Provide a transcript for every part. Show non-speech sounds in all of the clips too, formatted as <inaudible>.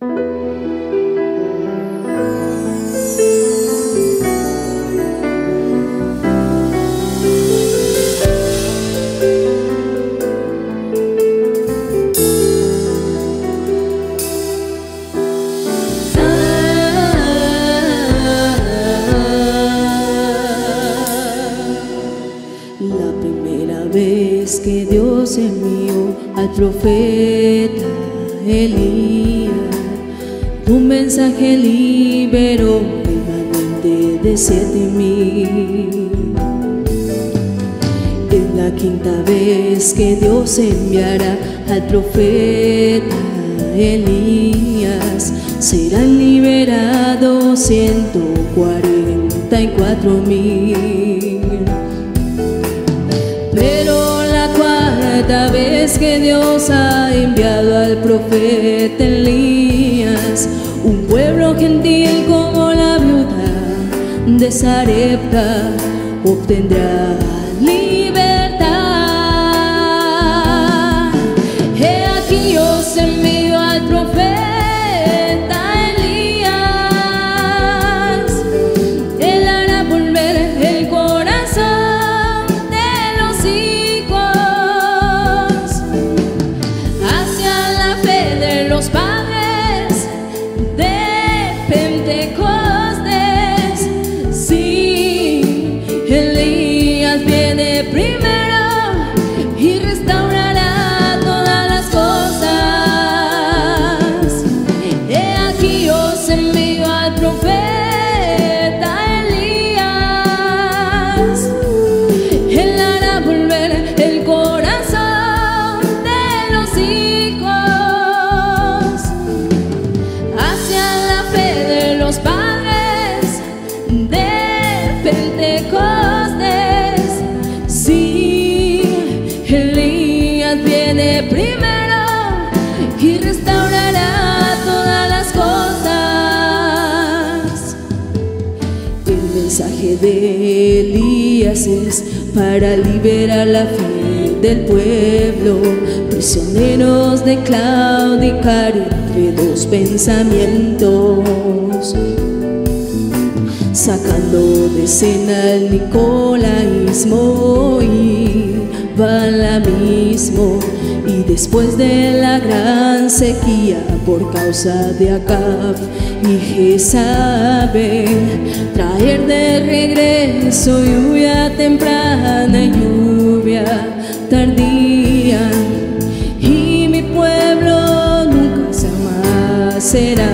profeta Dios enviará al profeta Elías, serán liberados ciento cuarenta y cuatro mil. Cada vez que Dios ha enviado al profeta Elías, un pueblo gentil como la viuda de Sarepta obtendrá para liberar la fe del pueblo, prisioneros de claudicar entre dos pensamientos, sacando de escena el nicolaísmo y balamismo y después de la gran sequía por causa de Acab y Jezabel traer de regreso lluvia temprana lluvia tardía. Y mi pueblo nunca más será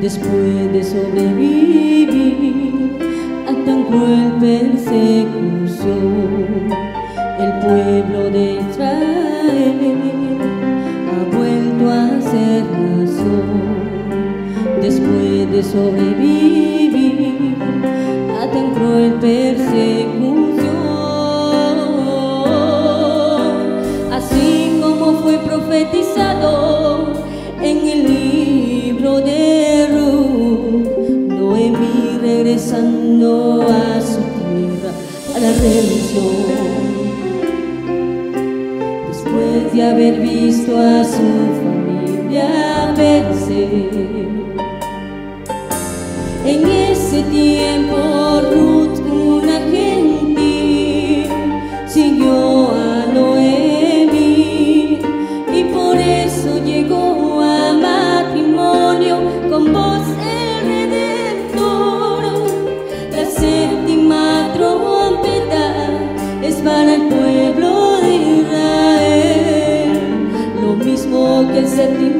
después de sobrevivir a tan cruel persecución. El pueblo de Israel ha vuelto a ser nación, después de sobrevivir a tan cruel persecución. Así como fue profetizado, regresando a su tierra, a la redención. Después de haber visto a su familia vencer, en ese tiempo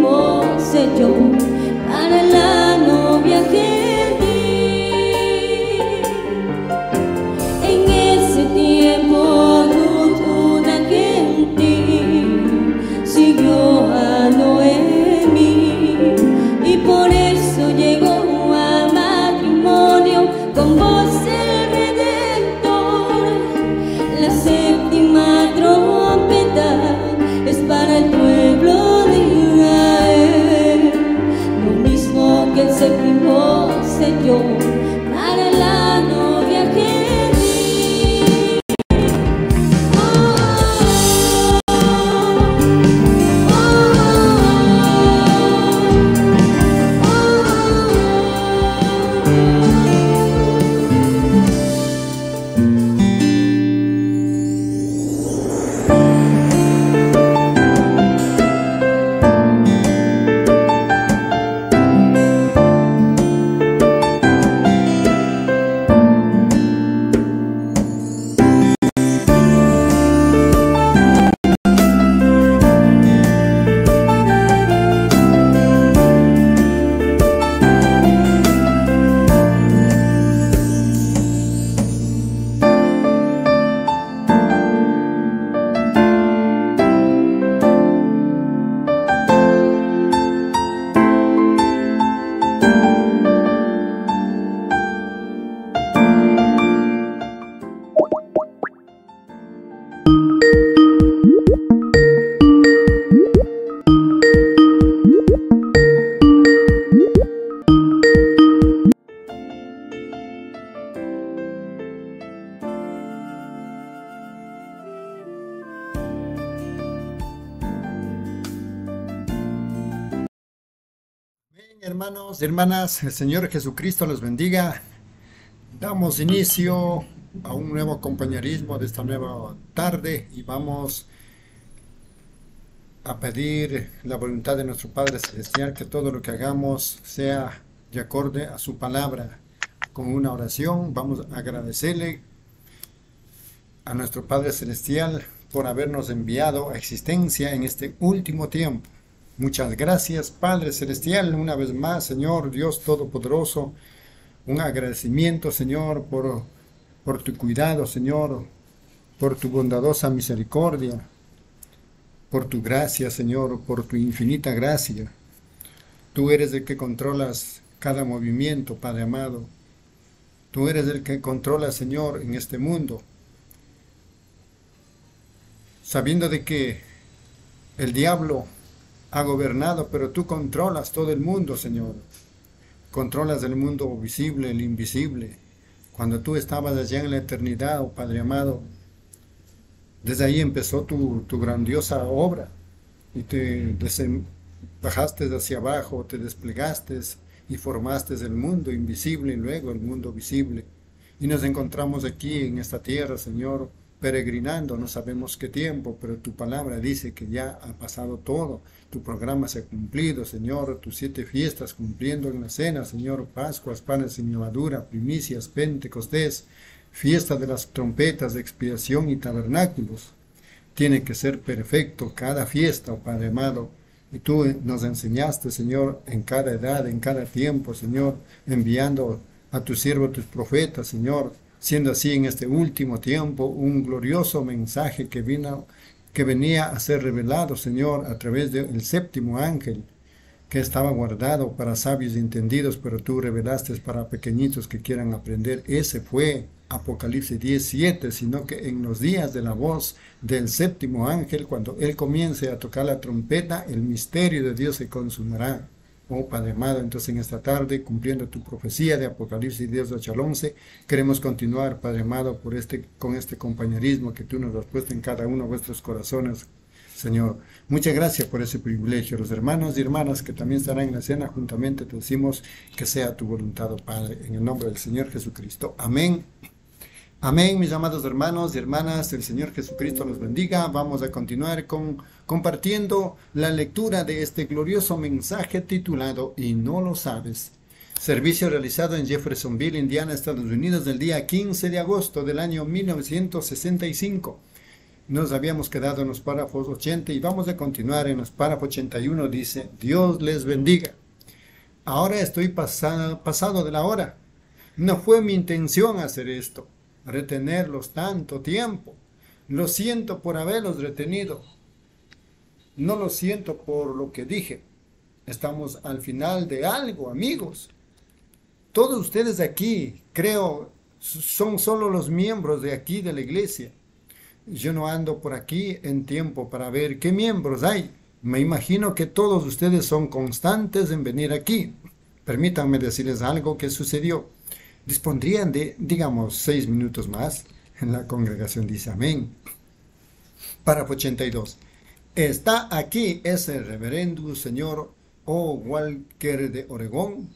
séptimo sello para hermanas, el Señor Jesucristo los bendiga. Damos inicio a un nuevo compañerismo de esta nueva tarde y vamos a pedir la voluntad de nuestro Padre Celestial que todo lo que hagamos sea de acorde a su palabra. Con una oración vamos a agradecerle a nuestro Padre Celestial por habernos enviado a existencia en este último tiempo. Muchas gracias, Padre Celestial, una vez más, Señor Dios Todopoderoso. Un agradecimiento, Señor, por, tu cuidado, Señor, por tu bondadosa misericordia, por tu gracia, Señor, por tu infinita gracia. Tú eres el que controlas cada movimiento, Padre amado. Tú eres el que controla, Señor, en este mundo. Sabiendo de que el diablo ha gobernado, pero tú controlas todo el mundo, Señor. Controlas el mundo visible, el invisible. Cuando tú estabas allá en la eternidad, oh Padre amado, desde ahí empezó tu, tu grandiosa obra y te bajaste hacia abajo, te desplegaste y formaste el mundo invisible y luego el mundo visible. Y nos encontramos aquí en esta tierra, Señor, peregrinando, no sabemos qué tiempo, pero tu palabra dice que ya ha pasado todo, tu programa se ha cumplido, Señor, tus siete fiestas cumpliendo en la cena, Señor, Pascuas, panes sin levadura, primicias, Pentecostés, fiesta de las trompetas expiación y tabernáculos. Tiene que ser perfecto cada fiesta, oh Padre amado, y tú nos enseñaste, Señor, en cada edad, en cada tiempo, Señor, enviando a tus siervos, tus profetas, Señor, siendo así en este último tiempo un glorioso mensaje que vino, que venía a ser revelado, Señor, a través del séptimo ángel, que estaba guardado para sabios y entendidos, pero tú revelaste para pequeñitos que quieran aprender. Ese fue Apocalipsis 17, sino que en los días de la voz del séptimo ángel, cuando él comience a tocar la trompeta, el misterio de Dios se consumará. Oh Padre amado, entonces en esta tarde, cumpliendo tu profecía de Apocalipsis 10, 8 al 11, queremos continuar, Padre amado, por este, con este compañerismo que tú nos has puesto en cada uno de vuestros corazones, Señor. Muchas gracias por ese privilegio. Los hermanos y hermanas que también estarán en la cena, juntamente te decimos que sea tu voluntad, oh Padre, en el nombre del Señor Jesucristo. Amén. Amén, mis amados hermanos y hermanas, el Señor Jesucristo los bendiga. Vamos a continuar con compartiendo la lectura de este glorioso mensaje titulado Y no lo sabes. Servicio realizado en Jeffersonville, Indiana, Estados Unidos, del día 15 de agosto del año 1965. Nos habíamos quedado en los párrafos 80 y vamos a continuar en los párrafos 81. Dice, Dios les bendiga. Ahora estoy pasado, pasado de la hora. No fue mi intención hacer esto, retenerlos tanto tiempo. Lo siento por haberlos retenido. No lo siento por lo que dije. Estamos al final de algo, amigos. Todos ustedes aquí, creo, son solo los miembros de aquí de la iglesia. Yo no ando por aquí en tiempo para ver qué miembros hay. Me imagino que todos ustedes son constantes en venir aquí. Permítanme decirles algo que sucedió. Dispondrían de, digamos, seis minutos más. En la congregación dice amén. Párrafo 82. Está aquí ese reverendo señor O. Walker de Oregón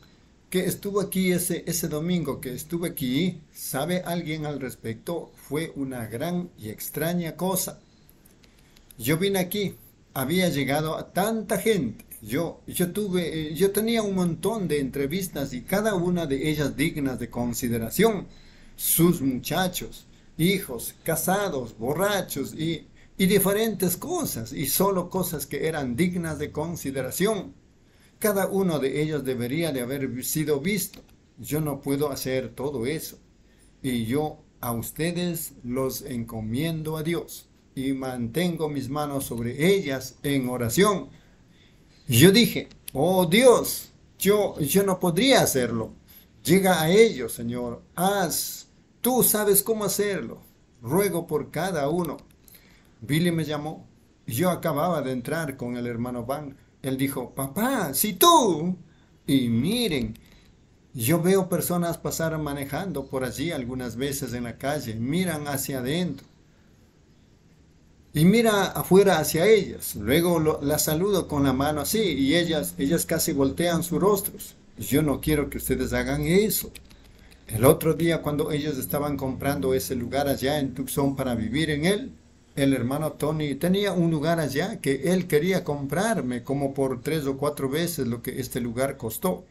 que estuvo aquí ese, ese domingo que estuve aquí, ¿sabe alguien al respecto? Fue una gran y extraña cosa. Yo vine aquí, había llegado tanta gente. Yo, yo tuve, yo tenía un montón de entrevistas y cada una de ellas dignas de consideración. Sus muchachos, hijos, casados, borrachos y, y diferentes cosas, y solo cosas que eran dignas de consideración. Cada uno de ellos debería de haber sido visto. Yo no puedo hacer todo eso. Y yo a ustedes los encomiendo a Dios y mantengo mis manos sobre ellas en oración. Yo dije, oh Dios, yo, yo no podría hacerlo. Llega a ellos, Señor, haz, tú sabes cómo hacerlo. Ruego por cada uno. Billy me llamó. Yo acababa de entrar con el hermano Van él dijo, papá, si tú. Y miren, yo veo personas pasar manejando por allí algunas veces en la calle, miran hacia adentro. Y mira afuera hacia ellas. Luego las saludo con la mano así y ellas, ellas casi voltean sus rostros. Yo no quiero que ustedes hagan eso. El otro día cuando ellos estaban comprando ese lugar allá en Tucson para vivir en él, el hermano Tony tenía un lugar allá que él quería comprarme como por tres o cuatro veces lo que este lugar costó.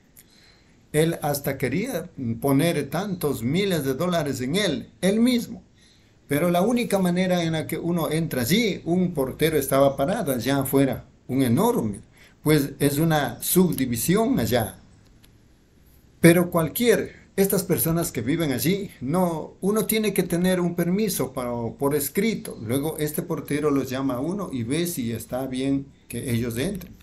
Él hasta quería poner tantos miles de dólares en él, él mismo. Pero la única manera en la que uno entra allí, un portero estaba parado allá afuera, un enorme, pues es una subdivisión allá. Pero cualquier estas personas que viven allí, no, uno tiene que tener un permiso para, por escrito. Luego este portero los llama a uno y ve si está bien que ellos entren.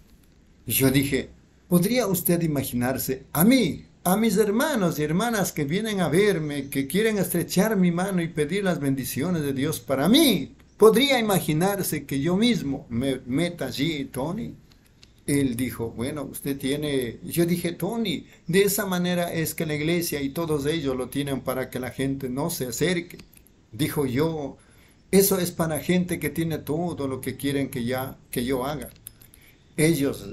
Y yo dije, ¿podría usted imaginarse a mí, a mis hermanos y hermanas que vienen a verme, que quieren estrechar mi mano y pedir las bendiciones de Dios para mí? ¿Podría imaginarse que yo mismo me meta allí, Tony? Él dijo, bueno, usted tiene, yo dije, Tony, de esa manera es que la iglesia y todos ellos lo tienen para que la gente no se acerque. Dijo yo, eso es para gente que tiene todo lo que quieren que ya que yo haga. Ellos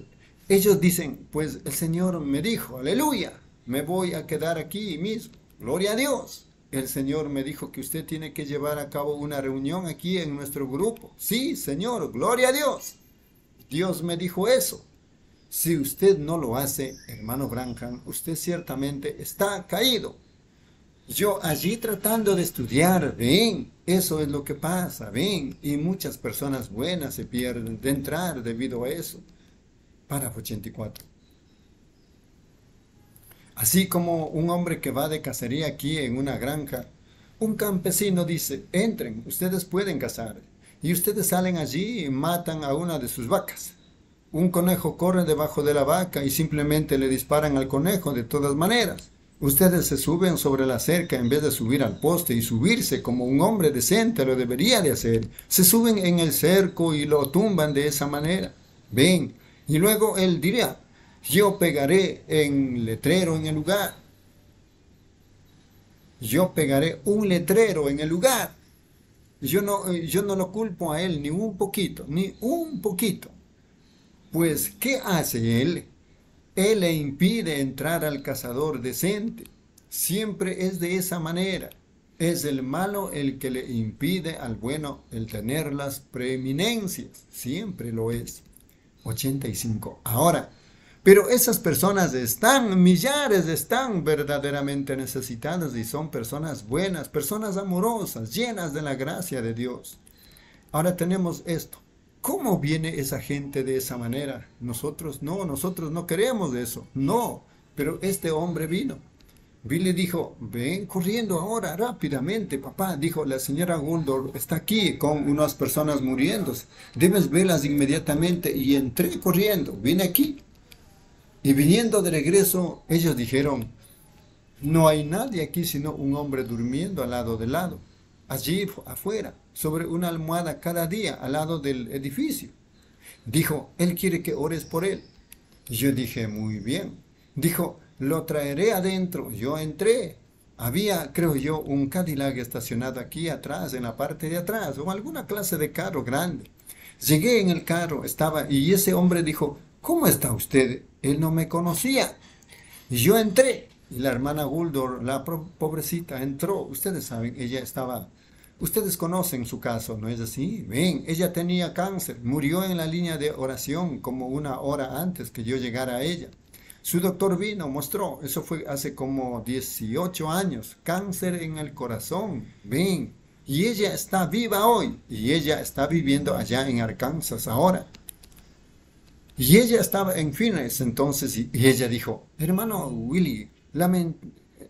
ellos dicen, pues el Señor me dijo, aleluya, me voy a quedar aquí mismo. Gloria a Dios. El Señor me dijo que usted tiene que llevar a cabo una reunión aquí en nuestro grupo. Sí, Señor, gloria a Dios. Dios me dijo eso. Si usted no lo hace, hermano Branham, usted ciertamente está caído. Yo allí tratando de estudiar, ven, eso es lo que pasa, ven, y muchas personas buenas se pierden de entrar debido a eso. Párrafo 84. Así como un hombre que va de cacería aquí en una granja, un campesino dice, entren, ustedes pueden cazar. Y ustedes salen allí y matan a una de sus vacas. Un conejo corre debajo de la vaca y simplemente le disparan al conejo de todas maneras. Ustedes se suben sobre la cerca en vez de subir al poste y subirse como un hombre decente lo debería de hacer. Se suben en el cerco y lo tumban de esa manera. Ven, y luego él dirá, yo pegaré en letrero en el lugar. Yo pegaré un letrero en el lugar. Yo no, eh, yo no lo culpo a él ni un poquito, ni un poquito. Pues, ¿qué hace él? Él le impide entrar al cazador decente. Siempre es de esa manera. Es el malo el que le impide al bueno el tener las preeminencias. Siempre lo es. 85. Ahora, pero esas personas están, millares están verdaderamente necesitadas y son personas buenas, personas amorosas, llenas de la gracia de Dios. ahora tenemos esto. ¿Cómo viene esa gente de esa manera? Nosotros no, nosotros no queremos eso. No, pero este hombre vino. Billy dijo, ven corriendo ahora rápidamente, papá. Dijo, la señora Guldor está aquí con unas personas muriéndose. Debes verlas inmediatamente. Y entré corriendo, vine aquí. Y viniendo de regreso, ellos dijeron, no hay nadie aquí sino un hombre durmiendo al lado del lado allí afuera, sobre una almohada cada día al lado del edificio. Dijo, él quiere que ores por él. Yo dije, muy bien. Dijo, lo traeré adentro. Yo entré. Había, creo yo, un Cadillac estacionado aquí atrás, en la parte de atrás, o alguna clase de carro grande. Llegué en el carro, estaba, y ese hombre dijo, ¿cómo está usted? Él no me conocía. Yo entré, y la hermana Guldor, la pobrecita, entró. Ustedes saben, ella estaba Ustedes conocen su caso, ¿no es así? Ven, ella tenía cáncer, murió en la línea de oración como una hora antes que yo llegara a ella. Su doctor vino, mostró, eso fue hace como 18 años, cáncer en el corazón, ven. Y ella está viva hoy, y ella está viviendo allá en Arkansas ahora. Y ella estaba en Phoenix entonces, y, ella dijo, hermano Willy,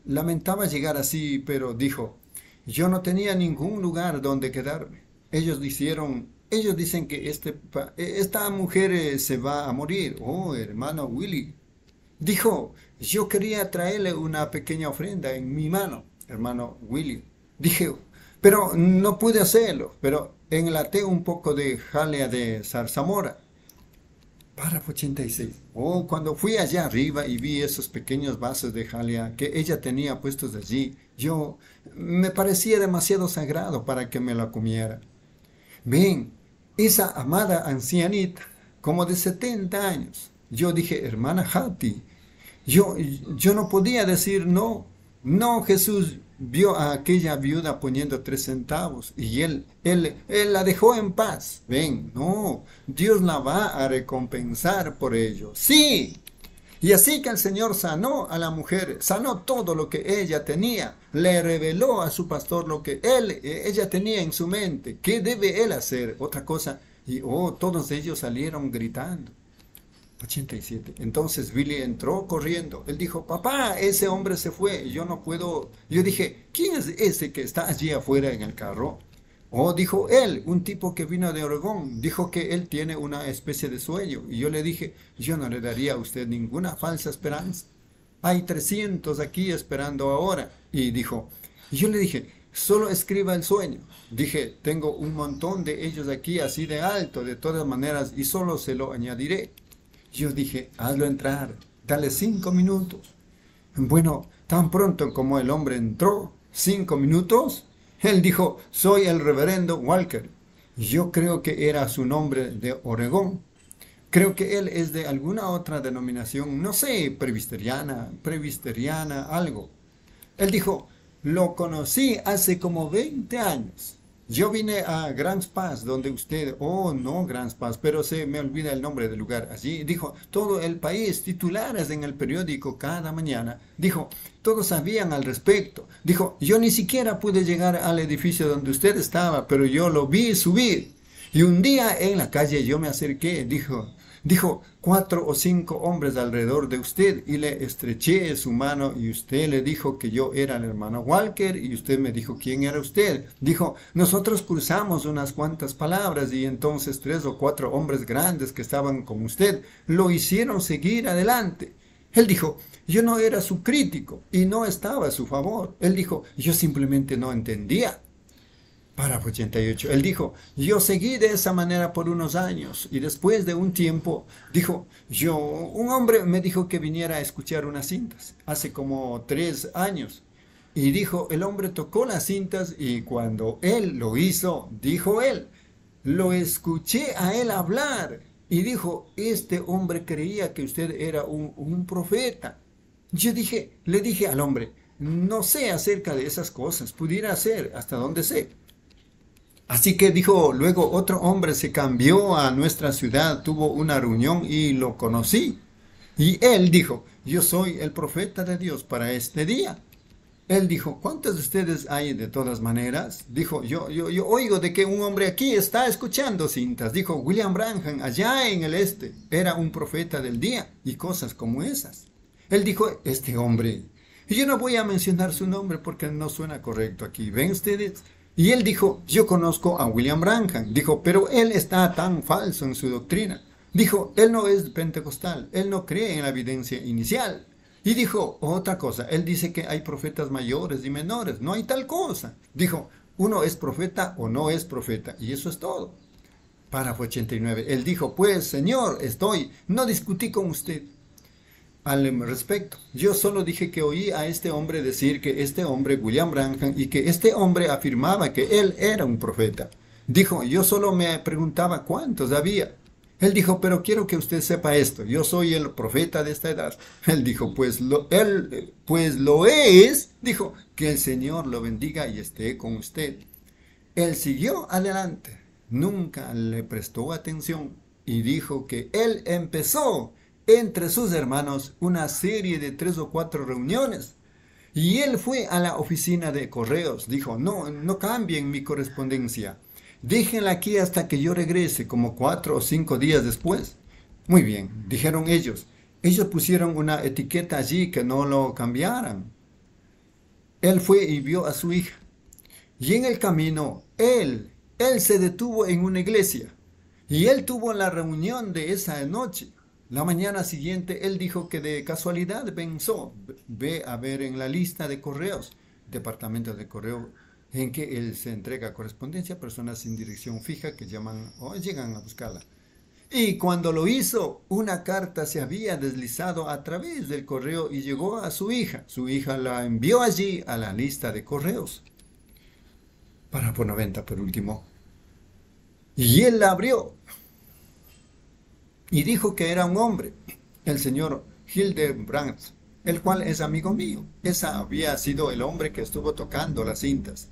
lamentaba llegar así, pero dijo, yo no tenía ningún lugar donde quedarme. Ellos dijeron, ellos dicen que este, esta mujer eh, se va a morir. Oh, hermano Willy. Dijo, yo quería traerle una pequeña ofrenda en mi mano, hermano Willy. Dije, pero no pude hacerlo, pero enlaté un poco de jalea de zarzamora. Párrafo 86. Oh, cuando fui allá arriba y vi esos pequeños vasos de jalea que ella tenía puestos allí, yo me parecía demasiado sagrado para que me la comiera. Ven, esa amada ancianita, como de 70 años. Yo dije, hermana Hati, yo, yo no podía decir no. No, Jesús, vio a aquella viuda poniendo tres centavos y él, él, él la dejó en paz. Ven, no, Dios la va a recompensar por ello. Sí. Y así que el Señor sanó a la mujer, sanó todo lo que ella tenía, le reveló a su pastor lo que él, ella tenía en su mente. ¿Qué debe él hacer? Otra cosa. Y oh, todos ellos salieron gritando. 87. Entonces Billy entró corriendo. Él dijo, papá, ese hombre se fue. Yo no puedo. Yo dije, ¿quién es ese que está allí afuera en el carro? Oh, dijo él, un tipo que vino de Oregón. Dijo que él tiene una especie de sueño. Y yo le dije, yo no le daría a usted ninguna falsa esperanza. Hay 300 aquí esperando ahora. Y dijo, y yo le dije, solo escriba el sueño. Dije, tengo un montón de ellos aquí así de alto, de todas maneras, y solo se lo añadiré. Yo dije, hazlo entrar, dale cinco minutos. Bueno, tan pronto como el hombre entró, cinco minutos, él dijo, soy el reverendo Walker. Yo creo que era su nombre de Oregón. Creo que él es de alguna otra denominación, no sé, presbiteriana, presbiteriana, algo. Él dijo, lo conocí hace como 20 años. Yo vine a Grand Pass, donde usted, oh no Grand Pass, pero se me olvida el nombre del lugar. Allí dijo, todo el país, titulares en el periódico cada mañana. Dijo, todos sabían al respecto. Dijo, yo ni siquiera pude llegar al edificio donde usted estaba, pero yo lo vi subir. Y un día en la calle yo me acerqué, dijo, Dijo, cuatro o cinco hombres alrededor de usted y le estreché su mano y usted le dijo que yo era el hermano Walker y usted me dijo quién era usted. Dijo, nosotros cruzamos unas cuantas palabras y entonces tres o cuatro hombres grandes que estaban con usted lo hicieron seguir adelante. Él dijo, yo no era su crítico y no estaba a su favor. Él dijo, yo simplemente no entendía. Párrafo 88. Él dijo, yo seguí de esa manera por unos años y después de un tiempo dijo, yo, un hombre me dijo que viniera a escuchar unas cintas hace como tres años. Y dijo, el hombre tocó las cintas y cuando él lo hizo, dijo él, lo escuché a él hablar y dijo, este hombre creía que usted era un, profeta. Yo dije, le dije al hombre, no sé acerca de esas cosas, pudiera ser, hasta donde sé Así que dijo, luego otro hombre se cambió a nuestra ciudad, tuvo una reunión y lo conocí. Y él dijo, yo soy el profeta de Dios para este día. Él dijo, ¿cuántos de ustedes hay de todas maneras? Dijo, yo, yo, yo oigo de que un hombre aquí está escuchando cintas. Dijo, William Branham, allá en el este, era un profeta del día y cosas como esas. Él dijo, este hombre, y yo no voy a mencionar su nombre porque no suena correcto aquí. ¿Ven ustedes? Y él dijo, yo conozco a William Branham. Dijo, pero él está tan falso en su doctrina. Dijo, él no es pentecostal, él no cree en la evidencia inicial. Y dijo otra cosa, él dice que hay profetas mayores y menores, no hay tal cosa. Dijo, uno es profeta o no es profeta, y eso es todo. Párrafo 89. Él dijo, pues Señor, estoy, no discutí con usted al respecto. Yo solo dije que oí a este hombre decir que este hombre, William Branham, y que este hombre afirmaba que él era un profeta. Dijo, yo solo me preguntaba cuántos había. Él dijo, pero quiero que usted sepa esto, yo soy el profeta de esta edad. Él dijo, pues lo, él, pues lo es. Dijo, que el Señor lo bendiga y esté con usted. Él siguió adelante, nunca le prestó atención y dijo que él empezó entre sus hermanos una serie de tres o cuatro reuniones. Y él fue a la oficina de correos, dijo, no, no cambien mi correspondencia déjenla aquí hasta que yo regrese, como cuatro o cinco días después. Muy bien, dijeron ellos. Ellos pusieron una etiqueta allí que no lo cambiaran. Él fue y vio a su hija. Y en el camino, él, él se detuvo en una iglesia. Y él tuvo la reunión de esa noche. La mañana siguiente, él dijo que de casualidad pensó, ve a ver en la lista de correos, departamento de correo en que él se entrega correspondencia a personas sin dirección fija que llaman o llegan a buscarla. Y cuando lo hizo, una carta se había deslizado a través del correo y llegó a su hija. Su hija la envió allí a la lista de correos. Para por 90 por último. Y él la abrió. Y dijo que era un hombre, el señor Hildebrandt, el cual es amigo mío. Ese había sido el hombre que estuvo tocando las cintas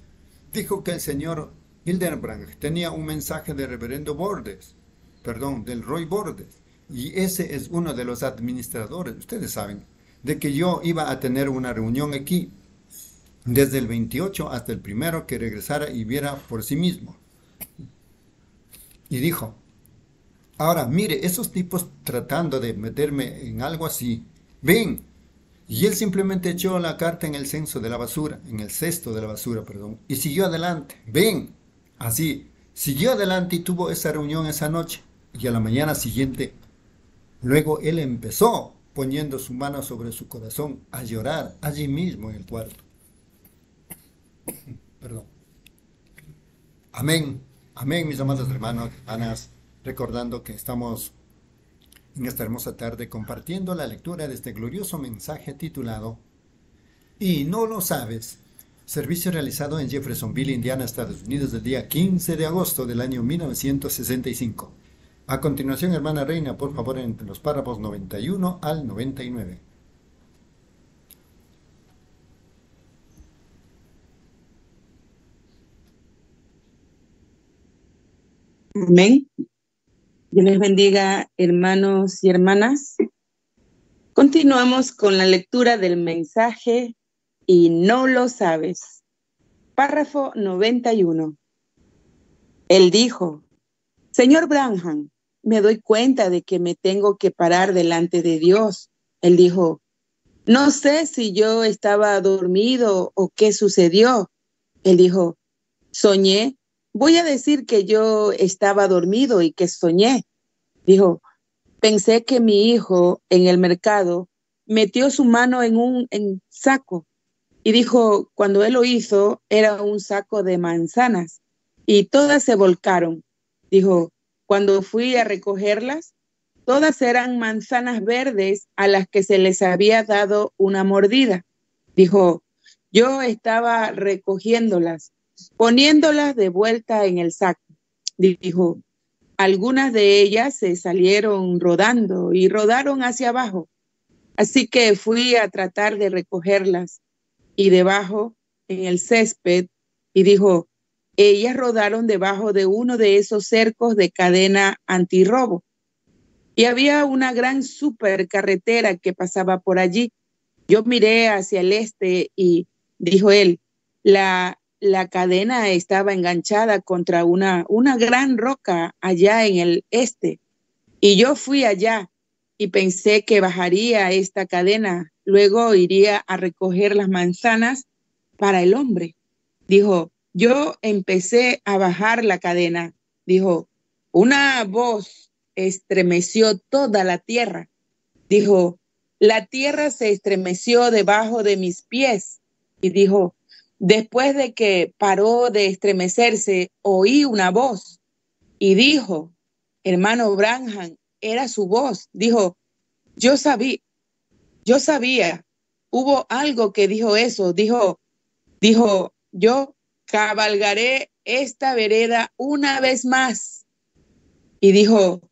dijo que el señor Hildenbrand tenía un mensaje de reverendo Bordes, perdón, del Roy Bordes, y ese es uno de los administradores, ustedes saben, de que yo iba a tener una reunión aquí desde el 28 hasta el primero que regresara y viera por sí mismo. Y dijo, ahora mire, esos tipos tratando de meterme en algo así, ven, y él simplemente echó la carta en el censo de la basura, en el cesto de la basura, perdón, y siguió adelante. Ven, así, siguió adelante y tuvo esa reunión esa noche. Y a la mañana siguiente, luego él empezó poniendo su mano sobre su corazón a llorar allí mismo en el cuarto. <coughs> Perdón. Amén. Amén, mis amados hermanos, hermanas, recordando que estamos en esta hermosa tarde compartiendo la lectura de este glorioso mensaje titulado Y no lo sabes, servicio realizado en Jeffersonville, Indiana, Estados Unidos, el día 15 de agosto del año 1965. A continuación, hermana Reina, por favor, entre los párrafos 91 al 99. Amén. Dios les bendiga, hermanos y hermanas. Continuamos con la lectura del mensaje y no lo sabes. Párrafo 91. Él dijo, Señor Branham, me doy cuenta de que me tengo que parar delante de Dios. Él dijo, no sé si yo estaba dormido o qué sucedió. Él dijo, soñé voy a decir que yo estaba dormido y que soñé. Dijo, pensé que mi hijo en el mercado metió su mano en un saco y dijo, cuando él lo hizo, era un saco de manzanas y todas se volcaron. Dijo, cuando fui a recogerlas, todas eran manzanas verdes a las que se les había dado una mordida. Dijo, yo estaba recogiéndolas poniéndolas de vuelta en el saco. Dijo, algunas de ellas se salieron rodando y rodaron hacia abajo. Así que fui a tratar de recogerlas y debajo en el césped y dijo, ellas rodaron debajo de uno de esos cercos de cadena antirrobo. Y había una gran supercarretera que pasaba por allí. Yo miré hacia el este y dijo él, la, la cadena estaba enganchada contra una, una gran roca allá en el este. Y yo fui allá y pensé que bajaría esta cadena, luego iría a recoger las manzanas para el hombre. Dijo, yo empecé a bajar la cadena. Dijo, una voz estremeció toda la tierra. Dijo, la tierra se estremeció debajo de mis pies. Y dijo, después de que paró de estremecerse, oí una voz. Y dijo, hermano Branham, era su voz. Dijo, yo sabía, yo sabía, hubo algo que dijo eso. Dijo, dijo, yo cabalgaré esta vereda una vez más. Y dijo,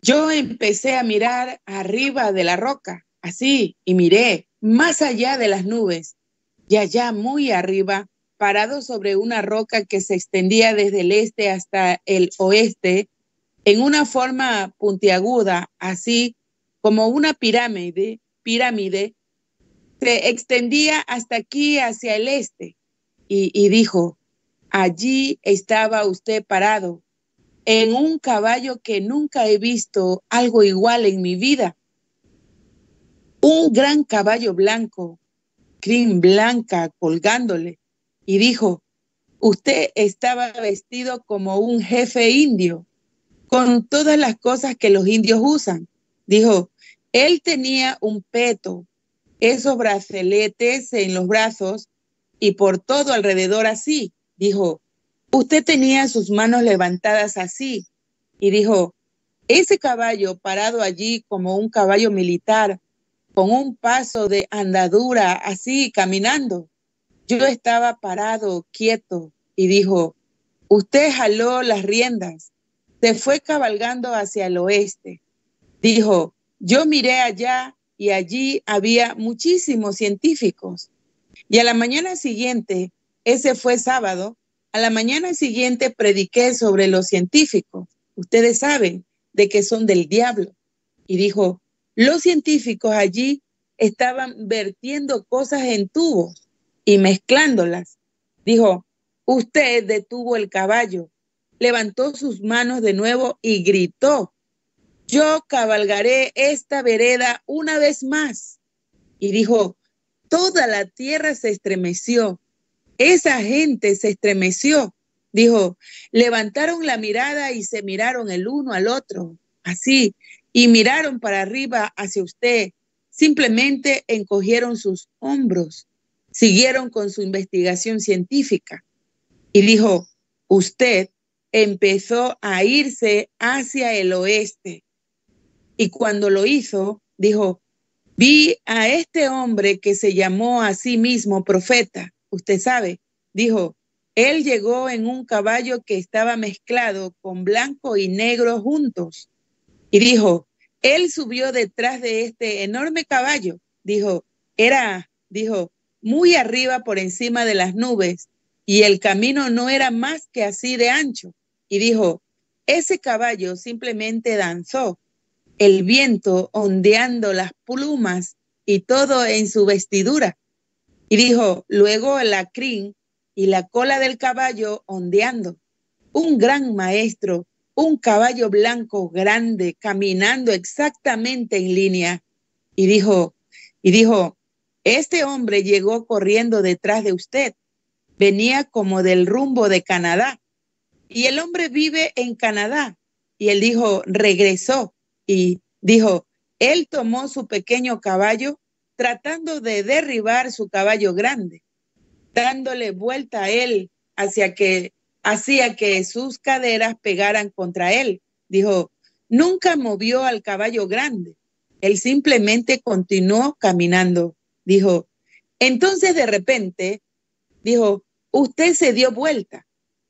yo empecé a mirar arriba de la roca, así, y miré más allá de las nubes, y allá muy arriba, parado sobre una roca que se extendía desde el este hasta el oeste, en una forma puntiaguda, así como una pirámide, pirámide, se extendía hasta aquí hacia el este. Y, y dijo, allí estaba usted parado, en un caballo que nunca he visto algo igual en mi vida. Un gran caballo blanco, crin blanca colgándole, y dijo, usted estaba vestido como un jefe indio, con todas las cosas que los indios usan. Dijo, él tenía un peto, esos braceletes en los brazos y por todo alrededor así. Dijo, Usted tenía sus manos levantadas así y dijo, ese caballo parado allí como un caballo militar, con un paso de andadura así caminando. Yo estaba parado, quieto, y dijo, usted jaló las riendas, se fue cabalgando hacia el oeste. Dijo, yo miré allá y allí había muchísimos científicos. Y a la mañana siguiente, ese fue sábado, a la mañana siguiente prediqué sobre los científicos. Ustedes saben de que son del diablo. Y dijo, los científicos allí estaban vertiendo cosas en tubos y mezclándolas. Dijo, usted detuvo el caballo, levantó sus manos de nuevo y gritó, yo cabalgaré esta vereda una vez más. Y dijo, toda la tierra se estremeció esa gente se estremeció, dijo, levantaron la mirada y se miraron el uno al otro, así, y miraron para arriba hacia usted. Simplemente encogieron sus hombros, siguieron con su investigación científica y dijo, usted empezó a irse hacia el oeste. Y cuando lo hizo, dijo, vi a este hombre que se llamó a sí mismo profeta usted sabe, dijo, él llegó en un caballo que estaba mezclado con blanco y negro juntos. Y dijo, él subió detrás de este enorme caballo. Dijo, era, dijo, muy arriba por encima de las nubes y el camino no era más que así de ancho. Y dijo, ese caballo simplemente danzó, el viento ondeando las plumas y todo en su vestidura. Y dijo, luego la crin y la cola del caballo ondeando. Un gran maestro, un caballo blanco grande, caminando exactamente en línea. Y dijo, y dijo, este hombre llegó corriendo detrás de usted. Venía como del rumbo de Canadá. Y el hombre vive en Canadá. Y él dijo, regresó. Y dijo, él tomó su pequeño caballo tratando de derribar su caballo grande, dándole vuelta a él hacia que hacía que sus caderas pegaran contra él. Dijo, nunca movió al caballo grande. Él simplemente continuó caminando. Dijo, entonces de repente, dijo, usted se dio vuelta.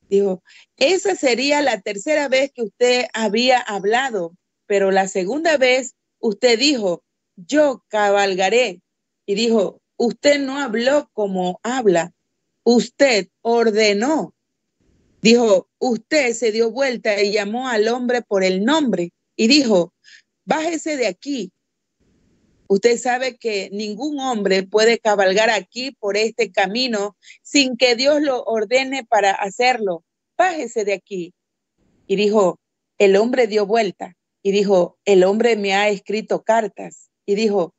Dijo, esa sería la tercera vez que usted había hablado, pero la segunda vez usted dijo, yo cabalgaré. Y dijo, usted no habló como habla, usted ordenó. Dijo, usted se dio vuelta y llamó al hombre por el nombre y dijo, bájese de aquí. Usted sabe que ningún hombre puede cabalgar aquí por este camino sin que Dios lo ordene para hacerlo. Bájese de aquí. Y dijo, el hombre dio vuelta y dijo, el hombre me ha escrito cartas. Y dijo,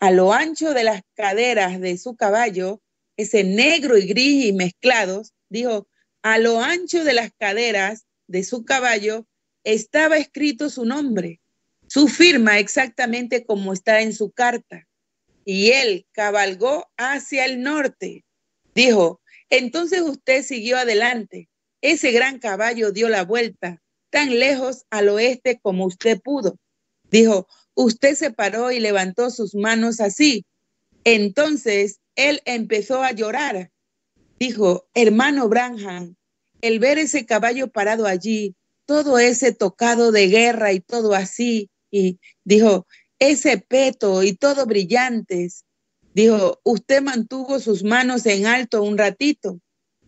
a lo ancho de las caderas de su caballo, ese negro y gris y mezclados, dijo, a lo ancho de las caderas de su caballo estaba escrito su nombre su firma exactamente como está en su carta. Y él cabalgó hacia el norte. Dijo, entonces usted siguió adelante. Ese gran caballo dio la vuelta tan lejos al oeste como usted pudo. Dijo, usted se paró y levantó sus manos así. Entonces él empezó a llorar. Dijo, hermano Branham, el ver ese caballo parado allí, todo ese tocado de guerra y todo así, y dijo, ese peto y todo brillantes. Dijo, usted mantuvo sus manos en alto un ratito.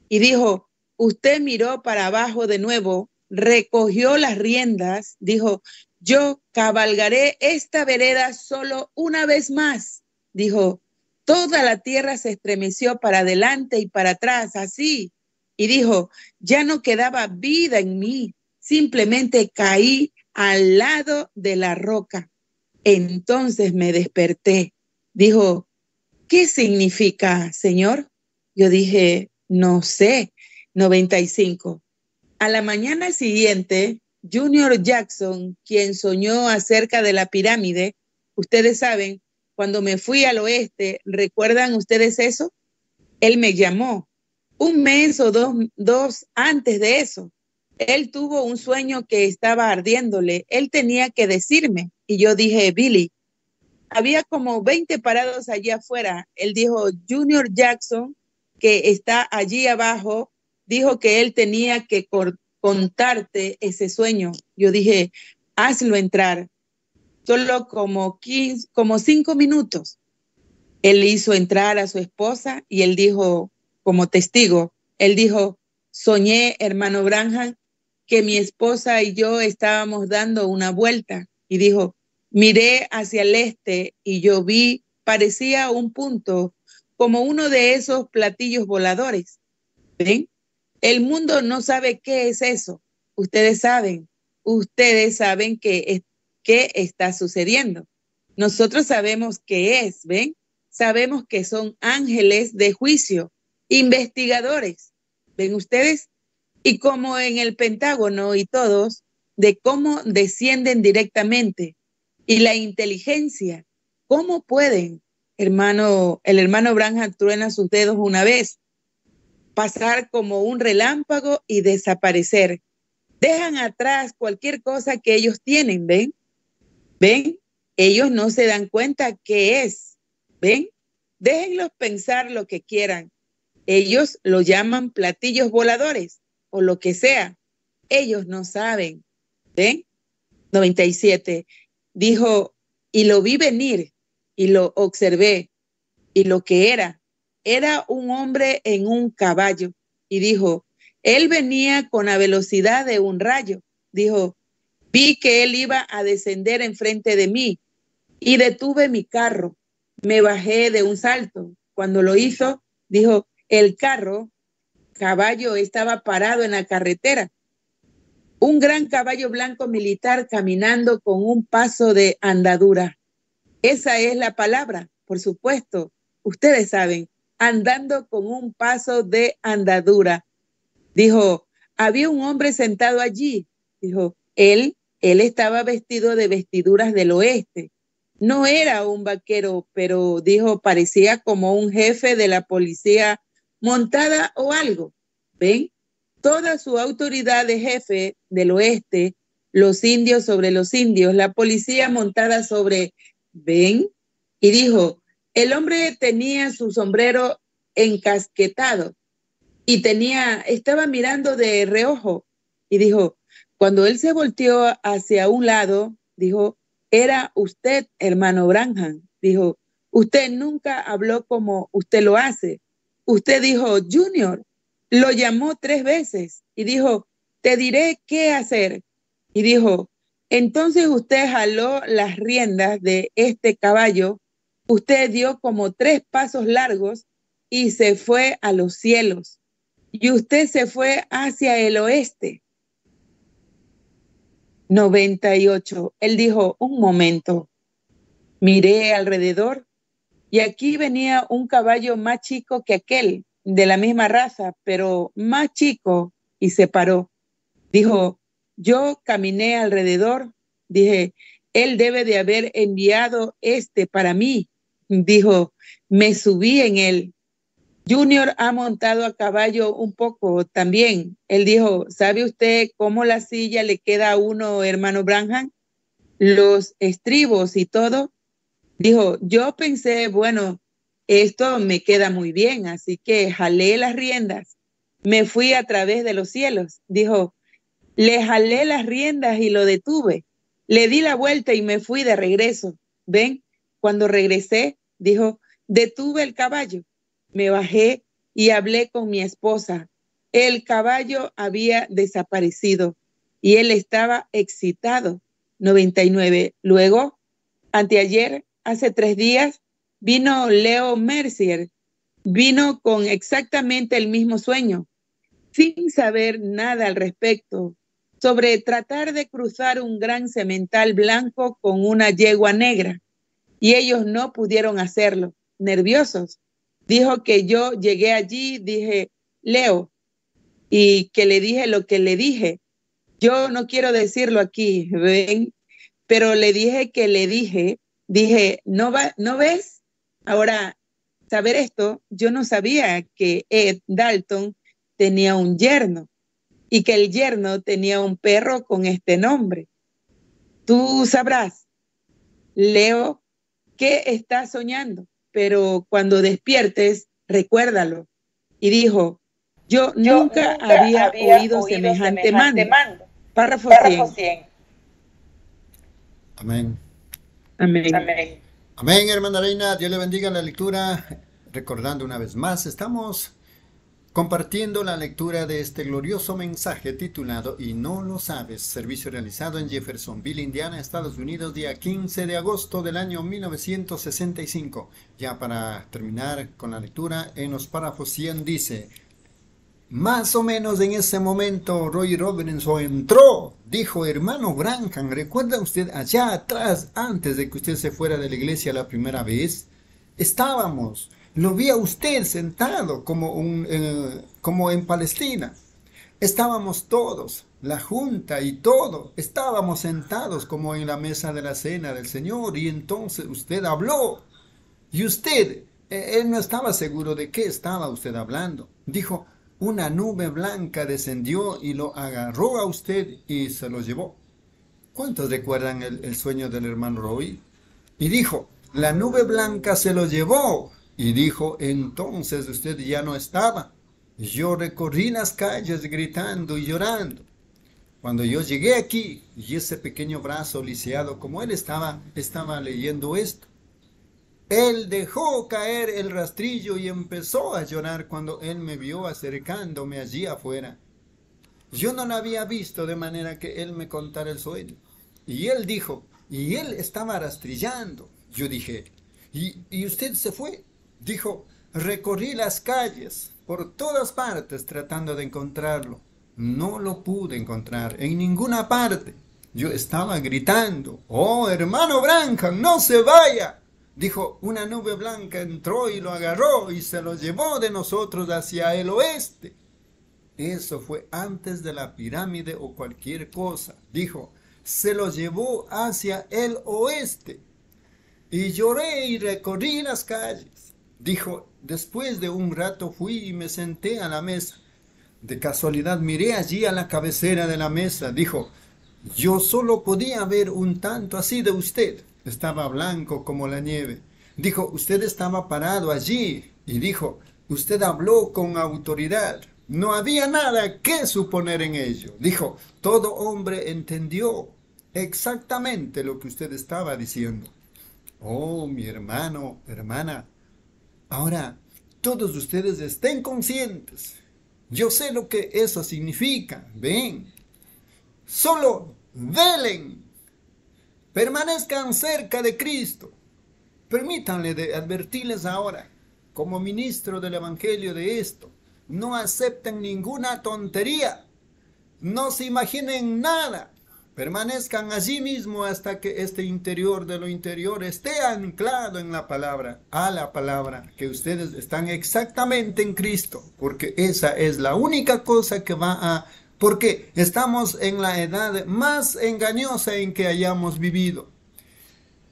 Y dijo, usted miró para abajo de nuevo, recogió las riendas, dijo, yo cabalgaré esta vereda solo una vez más. Dijo, toda la tierra se estremeció para adelante y para atrás, así. Y dijo, ya no quedaba vida en mí, simplemente caí al lado de la roca. Entonces me desperté. Dijo, ¿qué significa, Señor? Yo dije, no sé, 95. A la mañana siguiente, Junior Jackson, quien soñó acerca de la pirámide, ustedes saben, cuando me fui al oeste, ¿recuerdan ustedes eso? Él me llamó un mes o dos, dos antes de eso él tuvo un sueño que estaba ardiéndole. Él tenía que decirme. Y yo dije, Billy, había como 20 parados allí afuera. Él dijo, Junior Jackson, que está allí abajo, dijo que él tenía que contarte ese sueño. Yo dije, hazlo entrar. Solo como 15, como cinco minutos. Él hizo entrar a su esposa y él dijo, como testigo, él dijo, soñé, hermano Branham, que mi esposa y yo estábamos dando una vuelta y dijo, miré hacia el este y yo vi, parecía un punto como uno de esos platillos voladores. ¿Ven? El mundo no sabe qué es eso. Ustedes saben, ustedes saben qué, qué está sucediendo. Nosotros sabemos qué es, ¿ven? Sabemos que son ángeles de juicio, investigadores. ¿Ven ustedes? y como en el Pentágono y todos, de cómo descienden directamente y la inteligencia, cómo pueden, hermano, el hermano Branham truena sus dedos una vez, pasar como un relámpago y desaparecer. Dejan atrás cualquier cosa que ellos tienen, ¿ven? ¿Ven? Ellos no se dan cuenta qué es, ¿ven? Déjenlos pensar lo que quieran. Ellos lo llaman platillos voladores o lo que sea. Ellos no saben. ¿Ven? 97. Dijo, y lo vi venir y lo observé. Y lo que era, era un hombre en un caballo. Y dijo, él venía con la velocidad de un rayo. Dijo, vi que él iba a descender enfrente de mí y detuve mi carro. Me bajé de un salto. Cuando lo hizo, dijo, el carro caballo estaba parado en la carretera. Un gran caballo blanco militar caminando con un paso de andadura. Esa es la palabra, por supuesto. Ustedes saben, andando con un paso de andadura. Dijo, había un hombre sentado allí. Dijo, él, él estaba vestido de vestiduras del oeste. No era un vaquero, pero dijo, parecía como un jefe de la policía montada o algo. ¿Ven? Toda su autoridad de jefe del oeste, los indios sobre los indios, la policía montada sobre, ¿ven? Y dijo, el hombre tenía su sombrero encasquetado y tenía, estaba mirando de reojo y dijo, cuando él se volteó hacia un lado, dijo, era usted, hermano Branham. Dijo, usted nunca habló como usted lo hace. Usted dijo, Junior, lo llamó tres veces y dijo, te diré qué hacer. Y dijo, Entonces usted jaló las riendas de este caballo, usted dio como tres pasos largos y se fue a los cielos. Y usted se fue hacia el oeste. 98. Él dijo, un momento. Miré alrededor y aquí venía un caballo más chico que aquel, de la misma raza, pero más chico, y se paró. Dijo, yo caminé alrededor, dije, él debe de haber enviado este para mí. Dijo, me subí en él. Junior ha montado a caballo un poco también. Él dijo, ¿sabe usted cómo la silla le queda a uno, hermano Branham? Los estribos y todo. Dijo, yo pensé, bueno, esto me queda muy bien, así que jalé las riendas. Me fui a través de los cielos. Dijo, le jalé las riendas y lo detuve. Le di la vuelta y me fui de regreso. Ven, cuando regresé, dijo, detuve el caballo. Me bajé y hablé con mi esposa. El caballo había desaparecido y él estaba excitado. 99. Luego, anteayer, hace tres días, vino Leo Mercier. Vino con exactamente el mismo sueño, sin saber nada al respecto sobre tratar de cruzar un gran cemental blanco con una yegua negra. Y ellos no pudieron hacerlo, nerviosos. Dijo que yo llegué allí, dije, Leo, y que le dije lo que le dije. Yo no quiero decirlo aquí, ven, pero le dije que le dije, dije, ¿no, va, ¿no ves? Ahora, saber esto, yo no sabía que Ed Dalton tenía un yerno y que el yerno tenía un perro con este nombre. Tú sabrás, Leo, qué estás soñando, pero cuando despiertes, recuérdalo. Y dijo, yo, nunca, había, oído, semejante, mando. Párrafo, 100. Amén. Amén. Amén. Hermana Reina. Dios le bendiga la lectura. Recordando una vez más, estamos Compartiendo la lectura de este glorioso mensaje titulado Y no lo sabes, servicio realizado en Jeffersonville, Indiana, Estados Unidos, día 15 de agosto del año 1965. Ya para terminar con la lectura, en los párrafos 100 dice, más o menos en ese momento Roy Robinson entró, dijo hermano Branham, ¿recuerda usted allá atrás, antes de que usted se fuera de la iglesia la primera vez? Estábamos lo vi a usted sentado como, un, eh, como en Palestina. Estábamos todos, la junta y todo, estábamos sentados como en la mesa de la cena del Señor y entonces usted habló. Y usted, eh, él no estaba seguro de qué estaba usted hablando. Dijo, una nube blanca descendió y lo agarró a usted y se lo llevó. ¿Cuántos recuerdan el, sueño del hermano Roy? Y dijo, la nube blanca se lo llevó y dijo, entonces usted ya no estaba. Yo recorrí las calles gritando y llorando. Cuando yo llegué aquí y ese pequeño brazo lisiado como él estaba, estaba leyendo esto. Él dejó caer el rastrillo y empezó a llorar cuando él me vio acercándome allí afuera. Yo no lo había visto de manera que él me contara el sueño. Y él dijo, y él estaba rastrillando. Yo dije, ¿y, y usted se fue? Dijo, recorrí las calles por todas partes tratando de encontrarlo. No lo pude encontrar en ninguna parte. Yo estaba gritando, oh hermano Branham, no se vaya. Dijo, una nube blanca entró y lo agarró y se lo llevó de nosotros hacia el oeste. Eso fue antes de la pirámide o cualquier cosa. Dijo, se lo llevó hacia el oeste. Y lloré y recorrí las calles. Dijo, después de un rato fui y me senté a la mesa. De casualidad miré allí a la cabecera de la mesa. Dijo, yo solo podía ver un tanto así de usted. Estaba blanco como la nieve. Dijo, usted estaba parado allí. Y dijo, usted habló con autoridad. No había nada que suponer en ello. Dijo, todo hombre entendió exactamente lo que usted estaba diciendo. Oh, mi hermano, hermana, Ahora, todos ustedes estén conscientes. Yo sé lo que eso significa. Ven. Solo velen. Permanezcan cerca de Cristo. Permítanle de advertirles ahora, como ministro del Evangelio de esto, no acepten ninguna tontería, no se imaginen nada, permanezcan allí mismo hasta que este interior de lo interior esté anclado en la palabra, a la palabra, que ustedes están exactamente en Cristo, porque esa es la única cosa que va a porque estamos en la edad más engañosa en que hayamos vivido.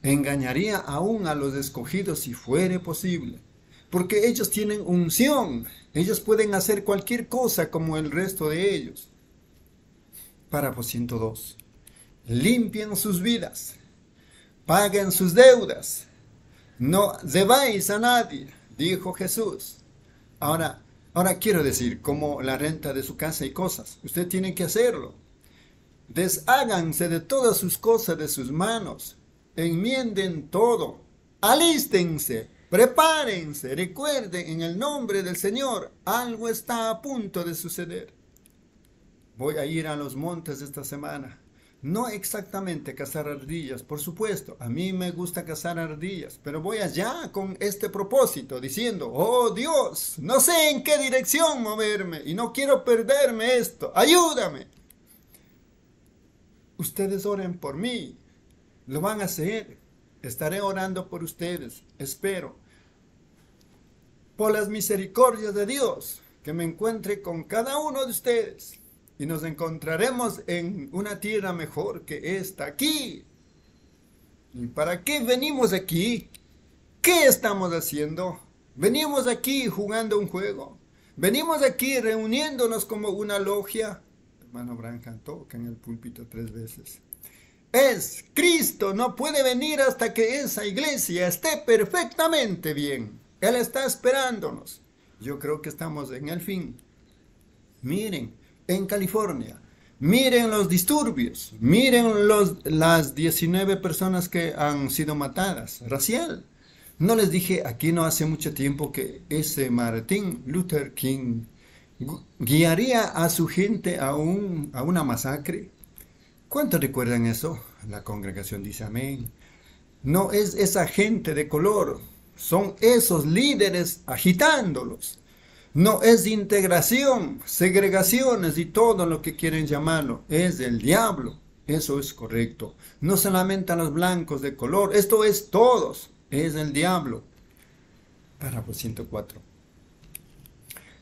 Engañaría aún a los escogidos si fuere posible, porque ellos tienen unción, ellos pueden hacer cualquier cosa como el resto de ellos. Párrafo 102. Limpien sus vidas, paguen sus deudas, no debáis a nadie, dijo Jesús. Ahora, Ahora quiero decir, como la renta de su casa y cosas, usted tiene que hacerlo. Desháganse de todas sus cosas de sus manos, enmienden todo, alístense, prepárense, recuerden en el nombre del Señor, algo está a punto de suceder. Voy a ir a los montes esta semana no exactamente cazar ardillas, por supuesto, a mí me gusta cazar ardillas, pero voy allá con este propósito, diciendo, oh Dios, no sé en qué dirección moverme y no quiero perderme esto, ayúdame. Ustedes oren por mí, lo van a hacer, estaré orando por ustedes, espero. Por las misericordias de Dios, que me encuentre con cada uno de ustedes y nos encontraremos en una tierra mejor que esta aquí. ¿Y para qué venimos aquí? ¿Qué estamos haciendo? Venimos aquí jugando un juego. Venimos aquí reuniéndonos como una logia. Hermano Branham toca en el púlpito tres veces. Es Cristo, no puede venir hasta que esa iglesia esté perfectamente bien. Él está esperándonos. Yo creo que estamos en el fin. Miren, en California. Miren los disturbios, miren los, las 19 personas que han sido matadas, racial. No les dije aquí no hace mucho tiempo que ese Martin Luther King guiaría a su gente a, un, a una masacre. ¿Cuántos recuerdan eso? La congregación dice amén. No es esa gente de color, son esos líderes agitándolos. No es integración, segregaciones y todo lo que quieren llamarlo. Es del diablo. Eso es correcto. No solamente a los blancos de color. Esto es todos. Es el diablo. Párrafo 104.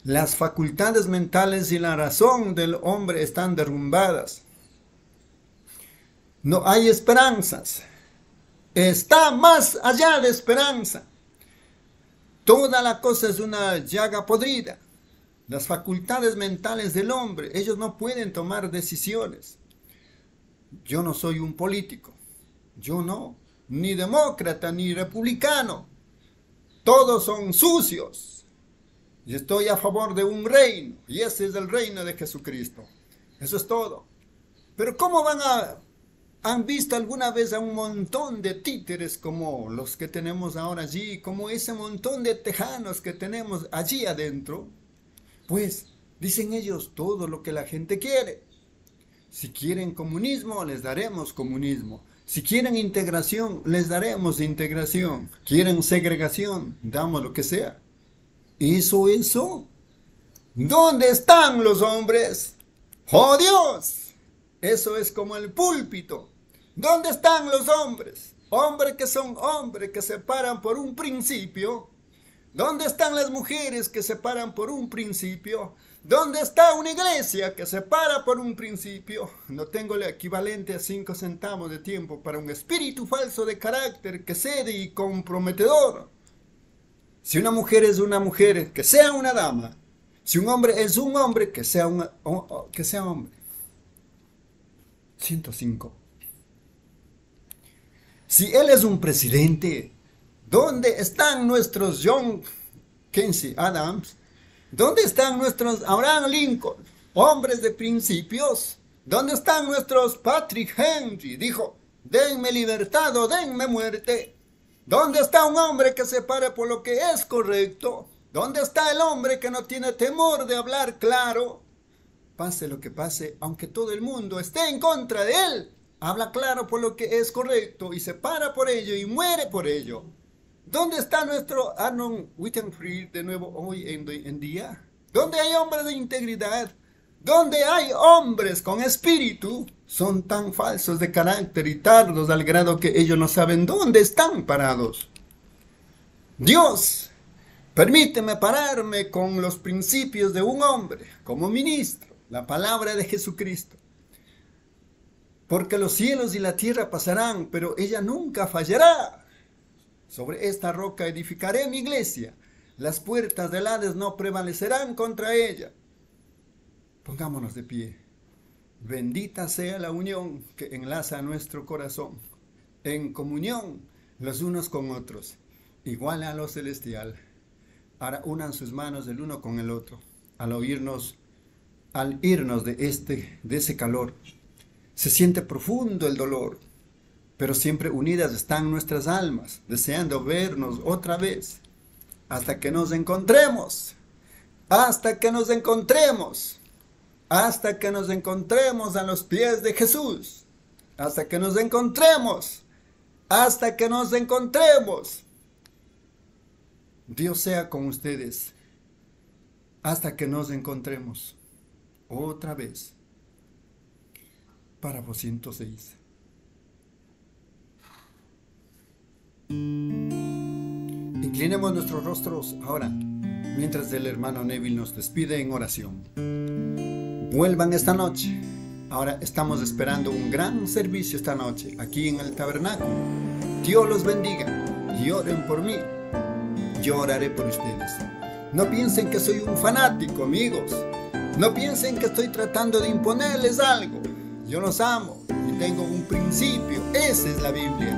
Las facultades mentales y la razón del hombre están derrumbadas. No hay esperanzas. Está más allá de esperanza. Toda la cosa es una llaga podrida. Las facultades mentales del hombre, ellos no pueden tomar decisiones. Yo no soy un político. Yo no. Ni demócrata, ni republicano. Todos son sucios. Y estoy a favor de un reino. Y ese es el reino de Jesucristo. Eso es todo. Pero ¿cómo van a ¿Han visto alguna vez a un montón de títeres como los que tenemos ahora allí, como ese montón de tejanos que tenemos allí adentro? Pues dicen ellos todo lo que la gente quiere. Si quieren comunismo, les daremos comunismo. Si quieren integración, les daremos integración. Quieren segregación, damos lo que sea. ¿Eso, eso? ¿Dónde están los hombres? ¡Oh Dios! Eso es como el púlpito. ¿Dónde están los hombres? Hombres que son hombres que se paran por un principio. ¿Dónde están las mujeres que se paran por un principio? ¿Dónde está una iglesia que se para por un principio? No tengo el equivalente a cinco centavos de tiempo para un espíritu falso de carácter que cede y comprometedor. Si una mujer es una mujer, que sea una dama. Si un hombre es un hombre, que sea, un que sea hombre. 105. Si él es un presidente, ¿dónde están nuestros John Quincy Adams? ¿Dónde están nuestros Abraham Lincoln, hombres de principios? ¿Dónde están nuestros Patrick Henry? Dijo, denme libertad o denme muerte. ¿Dónde está un hombre que se pare por lo que es correcto? ¿Dónde está el hombre que no tiene temor de hablar claro? Pase lo que pase, aunque todo el mundo esté en contra de él, habla claro por lo que es correcto y se para por ello y muere por ello. ¿Dónde está nuestro Arnold Whittenfried de nuevo hoy en, en día? ¿Dónde hay hombres de integridad? ¿Dónde hay hombres con espíritu? Son tan falsos de carácter y tardos al grado que ellos no saben dónde están parados. Dios, permíteme pararme con los principios de un hombre como ministro, la palabra de Jesucristo. Porque los cielos y la tierra pasarán, pero ella nunca fallará. Sobre esta roca edificaré mi iglesia. Las puertas del Hades no prevalecerán contra ella. Pongámonos de pie. Bendita sea la unión que enlaza nuestro corazón, en comunión los unos con otros, igual a lo celestial. Ahora unan sus manos el uno con el otro, al oírnos, al irnos de este, de ese calor. Se siente profundo el dolor, pero siempre unidas están nuestras almas, deseando vernos otra vez, hasta que nos encontremos, hasta que nos encontremos, hasta que nos encontremos a los pies de Jesús, hasta que nos encontremos, hasta que nos encontremos. Dios sea con ustedes, hasta que nos encontremos otra vez. Para 106. Inclinemos nuestros rostros ahora, mientras el hermano Neville nos despide en oración. Vuelvan esta noche. Ahora estamos esperando un gran servicio esta noche aquí en el tabernáculo. Dios los bendiga y oren por mí. Yo oraré por ustedes. No piensen que soy un fanático, amigos. No piensen que estoy tratando de imponerles algo. Yo los amo y tengo un principio. Esa es la Biblia.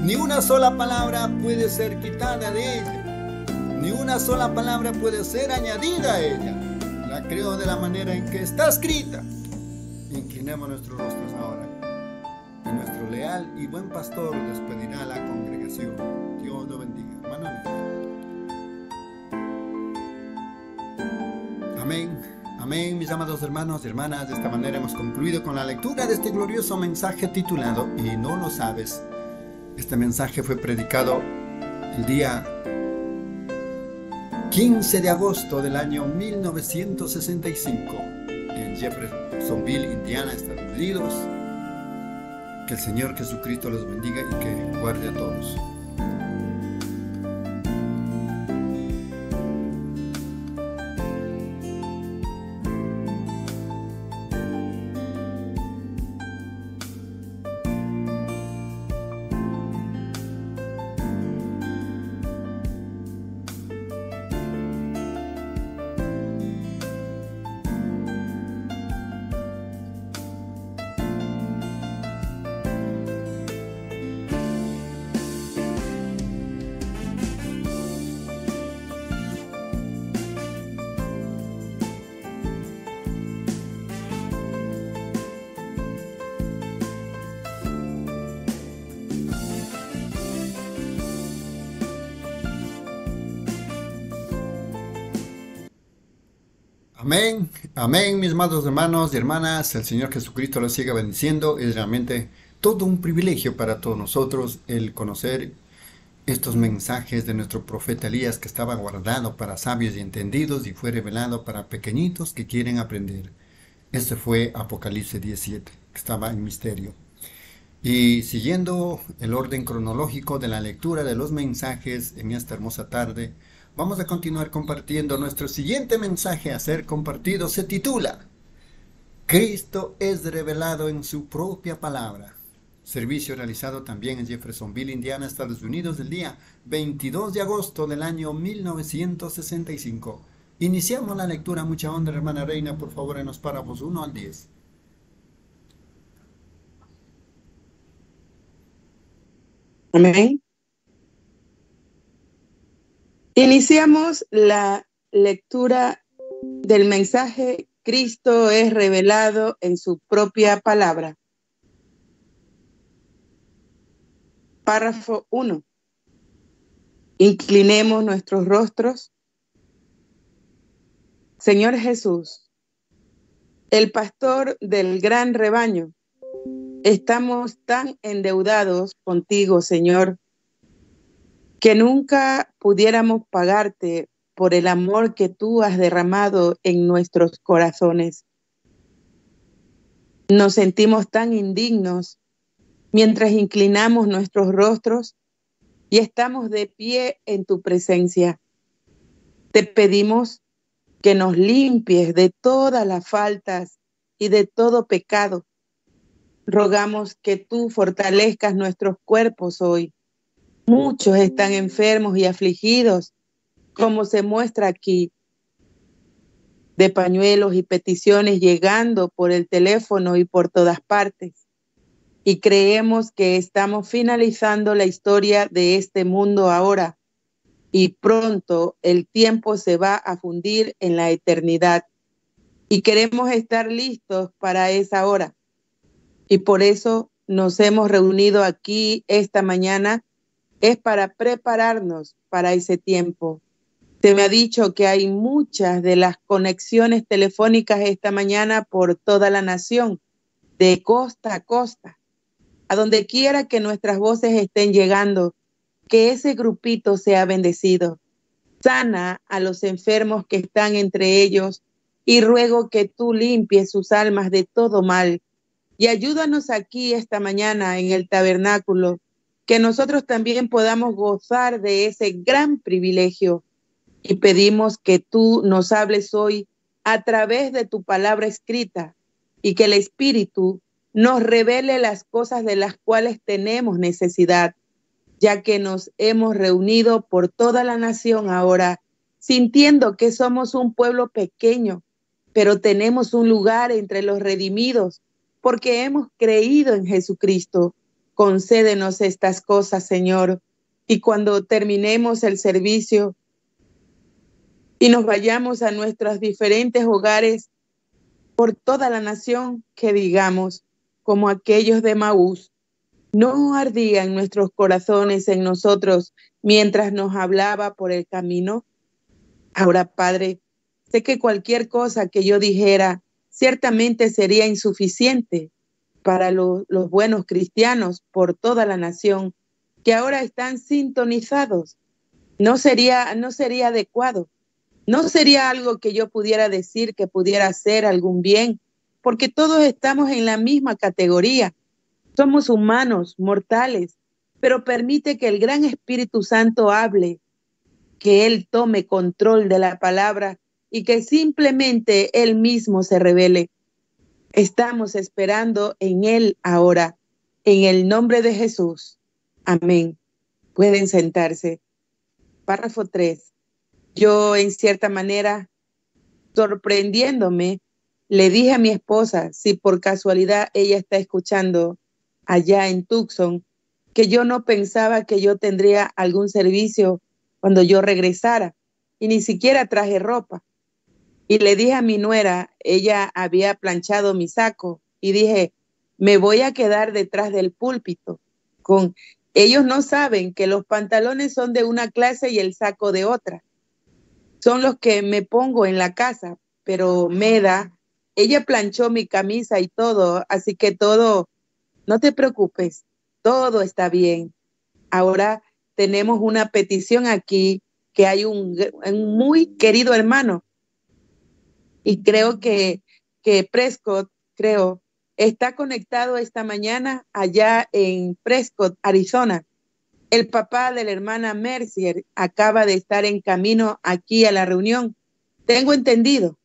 Ni una sola palabra puede ser quitada de ella. Ni una sola palabra puede ser añadida a ella. La creo de la manera en que está escrita. Inclinemos nuestros rostros ahora. Y nuestro leal y buen pastor despedirá a la congregación. Dios lo bendiga. Hermano. Amén. Amén, mis amados hermanos y hermanas. De esta manera hemos concluido con la lectura de este glorioso mensaje titulado Y no lo sabes. Este mensaje fue predicado el día 15 de agosto del año 1965 en Jeffersonville, Indiana, Estados Unidos. Que el Señor Jesucristo los bendiga y que guarde a todos. Amén, amén, mis amados hermanos y hermanas. El Señor Jesucristo los siga bendiciendo. Es realmente todo un privilegio para todos nosotros el conocer estos mensajes de nuestro profeta Elías que estaba guardado para sabios y entendidos y fue revelado para pequeñitos que quieren aprender. Este fue Apocalipsis 17, que estaba en misterio. Y siguiendo el orden cronológico de la lectura de los mensajes en esta hermosa tarde, Vamos a continuar compartiendo. Nuestro siguiente mensaje a ser compartido se titula Cristo es revelado en su propia palabra. Servicio realizado también en Jeffersonville, Indiana, Estados Unidos, el día 22 de agosto del año 1965. Iniciamos la lectura. Mucha honra, hermana Reina, por favor, en los párrafos 1 al 10. Amén. Iniciamos la lectura del mensaje Cristo es revelado en su propia palabra. Párrafo 1. Inclinemos nuestros rostros. Señor Jesús, el pastor del gran rebaño, estamos tan endeudados contigo, Señor, que nunca pudiéramos pagarte por el amor que tú has derramado en nuestros corazones. Nos sentimos tan indignos mientras inclinamos nuestros rostros y estamos de pie en tu presencia. Te pedimos que nos limpies de todas las faltas y de todo pecado. Rogamos que tú fortalezcas nuestros cuerpos hoy. Muchos están enfermos y afligidos como se muestra aquí, de pañuelos y peticiones llegando por el teléfono y por todas partes. Y creemos que estamos finalizando la historia de este mundo ahora y pronto el tiempo se va a fundir en la eternidad. Y queremos estar listos para esa hora. Y por eso nos hemos reunido aquí esta mañana, es para prepararnos para ese tiempo. Se me ha dicho que hay muchas de las conexiones telefónicas esta mañana por toda la nación, de costa a costa. A donde quiera que nuestras voces estén llegando, que ese grupito sea bendecido. Sana a los enfermos que están entre ellos y ruego que tú limpies sus almas de todo mal. Y ayúdanos aquí esta mañana en el tabernáculo, que nosotros también podamos gozar de ese gran privilegio y pedimos que tú nos hables hoy a través de tu palabra escrita y que el Espíritu nos revele las cosas de las cuales tenemos necesidad, ya que nos hemos reunido por toda la nación ahora, sintiendo que somos un pueblo pequeño, pero tenemos un lugar entre los redimidos, porque hemos creído en Jesucristo. Concédenos estas cosas, Señor, y cuando terminemos el servicio, y nos vayamos a nuestros diferentes hogares por toda la nación, que digamos, como aquellos de Maús, no ardían nuestros corazones en nosotros mientras nos hablaba por el camino. Ahora, Padre, sé que cualquier cosa que yo dijera ciertamente sería insuficiente para los buenos cristianos por toda la nación que ahora están sintonizados. No sería, no sería adecuado no sería algo que yo pudiera decir que pudiera hacer algún bien, porque todos estamos en la misma categoría. Somos humanos, mortales, pero permite que el gran Espíritu Santo hable, que Él tome control de la palabra y que simplemente Él mismo se revele. Estamos esperando en Él ahora, en el nombre de Jesús. Amén. Pueden sentarse. Párrafo 3. Yo, en cierta manera, sorprendiéndome, le dije a mi esposa, si por casualidad ella está escuchando allá en Tucson, que yo no pensaba que yo tendría algún servicio cuando yo regresara y ni siquiera traje ropa. Y le dije a mi nuera, ella había planchado mi saco y dije, me voy a quedar detrás del púlpito. Con ellos no saben que los pantalones son de una clase y el saco de otra son los que me pongo en la casa, pero Meda, ella planchó mi camisa y todo, así que todo, no te preocupes, todo está bien. Ahora tenemos una petición aquí que hay un, muy querido hermano y creo que, que Prescott, creo, está conectado esta mañana allá en Prescott, Arizona. El papá de la hermana Mercier acaba de estar en camino aquí a la reunión, tengo entendido,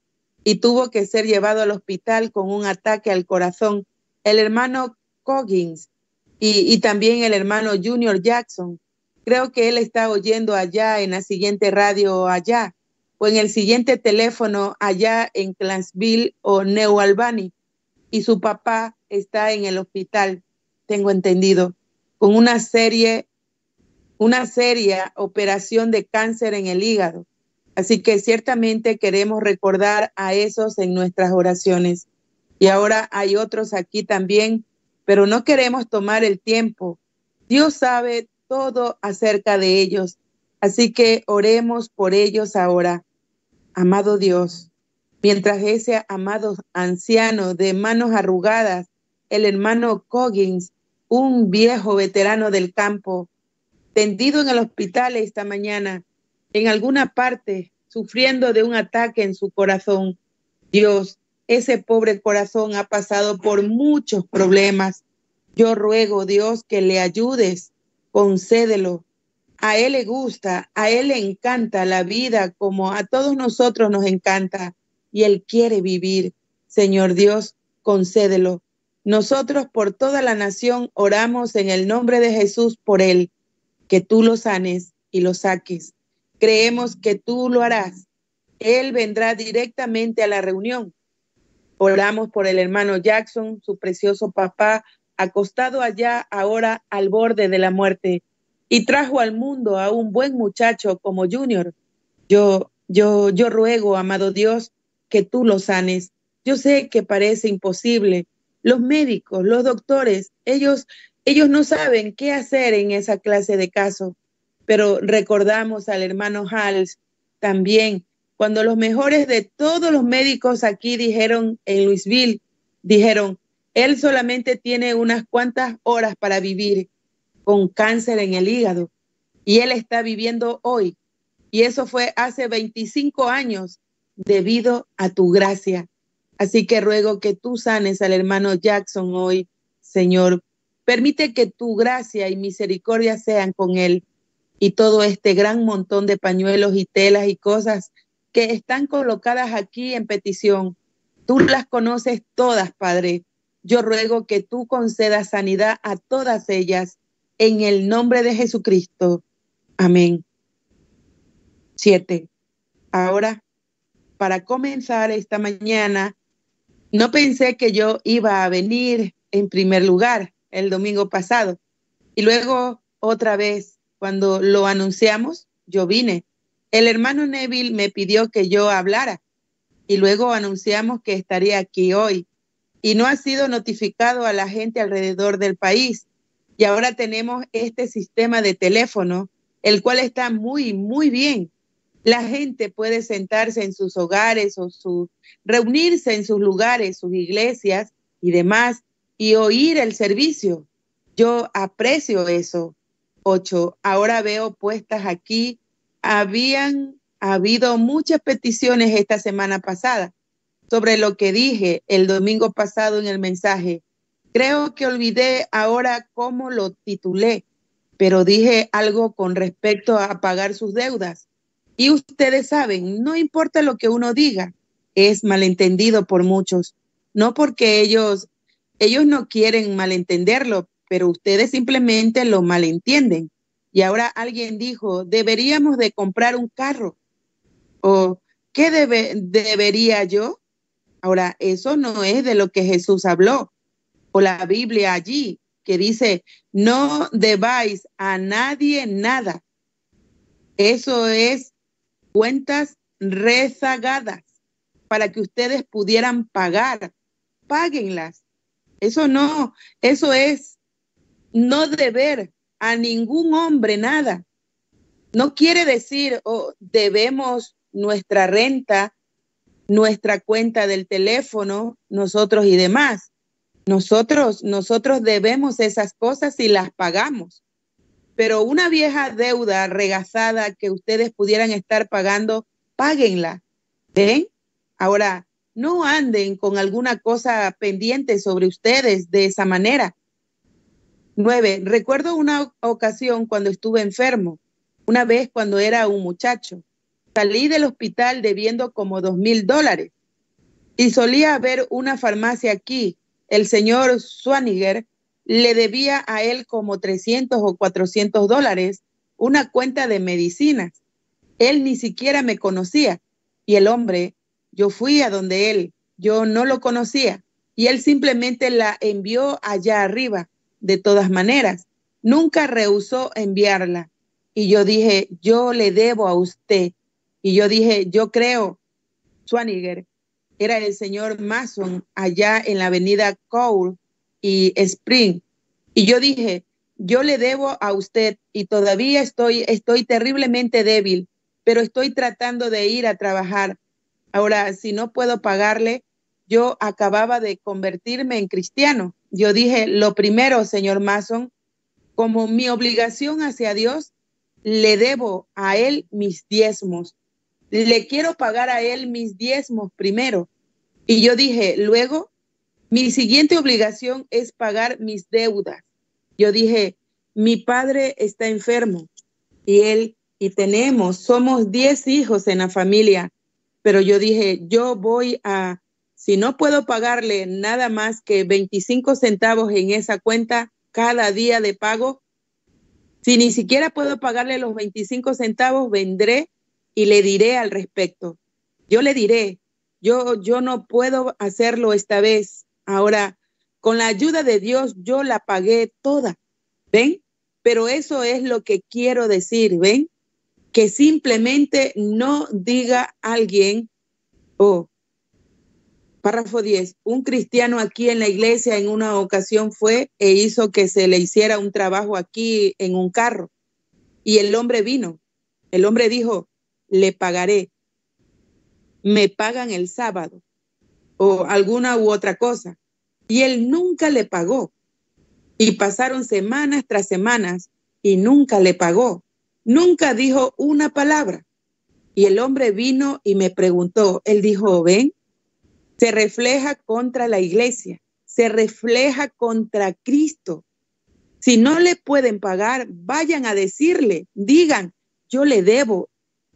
y tuvo que ser llevado al hospital con un ataque al corazón. El hermano Coggins y, y también el hermano Junior Jackson. Creo que él está oyendo allá en la siguiente radio allá o en el siguiente teléfono allá en Clansville o New Albany. Y su papá está en el hospital, tengo entendido, con una serie una seria operación de cáncer en el hígado. Así que ciertamente queremos recordar a esos en nuestras oraciones. Y ahora hay otros aquí también, pero no queremos tomar el tiempo. Dios sabe todo acerca de ellos. Así que oremos por ellos ahora. Amado Dios, mientras ese amado anciano de manos arrugadas el hermano Coggins, un viejo veterano del campo, tendido en el hospital esta mañana, en alguna parte, sufriendo de un ataque en su corazón. Dios, ese pobre corazón ha pasado por muchos problemas. Yo ruego, Dios, que le ayudes, concédelo. A él le gusta, a él le encanta la vida como a todos nosotros nos encanta y él quiere vivir. Señor Dios, concédelo. Nosotros por toda la nación oramos en el nombre de Jesús por él, que tú lo sanes y lo saques. Creemos que tú lo harás. Él vendrá directamente a la reunión. Oramos por el hermano Jackson, su precioso papá, acostado allá ahora al borde de la muerte, y trajo al mundo a un buen muchacho como Junior. Yo, yo, yo ruego, amado Dios, que tú lo sanes. Yo sé que parece imposible. Los médicos, los doctores, ellos, ellos no saben qué hacer en esa clase de caso. Pero recordamos al hermano Hals también, cuando los mejores de todos los médicos aquí dijeron en Louisville, dijeron, él solamente tiene unas cuantas horas para vivir con cáncer en el hígado y él está viviendo hoy. Y eso fue hace 25 años debido a tu gracia. Así que ruego que tú sanes al hermano Jackson hoy, Señor. Permite que tu gracia y misericordia sean con él y todo este gran montón de pañuelos y telas y cosas que están colocadas aquí en petición. Tú las conoces todas, Padre. Yo ruego que tú concedas sanidad a todas ellas en el nombre de Jesucristo. Amén. Siete. Ahora, para comenzar esta mañana, no pensé que yo iba a venir en primer lugar el domingo pasado. Y luego otra vez, cuando lo anunciamos, yo vine. El hermano Neville me pidió que yo hablara y luego anunciamos que estaría aquí hoy y no ha sido notificado a la gente alrededor del país. Y ahora tenemos este sistema de teléfono, el cual está muy, muy bien. La gente puede sentarse en sus hogares o su, reunirse en sus lugares, sus iglesias y demás, y oír el servicio. Yo aprecio eso. Ocho, ahora veo puestas aquí, habían habido muchas peticiones esta semana pasada sobre lo que dije el domingo pasado en el mensaje. Creo que olvidé ahora cómo lo titulé, pero dije algo con respecto a pagar sus deudas. Y ustedes saben, no importa lo que uno diga, es malentendido por muchos, no porque ellos ellos no quieren malentenderlo, pero ustedes simplemente lo malentienden. Y ahora alguien dijo, deberíamos de comprar un carro. ¿O qué debe, debería yo? Ahora, eso no es de lo que Jesús habló, o la Biblia allí, que dice, no debáis a nadie nada. Eso es cuentas rezagadas para que ustedes pudieran pagar. Páguenlas. Eso no, eso es no deber a ningún hombre nada. No quiere decir, oh, debemos nuestra renta nuestra cuenta del teléfono, nosotros y demás. Nosotros, nosotros debemos esas cosas y las pagamos. Pero una vieja deuda regazada que ustedes pudieran estar pagando, páguenla. ¿Ven? Ahora, no anden con alguna cosa pendiente sobre ustedes de esa manera. Nueve, recuerdo una ocasión cuando estuve enfermo, una vez cuando era un muchacho. Salí del hospital debiendo como dos mil dólares y solía haber una farmacia aquí. El señor Swaniger le debía a él como 300 o 400 dólares una cuenta de medicinas. Él ni siquiera me conocía y el hombre, yo fui a donde él, yo no lo conocía y él simplemente la envió allá arriba, de todas maneras. Nunca rehusó enviarla. Y yo dije, yo le debo a usted y yo dije, yo creo, Swaniger era el señor Mason allá en la avenida Cole y Spring. Y yo dije, yo le debo a usted y todavía estoy, estoy terriblemente débil, pero estoy tratando de ir a trabajar. Ahora, si no puedo pagarle, yo acababa de convertirme en cristiano. yo dije, lo primero, señor Mason, como mi obligación hacia Dios, le debo a Él mis diezmos. Le quiero pagar a Él mis diezmos primero. Y yo dije, luego, mi siguiente obligación es pagar mis deudas. Yo dije, mi padre está enfermo y él, y tenemos, somos 10 hijos en la familia, pero yo dije, yo voy a, si no puedo pagarle nada más que 25 centavos en esa cuenta cada día de pago, si ni siquiera puedo pagarle los 25 centavos, vendré y le diré al respecto. Yo le diré, yo, yo no puedo hacerlo esta vez. Ahora, con la ayuda de Dios, yo la pagué toda. ¿Ven? Pero eso es lo que quiero decir, ¿ven? Que simplemente no diga alguien, oh, párrafo 10, un cristiano aquí en la iglesia en una ocasión fue e hizo que se le hiciera un trabajo aquí en un carro. Y el hombre vino. El hombre dijo, le pagaré. Me pagan el sábado o alguna u otra cosa. Y él nunca le pagó. Y pasaron semanas tras semanas y nunca le pagó. Nunca dijo una palabra. Y el hombre vino y me preguntó, él dijo, ven, se refleja contra la iglesia, se refleja contra Cristo. Si no le pueden pagar, vayan a decirle, digan, yo le debo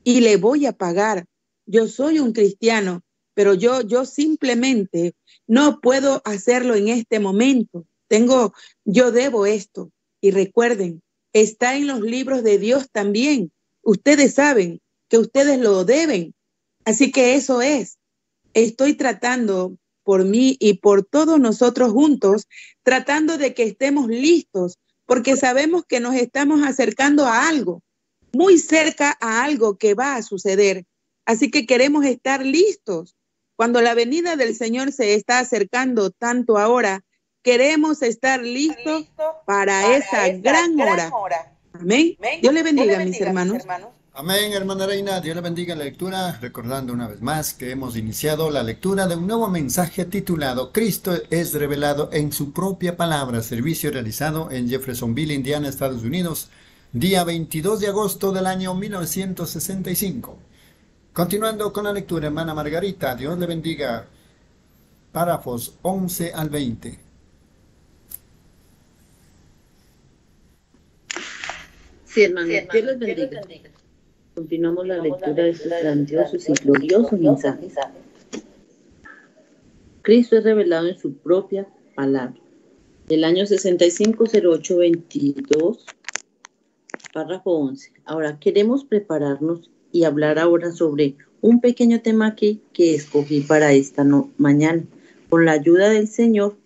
y le voy a pagar. Yo soy un cristiano, pero yo, yo simplemente no puedo hacerlo en este momento. Tengo, yo debo esto. Y recuerden, está en los libros de Dios también. Ustedes saben que ustedes lo deben. Así que eso es. Estoy tratando por mí y por todos nosotros juntos, tratando de que estemos listos, porque sabemos que nos estamos acercando a algo, muy cerca a algo que va a suceder. Así que queremos estar listos. Cuando la venida del Señor se está acercando tanto ahora, queremos estar listos para, esa, gran, hora. Amén. Dios le bendiga, mis, hermanos. Amén, hermana Reina. Dios le bendiga la lectura. Recordando una vez más que hemos iniciado la lectura de un nuevo mensaje titulado Cristo es revelado en su propia palabra. Servicio realizado en Jeffersonville, Indiana, Estados Unidos, día 22 de agosto del año 1965. Continuando con la lectura, hermana Margarita, Dios le bendiga. Párrafos 11 al 20. Sí, hermano, Dios les bendiga. Continuamos la lectura de estos grandiosos y gloriosos mensajes. Cristo es revelado en su propia palabra. El año 650822, párrafo 11. Ahora queremos prepararnos y hablar ahora sobre un pequeño tema aquí que escogí para esta mañana. Con la ayuda del Señor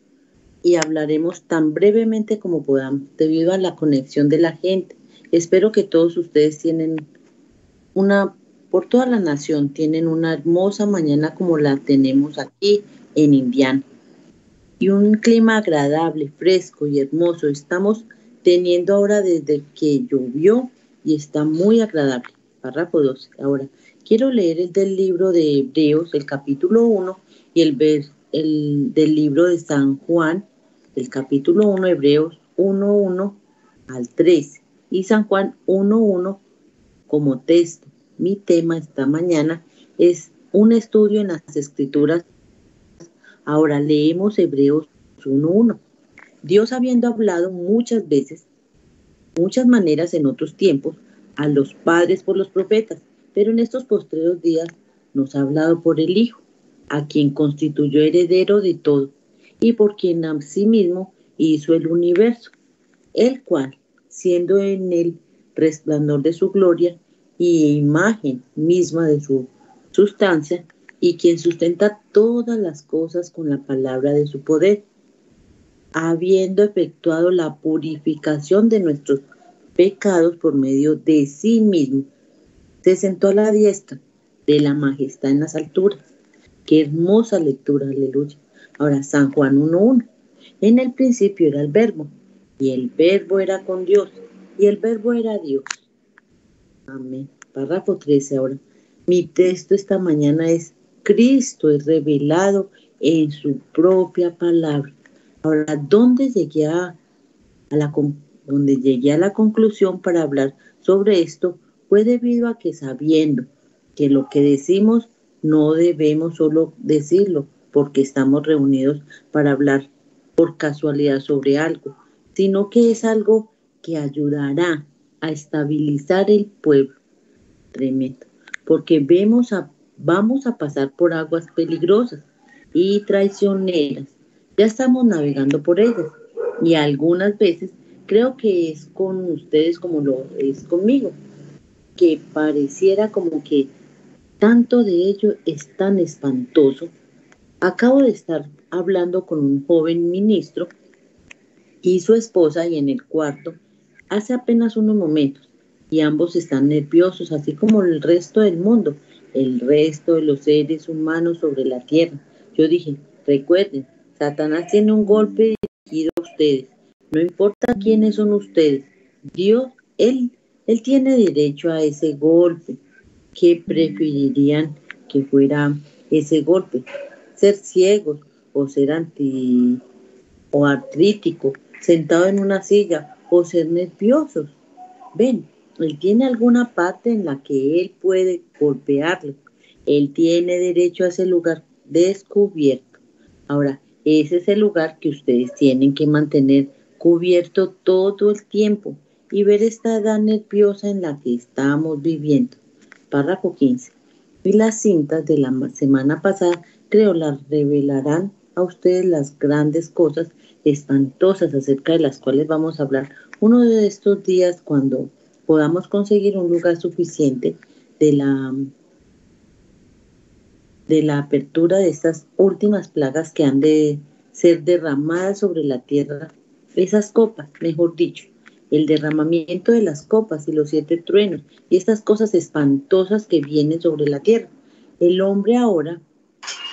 y hablaremos tan brevemente como podamos debido a la conexión de la gente. Espero que todos ustedes tienen una, por toda la nación, tienen una hermosa mañana como la tenemos aquí en Indiana. Y un clima agradable, fresco y hermoso estamos teniendo ahora desde que llovió y está muy agradable párrafo 12. Ahora, quiero leer el del libro de Hebreos, el capítulo 1, y el, ver, el del libro de San Juan, el capítulo 1, Hebreos 1, 1 al 13, y San Juan 1, 1 como texto. Mi tema esta mañana es un estudio en las escrituras. Ahora leemos Hebreos 1.1. Dios habiendo hablado muchas veces, muchas maneras en otros tiempos, a los padres por los profetas, pero en estos postreros días nos ha hablado por el Hijo, a quien constituyó heredero de todo, y por quien a sí mismo hizo el universo, el cual, siendo en el resplandor de su gloria y imagen misma de su sustancia, y quien sustenta todas las cosas con la palabra de su poder, habiendo efectuado la purificación de nuestros pecados por medio de sí mismo. Se sentó a la diestra de la majestad en las alturas. Qué hermosa lectura, aleluya. Ahora, San Juan 1.1. En el principio era el verbo, y el verbo era con Dios, y el verbo era Dios. Amén. Párrafo 13 ahora. Mi texto esta mañana es, Cristo es revelado en su propia palabra. Ahora, ¿dónde llegué a, la, donde llegué a la conclusión para hablar sobre esto? Fue debido a que sabiendo que lo que decimos no debemos solo decirlo porque estamos reunidos para hablar por casualidad sobre algo, sino que es algo que ayudará a estabilizar el pueblo. Tremendo. Porque vemos a, vamos a pasar por aguas peligrosas y traicioneras. Ya estamos navegando por ellas y algunas veces creo que es con ustedes como lo es conmigo, que pareciera como que tanto de ello es tan espantoso. Acabo de estar hablando con un joven ministro y su esposa y en el cuarto hace apenas unos momentos y ambos están nerviosos, así como el resto del mundo, el resto de los seres humanos sobre la tierra. Yo dije, recuerden, Satanás tiene un golpe dirigido a ustedes. No importa quiénes son ustedes. Dios, Él, Él tiene derecho a ese golpe. ¿Qué preferirían que fuera ese golpe? Ser ciegos o ser anti o artrítico, sentado en una silla o ser nerviosos. Ven, él tiene alguna parte en la que él puede golpearlo. Él tiene derecho a ese lugar descubierto. Ahora, ese es el lugar que ustedes tienen que mantener cubierto todo el tiempo y ver esta edad nerviosa en la que estamos viviendo. Párrafo 15. Y las cintas de la semana pasada creo las revelarán a ustedes las grandes cosas espantosas acerca de las cuales vamos a hablar uno de estos días cuando podamos conseguir un lugar suficiente de la de la apertura de estas últimas plagas que han de ser derramadas sobre la tierra, esas copas, mejor dicho, el derramamiento de las copas y los siete truenos y estas cosas espantosas que vienen sobre la tierra. El hombre ahora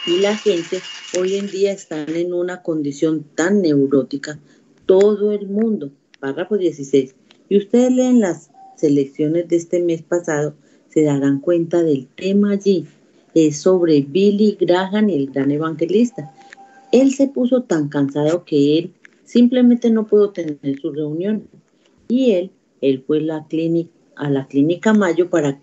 y la gente hoy en día están en una condición tan neurótica, todo el mundo, párrafo 16, y ustedes leen las selecciones de este mes pasado, se darán cuenta del tema allí, es sobre Billy Graham, el gran evangelista. Él se puso tan cansado que él simplemente no pudo tener su reunión. Y él, él fue la clínica, a la clínica Mayo para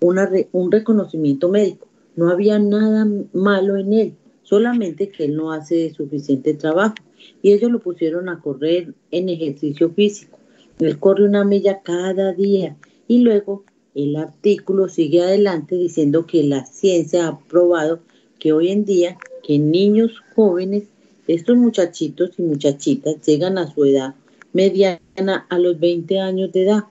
un reconocimiento médico. No había nada malo en él, solamente que él no hace suficiente trabajo. Y ellos lo pusieron a correr en ejercicio físico. Él corre una milla cada día y luego el artículo sigue adelante diciendo que la ciencia ha probado que hoy en día que niños jóvenes, estos muchachitos y muchachitas llegan a su edad mediana a los 20 años de edad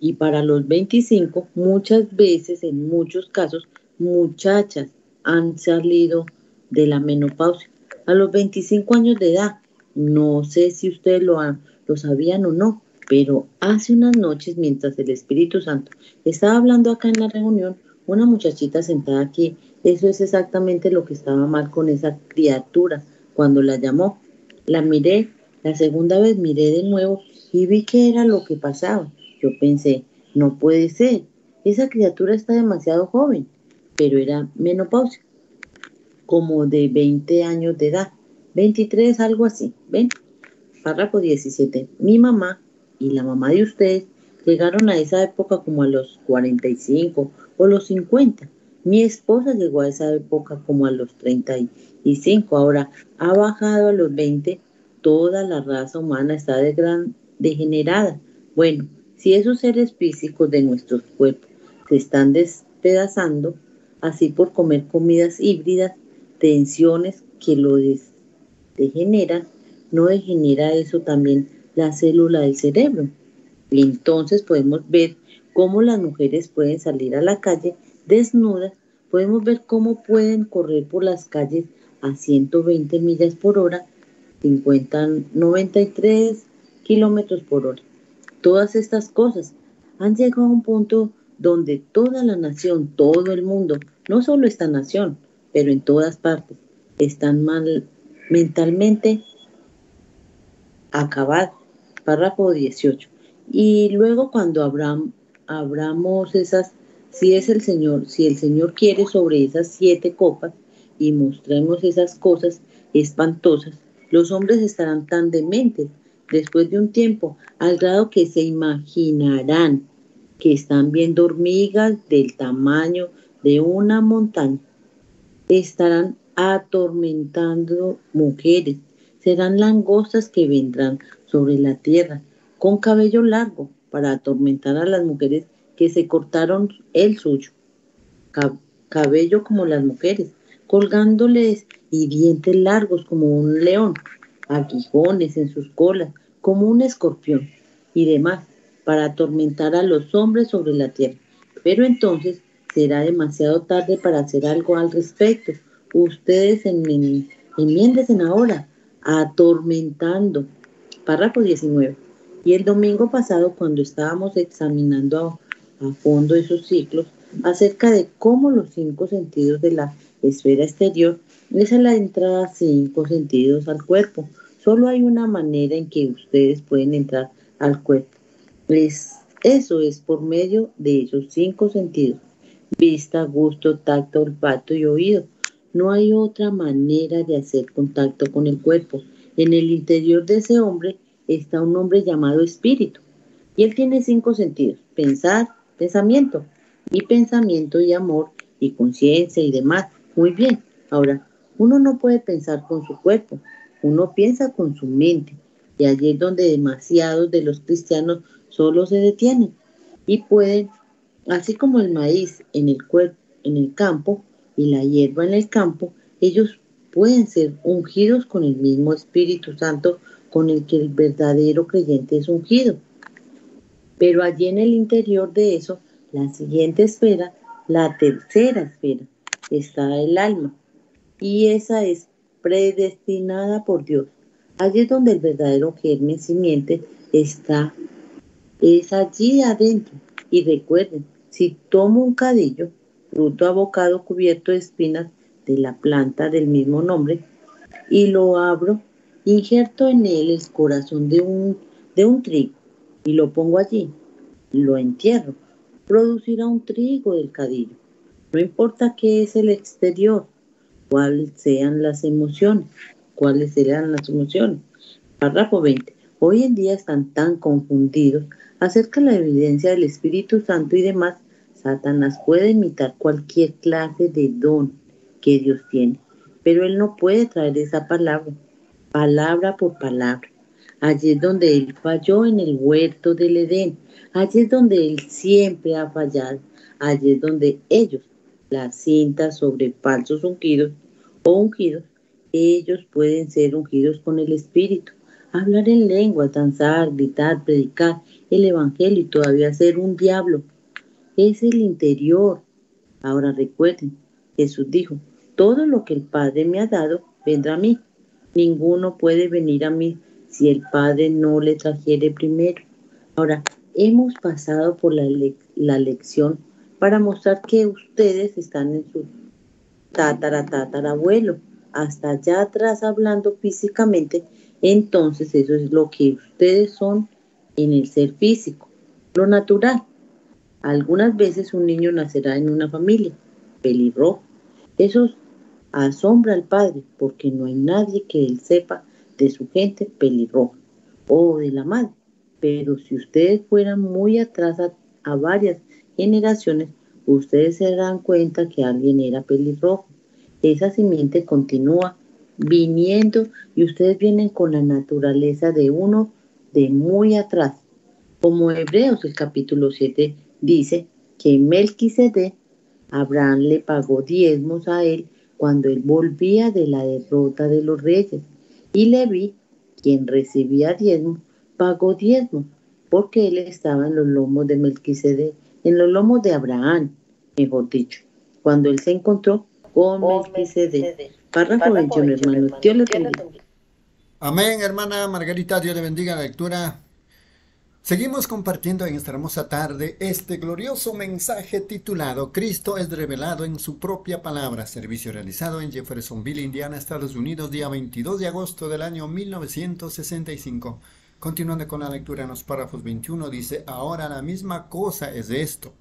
y para los 25 muchas veces en muchos casos muchachas han salido de la menopausia a los 25 años de edad. No sé si ustedes lo, han, lo sabían o no, pero hace unas noches, mientras el Espíritu Santo estaba hablando acá en la reunión, una muchachita sentada aquí, eso es exactamente lo que estaba mal con esa criatura cuando la llamó. La miré, la segunda vez miré de nuevo y vi que era lo que pasaba. Yo pensé, no puede ser, esa criatura está demasiado joven pero era menopausia, como de 20 años de edad, 23, algo así. ¿Ven? Párrafo 17. Mi mamá y la mamá de ustedes llegaron a esa época como a los 45 o los 50. Mi esposa llegó a esa época como a los 35. Ahora ha bajado a los 20. Toda la raza humana está de gran degenerada. Bueno, si esos seres físicos de nuestros cuerpos se están despedazando, así por comer comidas híbridas, tensiones que lo degeneran, no degenera eso también la célula del cerebro. Y entonces podemos ver cómo las mujeres pueden salir a la calle desnudas, podemos ver cómo pueden correr por las calles a 120 millas por hora, 50, 93 kilómetros por hora. Todas estas cosas han llegado a un punto donde toda la nación, todo el mundo, no solo esta nación, pero en todas partes, están mal mentalmente acabados. Párrafo 18. Y luego cuando abramos esas, si es el Señor, si el Señor quiere sobre esas siete copas y mostremos esas cosas espantosas, los hombres estarán tan dementes después de un tiempo al grado que se imaginarán que están viendo hormigas del tamaño de una montaña. Estarán atormentando mujeres. Serán langostas que vendrán sobre la tierra con cabello largo para atormentar a las mujeres que se cortaron el suyo. cabello como las mujeres, colgándoles y dientes largos como un león, aguijones en sus colas como un escorpión y demás para atormentar a los hombres sobre la tierra. Pero entonces será demasiado tarde para hacer algo al respecto. Ustedes enmiéndesen ahora, atormentando. Párrafo 19. Y el domingo pasado, cuando estábamos examinando a, a fondo esos ciclos, acerca de cómo los cinco sentidos de la esfera exterior es la entrada cinco sentidos al cuerpo. Solo hay una manera en que ustedes pueden entrar al cuerpo. eso es por medio de esos cinco sentidos. Vista, gusto, tacto, olfato y oído. No hay otra manera de hacer contacto con el cuerpo. En el interior de ese hombre está un hombre llamado espíritu. Y él tiene cinco sentidos. Pensar, pensamiento. Y pensamiento y amor y conciencia y demás. Muy bien. Ahora, uno no puede pensar con su cuerpo, uno piensa con su mente. Y allí es donde demasiados de los cristianos solo se detienen y pueden, así como el maíz en el, en el campo y la hierba en el campo, ellos pueden ser ungidos con el mismo Espíritu Santo con el que el verdadero creyente es ungido. Pero allí en el interior de eso, la siguiente esfera, la tercera esfera, está el alma. Y esa es predestinada por Dios. Allí es donde el verdadero germen simiente está. Es allí adentro. Y recuerden, si tomo un cadillo, fruto abocado cubierto de espinas de la planta del mismo nombre, y lo abro, injerto en él el corazón de un, de un trigo y lo pongo allí, lo entierro, producirá un trigo del cadillo. No importa qué es el exterior, cuáles sean las emociones, cuáles serán las emociones. Párrafo 20. Hoy en día están tan confundidos acerca de la evidencia del Espíritu Santo y demás. Satanás puede imitar cualquier clase de don que Dios tiene, pero él no puede traer esa palabra, palabra por palabra. Allí es donde él falló en el huerto del Edén. Allí es donde él siempre ha fallado. Allí es donde ellos, las cintas sobre falsos ungidos, o ungidos, ellos pueden ser ungidos con el Espíritu, hablar en lengua, danzar, gritar, predicar el Evangelio y todavía ser un diablo. Es el interior. Ahora recuerden, Jesús dijo, todo lo que el Padre me ha dado vendrá a mí. Ninguno puede venir a mí si el Padre no le trajere primero. Ahora, hemos pasado por la, la lección para mostrar que ustedes están en su tataratatarabuelo, hasta allá atrás hablando físicamente, entonces eso es lo que ustedes son en el ser físico, lo natural. Algunas veces un niño nacerá en una familia pelirrojo. Eso asombra al padre porque no hay nadie que él sepa de su gente pelirroja o de la madre. Pero si ustedes fueran muy atrás a varias generaciones, ustedes se darán cuenta que alguien era pelirrojo. Esa simiente continúa viniendo y ustedes vienen con la naturaleza de uno de muy atrás. Como Hebreos el capítulo 7 dice que Melquisede, Abraham le pagó diezmos a él cuando él volvía de la derrota de los reyes. Y Leví, quien recibía diezmos, pagó diezmos porque él estaba en los lomos de Melquisede en los lomos de Abraham, mejor dicho, cuando él se encontró con Melquisede. Párrafo 21, hermano. Dios le bendiga. Amén, hermana Margarita. Dios le bendiga la lectura. Seguimos compartiendo en esta hermosa tarde este glorioso mensaje titulado Cristo es revelado en su propia palabra, servicio realizado en Jeffersonville, Indiana, Estados Unidos, día 22 de agosto del año 1965. Continuando con la lectura en los párrafos 21, dice, ahora la misma cosa es esto.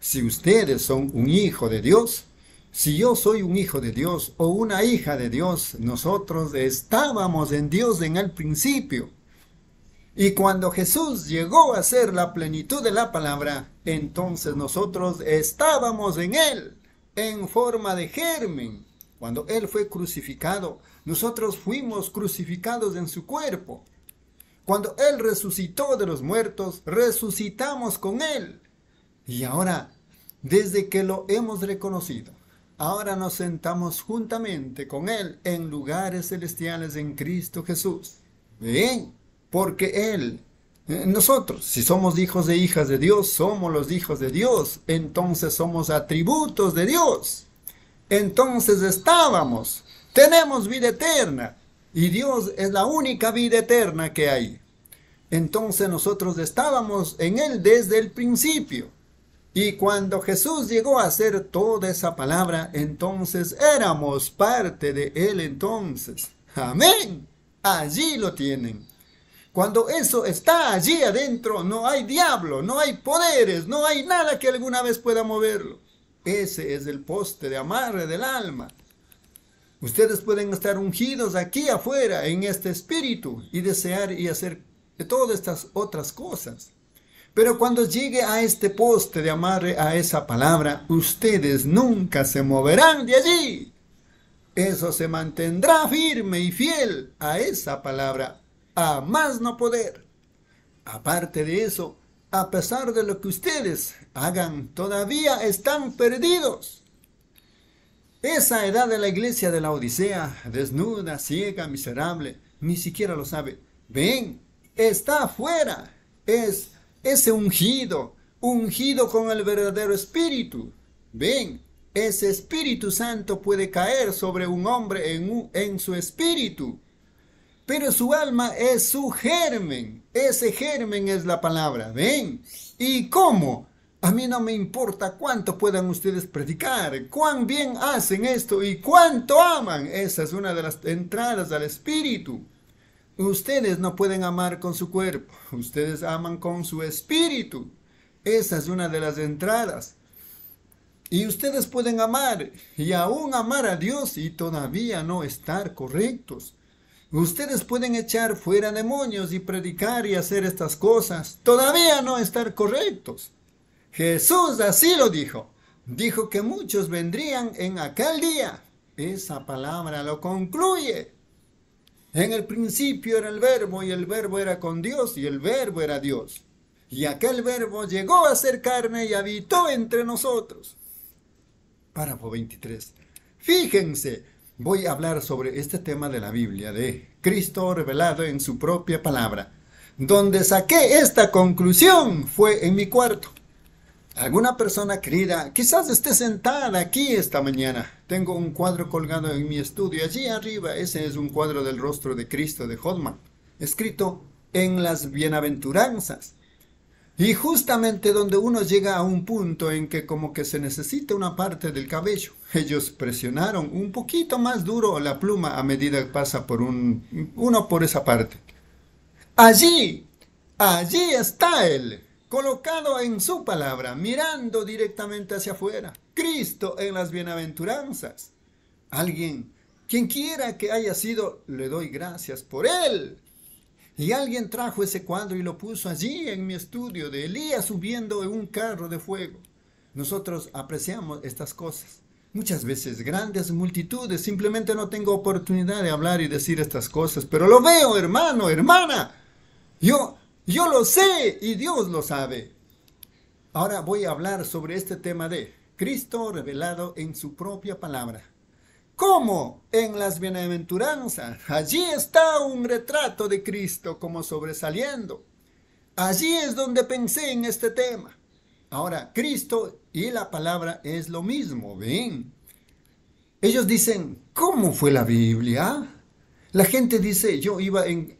Si ustedes son un hijo de Dios, Si yo soy un hijo de Dios o una hija de Dios, nosotros estábamos en Dios en el principio. Y cuando Jesús llegó a ser la plenitud de la palabra, entonces nosotros estábamos en Él, en forma de germen. Cuando Él fue crucificado, nosotros fuimos crucificados en su cuerpo. Cuando Él resucitó de los muertos, resucitamos con Él. Y ahora, desde que lo hemos reconocido, ahora nos sentamos juntamente con Él en lugares celestiales en Cristo Jesús. Bien, porque Él, eh, nosotros, si somos hijos e hijas de Dios, somos los hijos de Dios, entonces somos atributos de Dios. Entonces estábamos, tenemos vida eterna, y Dios es la única vida eterna que hay. Entonces nosotros estábamos en Él desde el principio. Y cuando Jesús llegó a hacer toda esa palabra, entonces éramos parte de Él entonces. Amén. Allí lo tienen. Cuando eso está allí adentro, no hay diablo, no hay poderes, no hay nada que alguna vez pueda moverlo. Ese es el poste de amarre del alma. Ustedes pueden estar ungidos aquí afuera en este espíritu y desear y hacer todas estas otras cosas. Pero cuando llegue a este poste de amarre a esa palabra, ustedes nunca se moverán de allí. Eso se mantendrá firme y fiel a esa palabra, a más no poder. Aparte de eso, a pesar de lo que ustedes hagan, todavía están perdidos. Esa edad de la iglesia de la Odisea, desnuda, ciega, miserable, ni siquiera lo sabe. Ven, está afuera. Es ese ungido, ungido con el verdadero espíritu. Ven, ese Espíritu Santo puede caer sobre un hombre en, en su espíritu. Pero su alma es su germen. Ese germen es la palabra. ¿Ven? ¿Y cómo? A mí no me importa cuánto puedan ustedes predicar, cuán bien hacen esto y cuánto aman. Esa es una de las entradas al espíritu. Ustedes no pueden amar con su cuerpo, ustedes aman con su espíritu. Esa es una de las entradas. Y ustedes pueden amar y aún amar a Dios y todavía no estar correctos. Ustedes pueden echar fuera demonios y predicar y hacer estas cosas, todavía no estar correctos. Jesús así lo dijo. Dijo que muchos vendrían en aquel día. Esa palabra lo concluye. En el principio era el verbo y el verbo era con Dios y el verbo era Dios. Y aquel verbo llegó a ser carne y habitó entre nosotros. Párrafo 23. Fíjense, voy a hablar sobre este tema de la Biblia, de Cristo revelado en su propia palabra. Donde saqué esta conclusión fue en mi cuarto. Alguna persona querida quizás esté sentada aquí esta mañana. Tengo un cuadro colgado en mi estudio. Allí arriba, ese es un cuadro del rostro de Cristo de Hodman, escrito en las bienaventuranzas. Y justamente donde uno llega a un punto en que como que se necesita una parte del cabello, ellos presionaron un poquito más duro la pluma a medida que pasa por un, uno por esa parte. Allí, allí está Él, colocado en su palabra, mirando directamente hacia afuera. Cristo en las bienaventuranzas. Alguien, quien quiera que haya sido, le doy gracias por Él. Y alguien trajo ese cuadro y lo puso allí en mi estudio de Elías subiendo en un carro de fuego. Nosotros apreciamos estas cosas. Muchas veces grandes multitudes, simplemente no tengo oportunidad de hablar y decir estas cosas, pero lo veo, hermano, hermana. Yo, yo lo sé y Dios lo sabe. Ahora voy a hablar sobre este tema de Cristo revelado en su propia palabra. ¿Cómo? En las bienaventuranzas. Allí está un retrato de Cristo como sobresaliendo. Allí es donde pensé en este tema. Ahora, Cristo y la palabra es lo mismo, ¿ven? Ellos dicen, ¿cómo fue la Biblia? La gente dice, yo iba en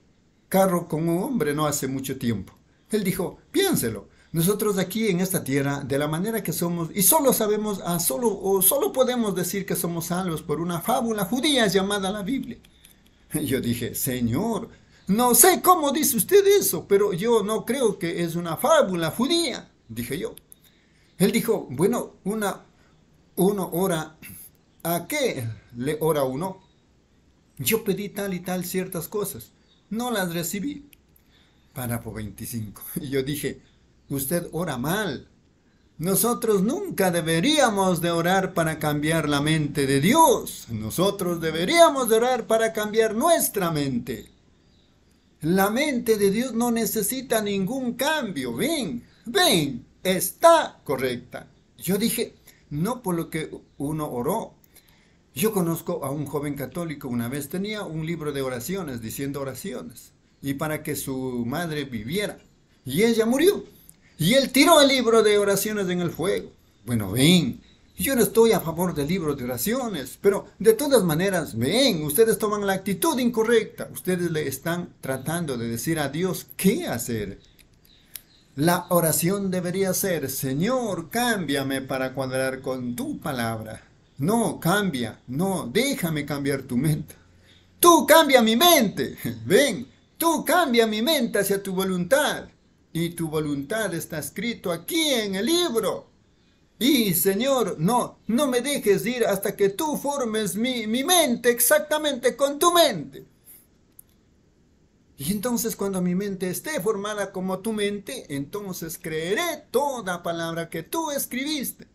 carro con un hombre no hace mucho tiempo. Él dijo, piénselo, nosotros aquí en esta tierra, de la manera que somos, y solo sabemos, a solo, o solo podemos decir que somos salvos por una fábula judía llamada la Biblia. <laughs> Yo dije, Señor, no sé cómo dice usted eso, pero yo no creo que es una fábula judía, dije yo. Él dijo, bueno, una, uno ora ¿a qué le ora uno? Yo pedí tal y tal ciertas cosas, no las recibí. Párrafo 25. Y yo dije, usted ora mal. Nosotros nunca deberíamos de orar para cambiar la mente de Dios. Nosotros deberíamos de orar para cambiar nuestra mente. La mente de Dios no necesita ningún cambio. Ven, ven, está correcta. Yo dije, no por lo que uno oró. Yo conozco a un joven católico una vez, tenía un libro de oraciones diciendo oraciones y para que su madre viviera. Y ella murió. Y él tiró el libro de oraciones en el fuego. Bueno, ven, yo no estoy a favor del libro de oraciones, pero de todas maneras, ven, ustedes toman la actitud incorrecta. Ustedes le están tratando de decir a Dios qué hacer. La oración debería ser, Señor, cámbiame para cuadrar con tu palabra. No, cambia, no, déjame cambiar tu mente. Tú cambia mi mente. <laughs> Ven, Tú cambia mi mente hacia tu voluntad. Y tu voluntad está escrito aquí en el libro. Y Señor, no, no me dejes ir hasta que tú formes mi, mi mente exactamente con tu mente. Y entonces cuando mi mente esté formada como tu mente, entonces creeré toda palabra que tú escribiste.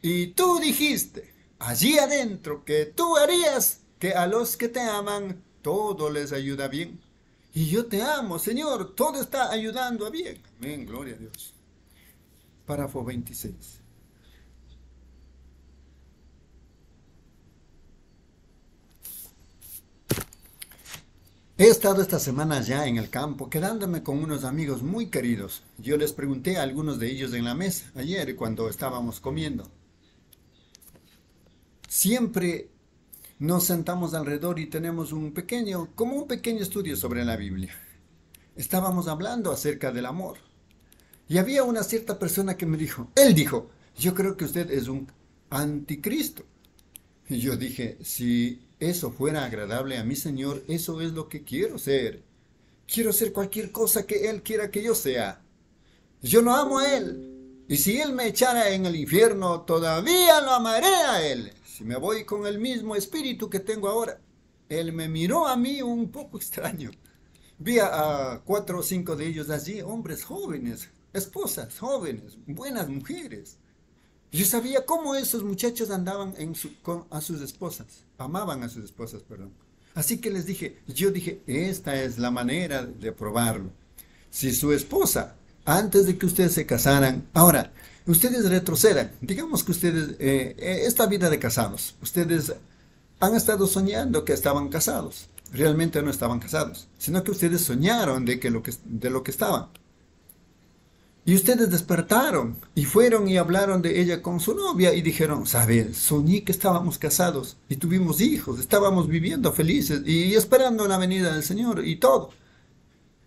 Y tú dijiste allí adentro que tú harías que a los que te aman todo les ayuda bien. Y yo te amo, Señor. Todo está ayudando a bien. Amén, gloria a Dios. Párrafo 26. He estado esta semana ya en el campo, quedándome con unos amigos muy queridos. Yo les pregunté a algunos de ellos en la mesa, ayer cuando estábamos comiendo. Siempre nos sentamos alrededor y tenemos un pequeño, como un pequeño estudio sobre la Biblia. Estábamos hablando acerca del amor. Y había una cierta persona que me dijo, él dijo, yo creo que usted es un anticristo. Y yo dije, si eso fuera agradable a mi Señor, eso es lo que quiero ser. Quiero ser cualquier cosa que Él quiera que yo sea. Yo no amo a Él. Y si Él me echara en el infierno, todavía lo amaré a Él. Si me voy con el mismo espíritu que tengo ahora, él me miró a mí un poco <laughs> extraño. Vi a, cuatro o cinco de ellos allí, hombres jóvenes, esposas jóvenes, buenas mujeres. Yo sabía cómo esos muchachos andaban a sus esposas, amaban a sus esposas, perdón. Así que les dije, yo dije, esta es la manera de probarlo. Si su esposa, antes de que ustedes se casaran, ahora, ustedes retrocedan. Digamos que ustedes, eh, eh, esta vida de casados, ustedes han estado soñando que estaban casados. Realmente no estaban casados, sino que ustedes soñaron de, que que, de lo que estaban. Y ustedes despertaron y fueron y hablaron de ella con su novia y dijeron, sabes, soñé que estábamos casados y tuvimos hijos, estábamos viviendo felices y esperando la venida del Señor y todo.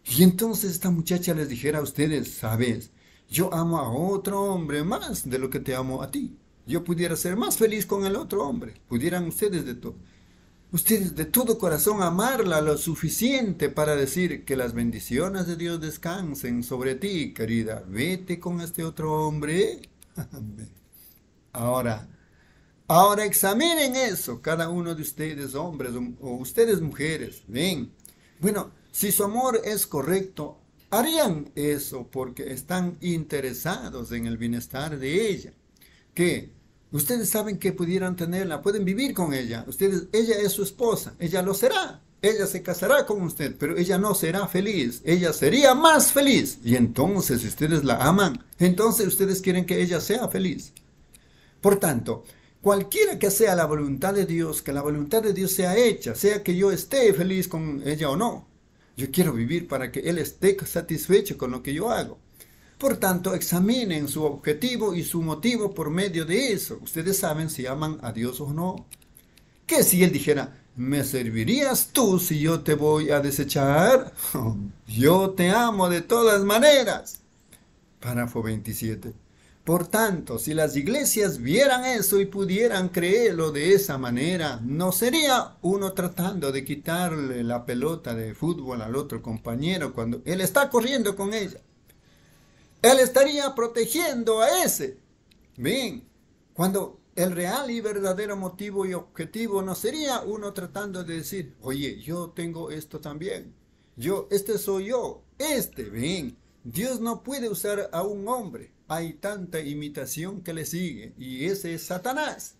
Y entonces esta muchacha les dijera a ustedes, sabes, yo amo a otro hombre más de lo que te amo a ti. Yo pudiera ser más feliz con el otro hombre. Pudieran ustedes de todo. Ustedes de todo corazón amarla lo suficiente para decir que las bendiciones de Dios descansen sobre ti, querida. Vete con este otro hombre. ahora, ahora examinen eso, cada uno de ustedes, hombres o, ustedes, mujeres. Ven. Bueno, si su amor es correcto, harían eso porque están interesados en el bienestar de ella. Que ustedes saben que pudieran tenerla, pueden vivir con ella. Ustedes, ella es su esposa, ella lo será. Ella se casará con usted, pero ella no será feliz. Ella sería más feliz. Y entonces, si ustedes la aman, entonces ustedes quieren que ella sea feliz. Por tanto, cualquiera que sea la voluntad de Dios, que la voluntad de Dios sea hecha, sea que yo esté feliz con ella o no, yo quiero vivir para que Él esté satisfecho con lo que yo hago. Por tanto, examinen su objetivo y su motivo por medio de eso. Ustedes saben si aman a Dios o no. ¿Qué si Él dijera, ¿me servirías tú si yo te voy a desechar? <laughs> yo te amo de todas maneras. Párrafo 27. Por tanto, si las iglesias vieran eso y pudieran creerlo de esa manera, no sería uno tratando de quitarle la pelota de fútbol al otro compañero cuando él está corriendo con ella. Él estaría protegiendo a ese. Bien, cuando el real y verdadero motivo y objetivo no sería uno tratando de decir, oye, yo tengo esto también. Yo, este soy yo, este, ven. Dios no puede usar a un hombre. Hay tanta imitación que le sigue y ese es Satanás.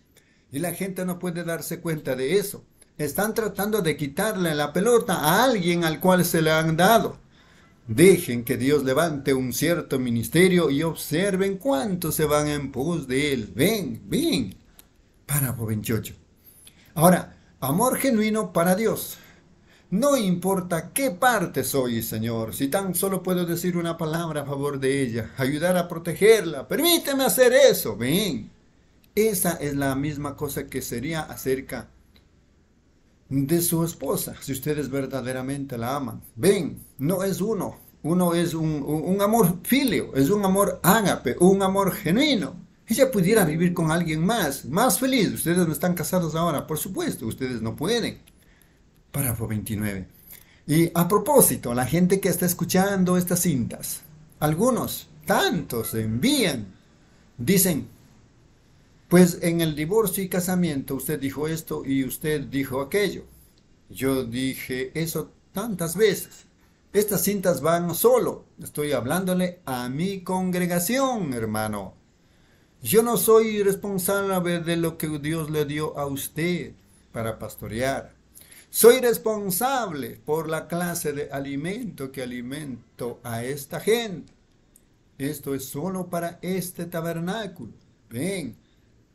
Y la gente no puede darse cuenta de eso. Están tratando de quitarle la pelota a alguien al cual se le han dado. Dejen que Dios levante un cierto ministerio y observen cuántos se van en pos de él. Ven, ven. Párrafo 28. Ahora, amor genuino para Dios. No importa qué parte soy, Señor, si tan solo puedo decir una palabra a favor de ella, ayudar a protegerla, permíteme hacer eso, ven. Esa es la misma cosa que sería acerca de su esposa, si ustedes verdaderamente la aman. Ven, no es uno, uno es un, amor filio, es un amor ágape, un amor genuino. Ella pudiera vivir con alguien más, más feliz. Ustedes no están casados ahora, por supuesto, ustedes no pueden. Párrafo 29. Y a propósito, la gente que está escuchando estas cintas, algunos, tantos, envían, dicen, pues en el divorcio y casamiento usted dijo esto y usted dijo aquello. Yo dije eso tantas veces. Estas cintas van solo. Estoy hablándole a mi congregación, hermano. Yo no soy responsable de lo que Dios le dio a usted para pastorear. Soy responsable por la clase de alimento que alimento a esta gente. Esto es solo para este tabernáculo. Ven,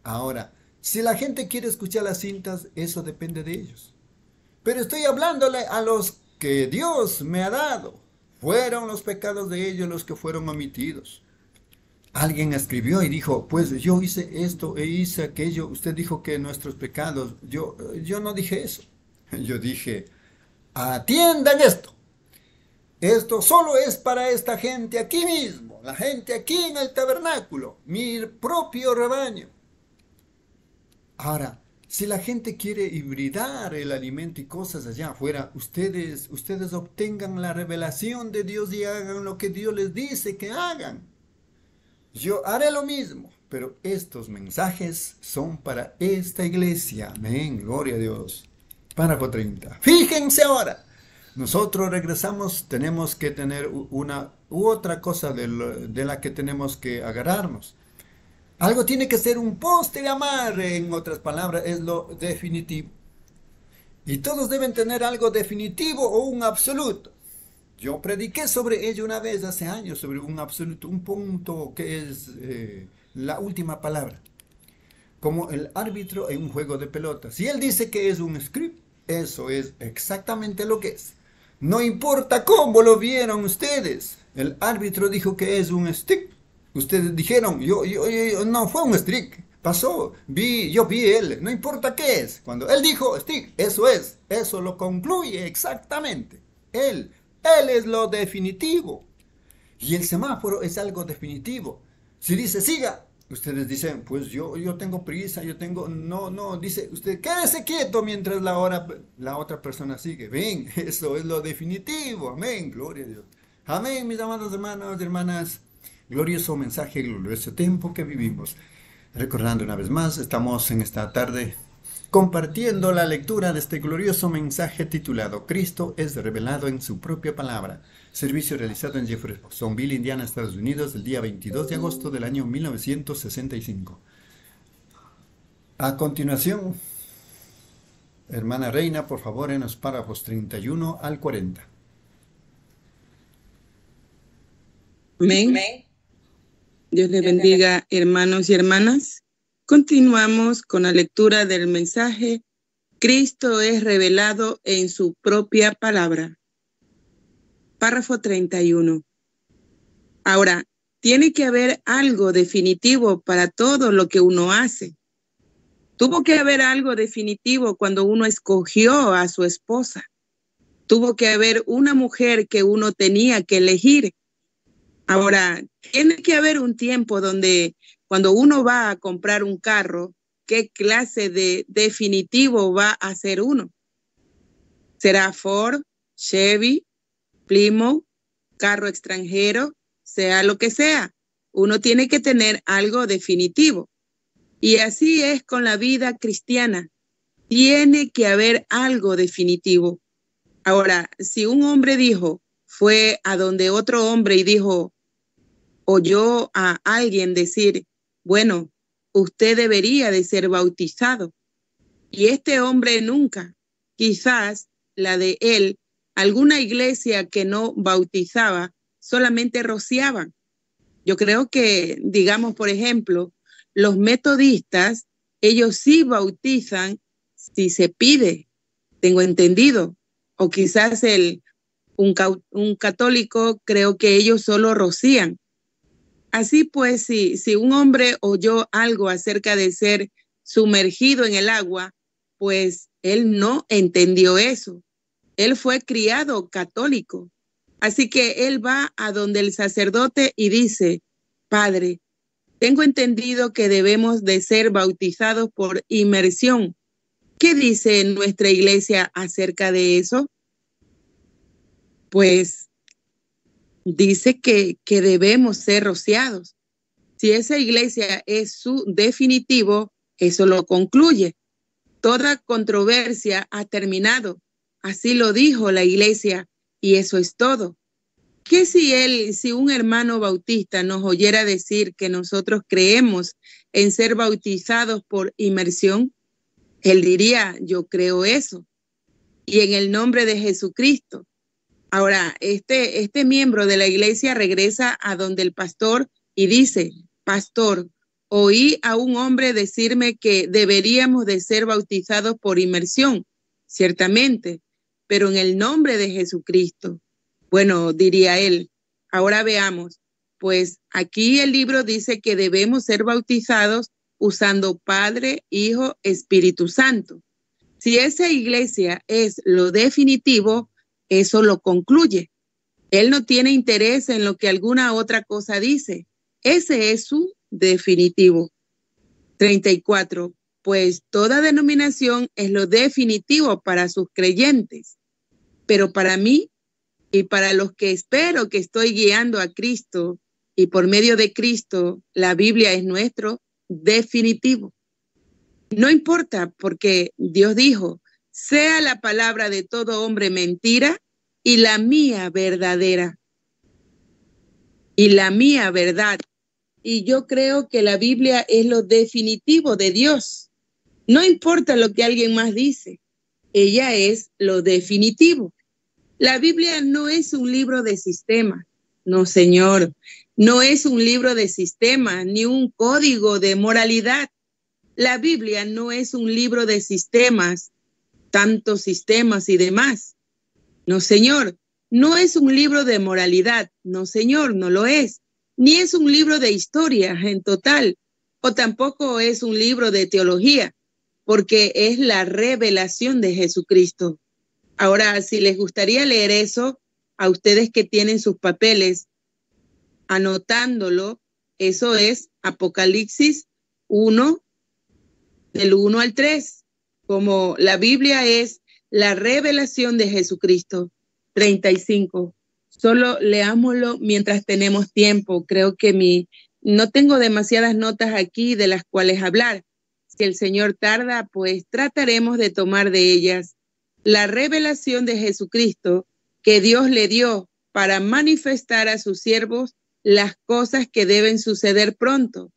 Ahora, si la gente quiere escuchar las cintas, eso depende de ellos. Pero estoy hablándole a los que Dios me ha dado. Fueron los pecados de ellos los que fueron omitidos. Alguien escribió y dijo, pues yo hice esto e hice aquello. Usted dijo que nuestros pecados, yo, yo no dije eso. <laughs> Yo dije, atiendan esto. Esto solo es para esta gente aquí mismo, la gente aquí en el tabernáculo, mi propio rebaño. Ahora, si la gente quiere hibridar el alimento y cosas allá afuera, ustedes, ustedes obtengan la revelación de Dios y hagan lo que Dios les dice que hagan. Yo haré lo mismo, pero estos mensajes son para esta iglesia. Amén, gloria a Dios. Párrafo 30. Fíjense ahora. Nosotros regresamos, tenemos que tener una u otra cosa de, de la que tenemos que agarrarnos. Algo tiene que ser un poste de amarre, en otras palabras, es lo definitivo. Y todos deben tener algo definitivo o un absoluto. Yo prediqué sobre ello una vez hace años, sobre un absoluto, un punto que es eh, la última palabra. Como el árbitro en un juego de pelota. Si él dice que es un script, eso es exactamente lo que es. No importa cómo lo vieron ustedes. El árbitro dijo que es un stick Ustedes dijeron, yo, yo, no fue un streak, pasó, vi, yo vi él, no importa qué es. Cuando él dijo streak, eso es, eso lo concluye exactamente. Él, él es lo definitivo. Y el semáforo es algo definitivo. Si dice siga, ustedes dicen, pues yo, yo tengo prisa, yo tengo, no, no, dice usted, quédese quieto mientras la, hora, la otra persona sigue. Ven, <laughs> eso es lo definitivo. Amén, gloria a Dios. Amén, mis amados hermanos y hermanas glorioso mensaje, glorioso tiempo que vivimos. Recordando una vez más, estamos en esta tarde compartiendo la lectura de este glorioso mensaje titulado Cristo es revelado en su propia palabra. Servicio realizado en Jeffersonville, Indiana, Estados Unidos, el día 22 de agosto del año 1965. A continuación, hermana Reina, por favor, en los párrafos 31 al 40. Amén. Dios le bendiga, hermanos y hermanas. Continuamos con la lectura del mensaje. Cristo es revelado en su propia palabra. Párrafo 31. Ahora, tiene que haber algo definitivo para todo lo que uno hace. Tuvo que haber algo definitivo cuando uno escogió a su esposa. Tuvo que haber una mujer que uno tenía que elegir Ahora, tiene que haber un tiempo donde cuando uno va a comprar un carro, ¿qué clase de definitivo va a ser uno? ¿Será Ford, Chevy, Plymouth, carro extranjero, sea lo que sea? Uno tiene que tener algo definitivo. Y así es con la vida cristiana. Tiene que haber algo definitivo. Ahora, si un hombre dijo, fue a donde otro hombre y dijo, oyó a alguien decir, bueno, usted debería de ser bautizado. Y este hombre nunca, quizás la de él, alguna iglesia que no bautizaba, solamente rociaban. Yo creo que, digamos, por ejemplo, los metodistas, ellos sí bautizan si se pide, tengo entendido, o quizás el, un, un católico, creo que ellos solo rocían. Así pues, si, si un hombre oyó algo acerca de ser sumergido en el agua, pues él no entendió eso. Él fue criado católico. Así que él va a donde el sacerdote y dice, Padre, tengo entendido que debemos de ser bautizados por inmersión. ¿Qué dice nuestra iglesia acerca de eso? Pues dice que, que debemos ser rociados. Si esa iglesia es su definitivo, eso lo concluye. Toda controversia ha terminado. Así lo dijo la iglesia y eso es todo. ¿Qué si él, si un hermano bautista nos oyera decir que nosotros creemos en ser bautizados por inmersión? Él diría, yo creo eso. Y en el nombre de Jesucristo. Ahora, este, este miembro de la iglesia regresa a donde el pastor y dice, pastor, oí a un hombre decirme que deberíamos de ser bautizados por inmersión, ciertamente, pero en el nombre de Jesucristo. Bueno, diría él, ahora veamos, pues aquí el libro dice que debemos ser bautizados usando Padre, Hijo, Espíritu Santo. Si esa iglesia es lo definitivo, eso lo concluye. Él no tiene interés en lo que alguna otra cosa dice. Ese es su definitivo. 34. Pues toda denominación es lo definitivo para sus creyentes. Pero para mí y para los que espero que estoy guiando a Cristo y por medio de Cristo, la Biblia es nuestro definitivo. No importa porque Dios dijo, sea la palabra de todo hombre mentira y la mía verdadera. Y la mía verdad. Y yo creo que la Biblia es lo definitivo de Dios. No importa lo que alguien más dice, ella es lo definitivo. La Biblia no es un libro de sistema, no, Señor. No es un libro de sistema ni un código de moralidad. La Biblia no es un libro de sistemas tantos sistemas y demás. No, Señor, no es un libro de moralidad, no, Señor, no lo es, ni es un libro de historia en total, o tampoco es un libro de teología, porque es la revelación de Jesucristo. Ahora, si les gustaría leer eso, a ustedes que tienen sus papeles, anotándolo, eso es Apocalipsis 1, del 1 al 3 como la Biblia es la revelación de Jesucristo. 35. Solo leámoslo mientras tenemos tiempo. Creo que mi, no tengo demasiadas notas aquí de las cuales hablar. Si el Señor tarda, pues trataremos de tomar de ellas la revelación de Jesucristo que Dios le dio para manifestar a sus siervos las cosas que deben suceder pronto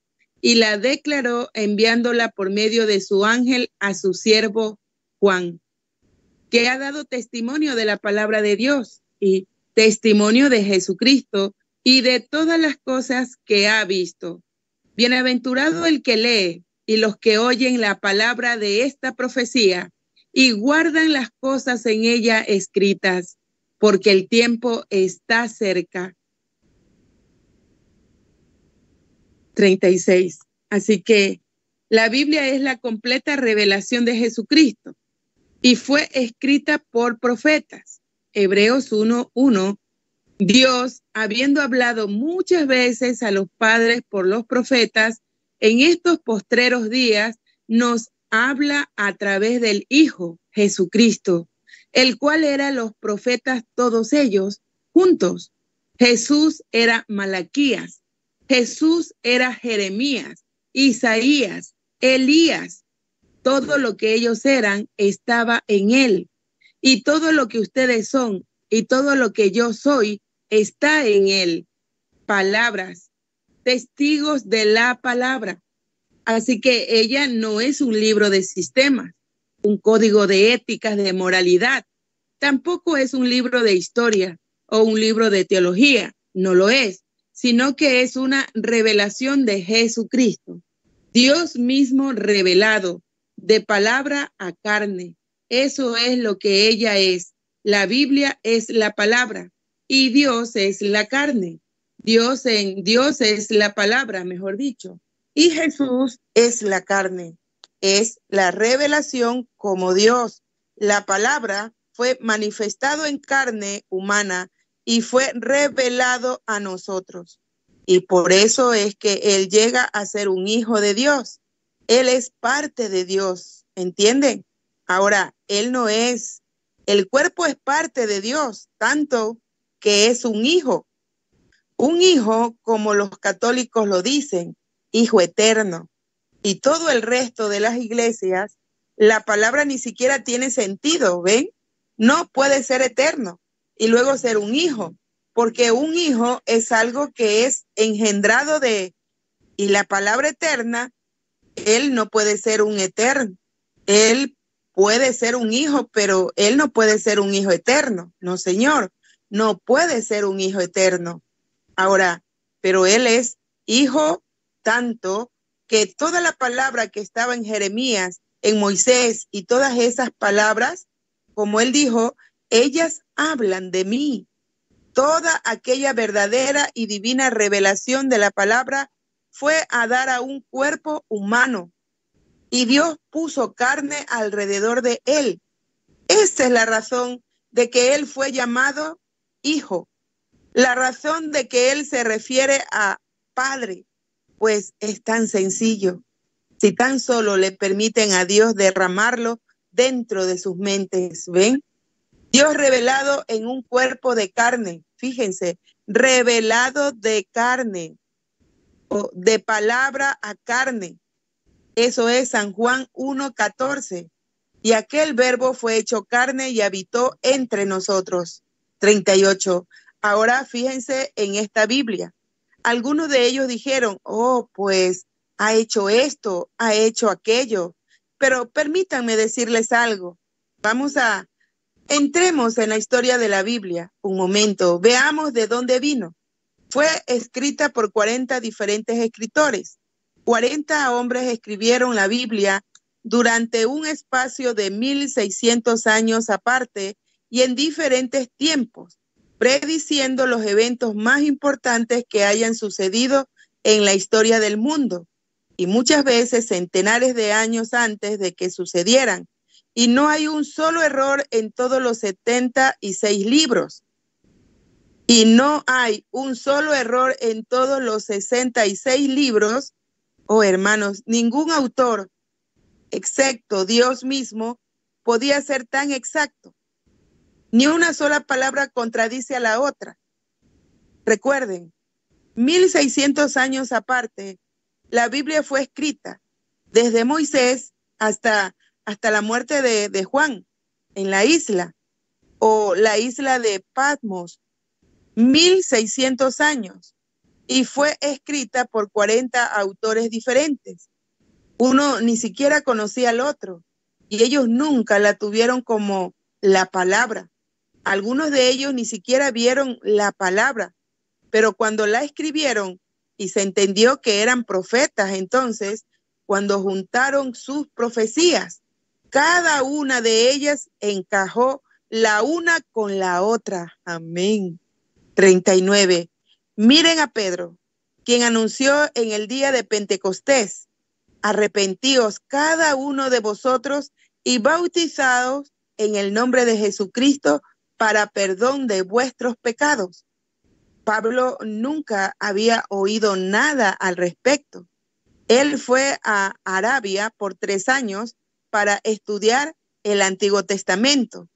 y la declaró enviándola por medio de su ángel a su siervo Juan, que ha dado testimonio de la palabra de Dios y testimonio de Jesucristo y de todas las cosas que ha visto. Bienaventurado el que lee y los que oyen la palabra de esta profecía y guardan las cosas en ella escritas, porque el tiempo está cerca. 36. Así que la Biblia es la completa revelación de Jesucristo y fue escrita por profetas. Hebreos 1.1. Dios, habiendo hablado muchas veces a los padres por los profetas, en estos postreros días nos habla a través del Hijo Jesucristo, el cual era los profetas todos ellos juntos. Jesús era Malaquías, Jesús era Jeremías, Isaías, Elías, todo lo que ellos eran estaba en él. Y todo lo que ustedes son y todo lo que yo soy está en él. Palabras, testigos de la palabra. Así que ella no es un libro de sistemas, un código de éticas, de moralidad. Tampoco es un libro de historia o un libro de teología. No lo es, sino que es una revelación de Jesucristo. Dios mismo revelado, de palabra a carne. Eso es lo que ella es. La Biblia es la palabra y Dios es la carne. Dios en Dios es la palabra, mejor dicho. Y Jesús es la carne. Es la revelación como Dios. La palabra fue manifestado en carne humana y fue revelado a nosotros. Y por eso es que Él llega a ser un hijo de Dios. Él es parte de Dios, ¿entienden? Ahora, Él no es, el cuerpo es parte de Dios, tanto que es un hijo. Un hijo, como los católicos lo dicen, hijo eterno. Y todo el resto de las iglesias, la palabra ni siquiera tiene sentido, ¿ven? No puede ser eterno y luego ser un hijo, porque un hijo es algo que es engendrado de, y la palabra eterna, él no puede ser un eterno, él puede ser un hijo, pero él no puede ser un hijo eterno, no señor, no puede ser un hijo eterno. Ahora, pero él es hijo tanto que toda la palabra que estaba en Jeremías, en Moisés y todas esas palabras, como él dijo, ellas hablan de mí. Toda aquella verdadera y divina revelación de la palabra fue a dar a un cuerpo humano y Dios puso carne alrededor de él. Esa es la razón de que él fue llamado hijo, la razón de que él se refiere a padre, pues es tan sencillo. Si tan solo le permiten a Dios derramarlo dentro de sus mentes, ¿ven? Dios revelado en un cuerpo de carne, fíjense, revelado de carne, o de palabra a carne. Eso es San Juan 1.14. Y aquel verbo fue hecho carne y habitó entre nosotros. 38. Ahora fíjense en esta Biblia. Algunos de ellos dijeron, oh, pues ha hecho esto, ha hecho aquello. Pero permítanme decirles algo. Vamos a Entremos en la historia de la Biblia un momento, veamos de dónde vino. Fue escrita por 40 diferentes escritores. 40 hombres escribieron la Biblia durante un espacio de 1600 años aparte y en diferentes tiempos, prediciendo los eventos más importantes que hayan sucedido en la historia del mundo y muchas veces centenares de años antes de que sucedieran y no hay un solo error en todos los 76 libros. Y no hay un solo error en todos los 66 libros. Oh, hermanos, ningún autor, excepto Dios mismo, podía ser tan exacto. Ni una sola palabra contradice a la otra. Recuerden, 1600 años aparte, la Biblia fue escrita desde Moisés hasta hasta la muerte de, Juan en la isla o la isla de Patmos, 1600 años, y fue escrita por 40 autores diferentes. Uno ni siquiera conocía al otro y ellos nunca la tuvieron como la palabra. Algunos de ellos ni siquiera vieron la palabra, pero cuando la escribieron y se entendió que eran profetas, entonces, cuando juntaron sus profecías, cada una de ellas encajó la una con la otra. Amén. 39. Miren a Pedro, quien anunció en el día de Pentecostés, arrepentíos cada uno de vosotros y bautizados en el nombre de Jesucristo para perdón de vuestros pecados. Pablo nunca había oído nada al respecto. Él fue a Arabia por tres años para estudiar el Antiguo Testamento.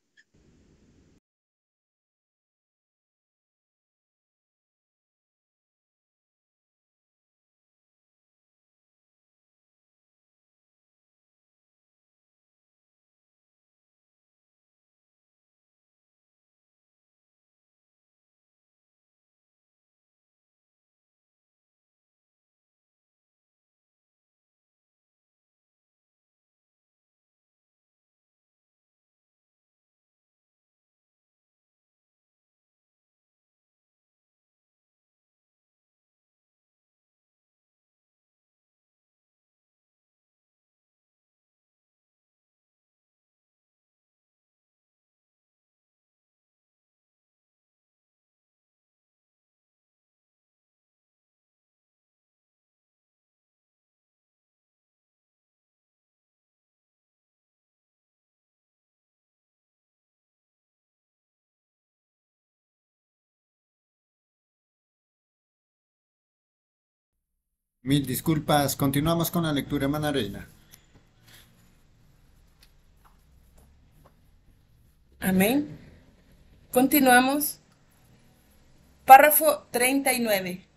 Mil disculpas. Continuamos con la lectura, hermana Reina. Amén. Continuamos. Párrafo 39.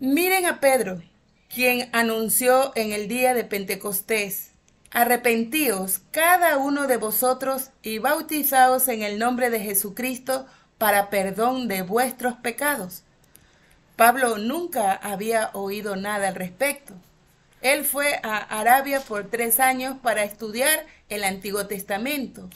Miren a Pedro, quien anunció en el día de Pentecostés, arrepentíos cada uno de vosotros y bautizaos en el nombre de Jesucristo para perdón de vuestros pecados. Pablo nunca había oído nada al respecto. Él fue a Arabia por tres años para estudiar el Antiguo Testamento,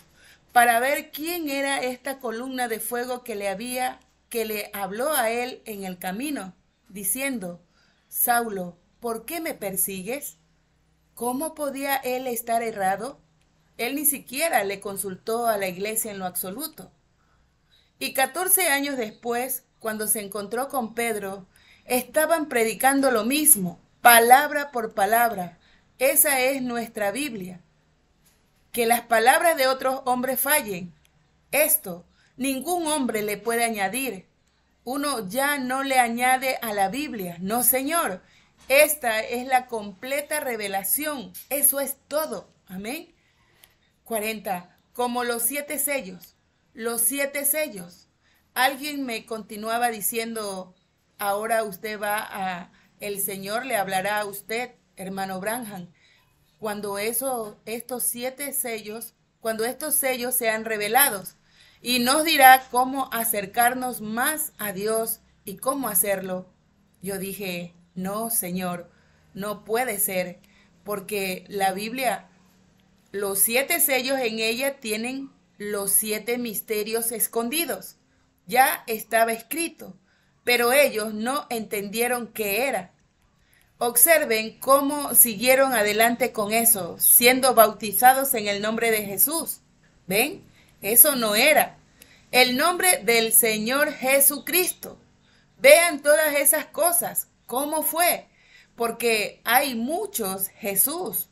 para ver quién era esta columna de fuego que le había, que le habló a él en el camino diciendo, Saulo, ¿por qué me persigues? ¿Cómo podía él estar errado? Él ni siquiera le consultó a la iglesia en lo absoluto. Y catorce años después, cuando se encontró con Pedro, estaban predicando lo mismo, palabra por palabra. Esa es nuestra Biblia. Que las palabras de otros hombres fallen. Esto ningún hombre le puede añadir uno ya no le añade a la Biblia. No, Señor. Esta es la completa revelación. Eso es todo. Amén. 40. Como los siete sellos. Los siete sellos. Alguien me continuaba diciendo, ahora usted va a, el Señor le hablará a usted, hermano Branham, cuando eso, estos siete sellos, cuando estos sellos sean revelados y nos dirá cómo acercarnos más a Dios y cómo hacerlo. Yo dije, no, Señor, no puede ser, porque la Biblia, los siete sellos en ella tienen los siete misterios escondidos. Ya estaba escrito, pero ellos no entendieron qué era. Observen cómo siguieron adelante con eso, siendo bautizados en el nombre de Jesús. ¿Ven? Eso no era. El nombre del Señor Jesucristo. Vean todas esas cosas. ¿Cómo fue? Porque hay muchos Jesús.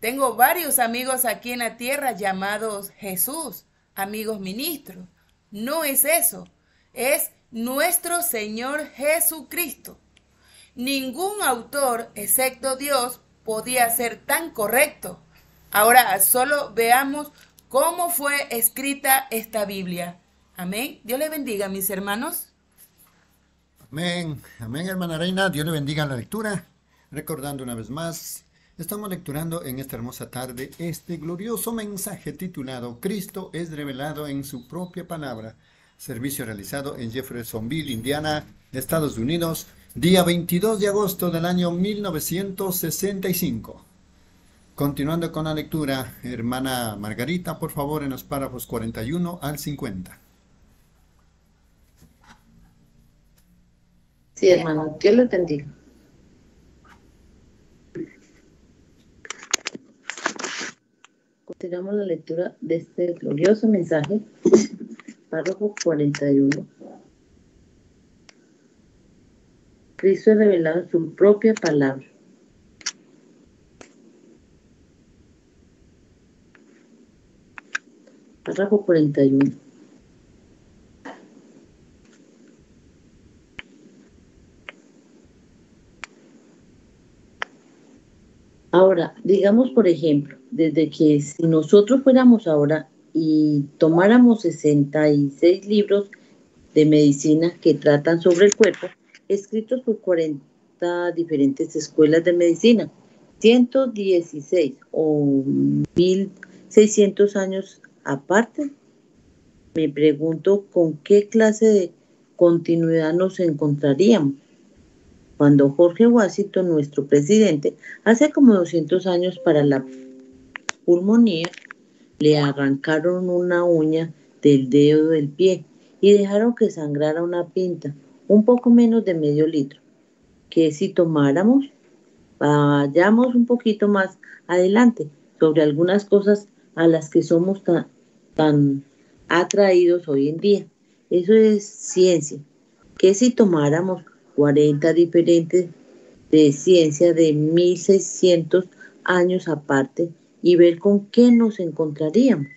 Tengo varios amigos aquí en la tierra llamados Jesús, amigos ministros. No es eso. Es nuestro Señor Jesucristo. Ningún autor, excepto Dios, podía ser tan correcto. Ahora solo veamos cómo fue escrita esta Biblia. Amén. Dios le bendiga, mis hermanos. Amén. Amén, hermana Reina. Dios le bendiga la lectura. Recordando una vez más, estamos lecturando en esta hermosa tarde este glorioso mensaje titulado Cristo es revelado en su propia palabra. Servicio realizado en Jeffersonville, Indiana, Estados Unidos, día 22 de agosto del año 1965. Continuando con la lectura, hermana Margarita, por favor, en los párrafos 41 al 50. Sí, hermano, Dios lo bendiga. Continuamos la lectura de este glorioso mensaje, párrafo 41. Cristo ha revelado su propia palabra. Párrafo 41. Ahora, digamos por ejemplo, desde que si nosotros fuéramos ahora y tomáramos 66 libros de medicina que tratan sobre el cuerpo, escritos por 40 diferentes escuelas de medicina, 116 o 1600 años aparte, me pregunto con qué clase de continuidad nos encontraríamos. Cuando Jorge Washington, nuestro presidente, hace como 200 años para la pulmonía, le arrancaron una uña del dedo del pie y dejaron que sangrara una pinta, un poco menos de medio litro. Que si tomáramos, vayamos un poquito más adelante sobre algunas cosas a las que somos tan, tan atraídos hoy en día. Eso es ciencia. Que si tomáramos 40 diferentes de ciencia de 1600 años aparte y ver con qué nos encontraríamos.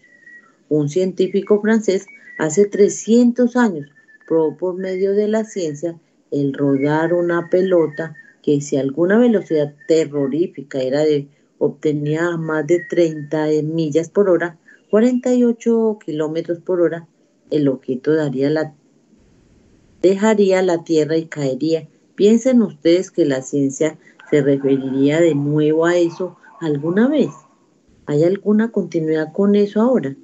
Un científico francés hace 300 años probó por medio de la ciencia el rodar una pelota que si alguna velocidad terrorífica era de obtenía más de 30 millas por hora, 48 kilómetros por hora, el objeto daría la, dejaría la Tierra y caería. Piensen ustedes que la ciencia se referiría de nuevo a eso alguna vez. ¿Hay alguna continuidad con eso ahora?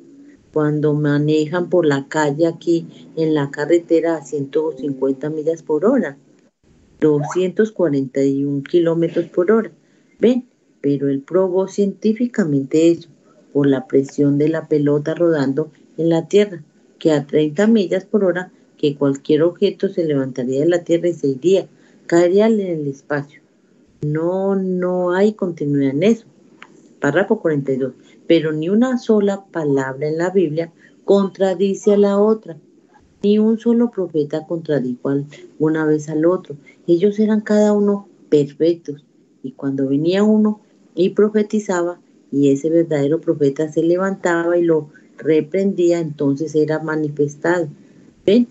Cuando manejan por la calle aquí en la carretera a 150 millas por hora, 241 kilómetros por hora. ¿Ven? Pero él probó científicamente eso por la presión de la pelota rodando en la Tierra, que a 30 millas por hora que cualquier objeto se levantaría de la Tierra y se iría, caería en el espacio. No, no hay continuidad en eso párrafo 42, pero ni una sola palabra en la Biblia contradice a la otra. Ni un solo profeta contradijo una vez al otro. Ellos eran cada uno perfectos. Y cuando venía uno y profetizaba, y ese verdadero profeta se levantaba y lo reprendía, entonces era manifestado. ¿Ven?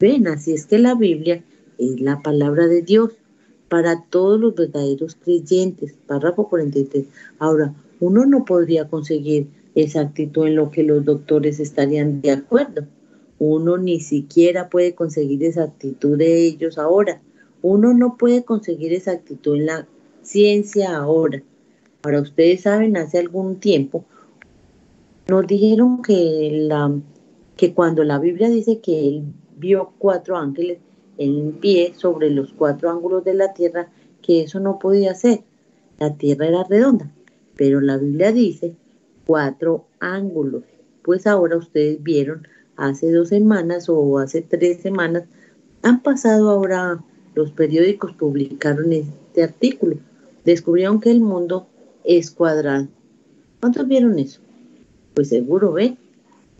Ven, así es que la Biblia es la palabra de Dios para todos los verdaderos creyentes. Párrafo 43. Ahora, uno no podría conseguir exactitud en lo que los doctores estarían de acuerdo. Uno ni siquiera puede conseguir esa actitud de ellos ahora. Uno no puede conseguir esa actitud en la ciencia ahora. Ahora, ustedes saben, hace algún tiempo nos dijeron que, que cuando la Biblia dice que él vio cuatro ángeles, en pie sobre los cuatro ángulos de la tierra, que eso no podía ser. La tierra era redonda, pero la Biblia dice cuatro ángulos. Pues ahora ustedes vieron hace dos semanas o hace tres semanas, han pasado ahora los periódicos publicaron este artículo. Descubrieron que el mundo es cuadrado. ¿Cuántos vieron eso? Pues seguro, ve.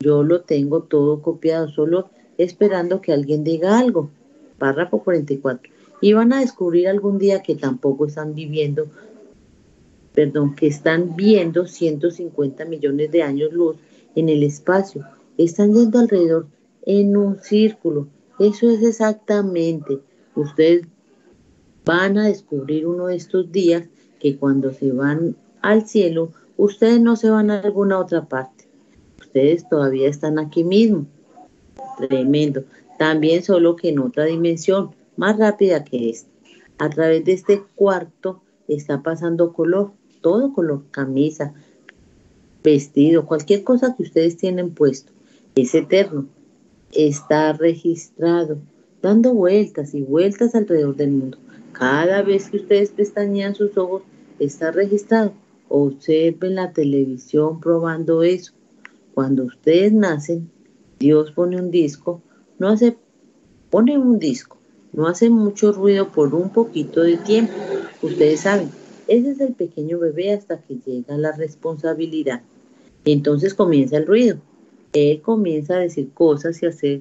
Yo lo tengo todo copiado, solo esperando que alguien diga algo párrafo 44, y van a descubrir algún día que tampoco están viviendo, perdón, que están viendo 150 millones de años luz en el espacio. Están yendo alrededor en un círculo. Eso es exactamente. Ustedes van a descubrir uno de estos días que cuando se van al cielo, ustedes no se van a alguna otra parte. Ustedes todavía están aquí mismo. Tremendo también solo que en otra dimensión, más rápida que esta. A través de este cuarto está pasando color, todo color, camisa, vestido, cualquier cosa que ustedes tienen puesto. Es eterno, está registrado, dando vueltas y vueltas alrededor del mundo. Cada vez que ustedes pestañean sus ojos, está registrado. Observen la televisión probando eso. Cuando ustedes nacen, Dios pone un disco no hace, pone un disco, no hace mucho ruido por un poquito de tiempo. Ustedes saben, ese es el pequeño bebé hasta que llega la responsabilidad. Entonces comienza el ruido. Él comienza a decir cosas y hacer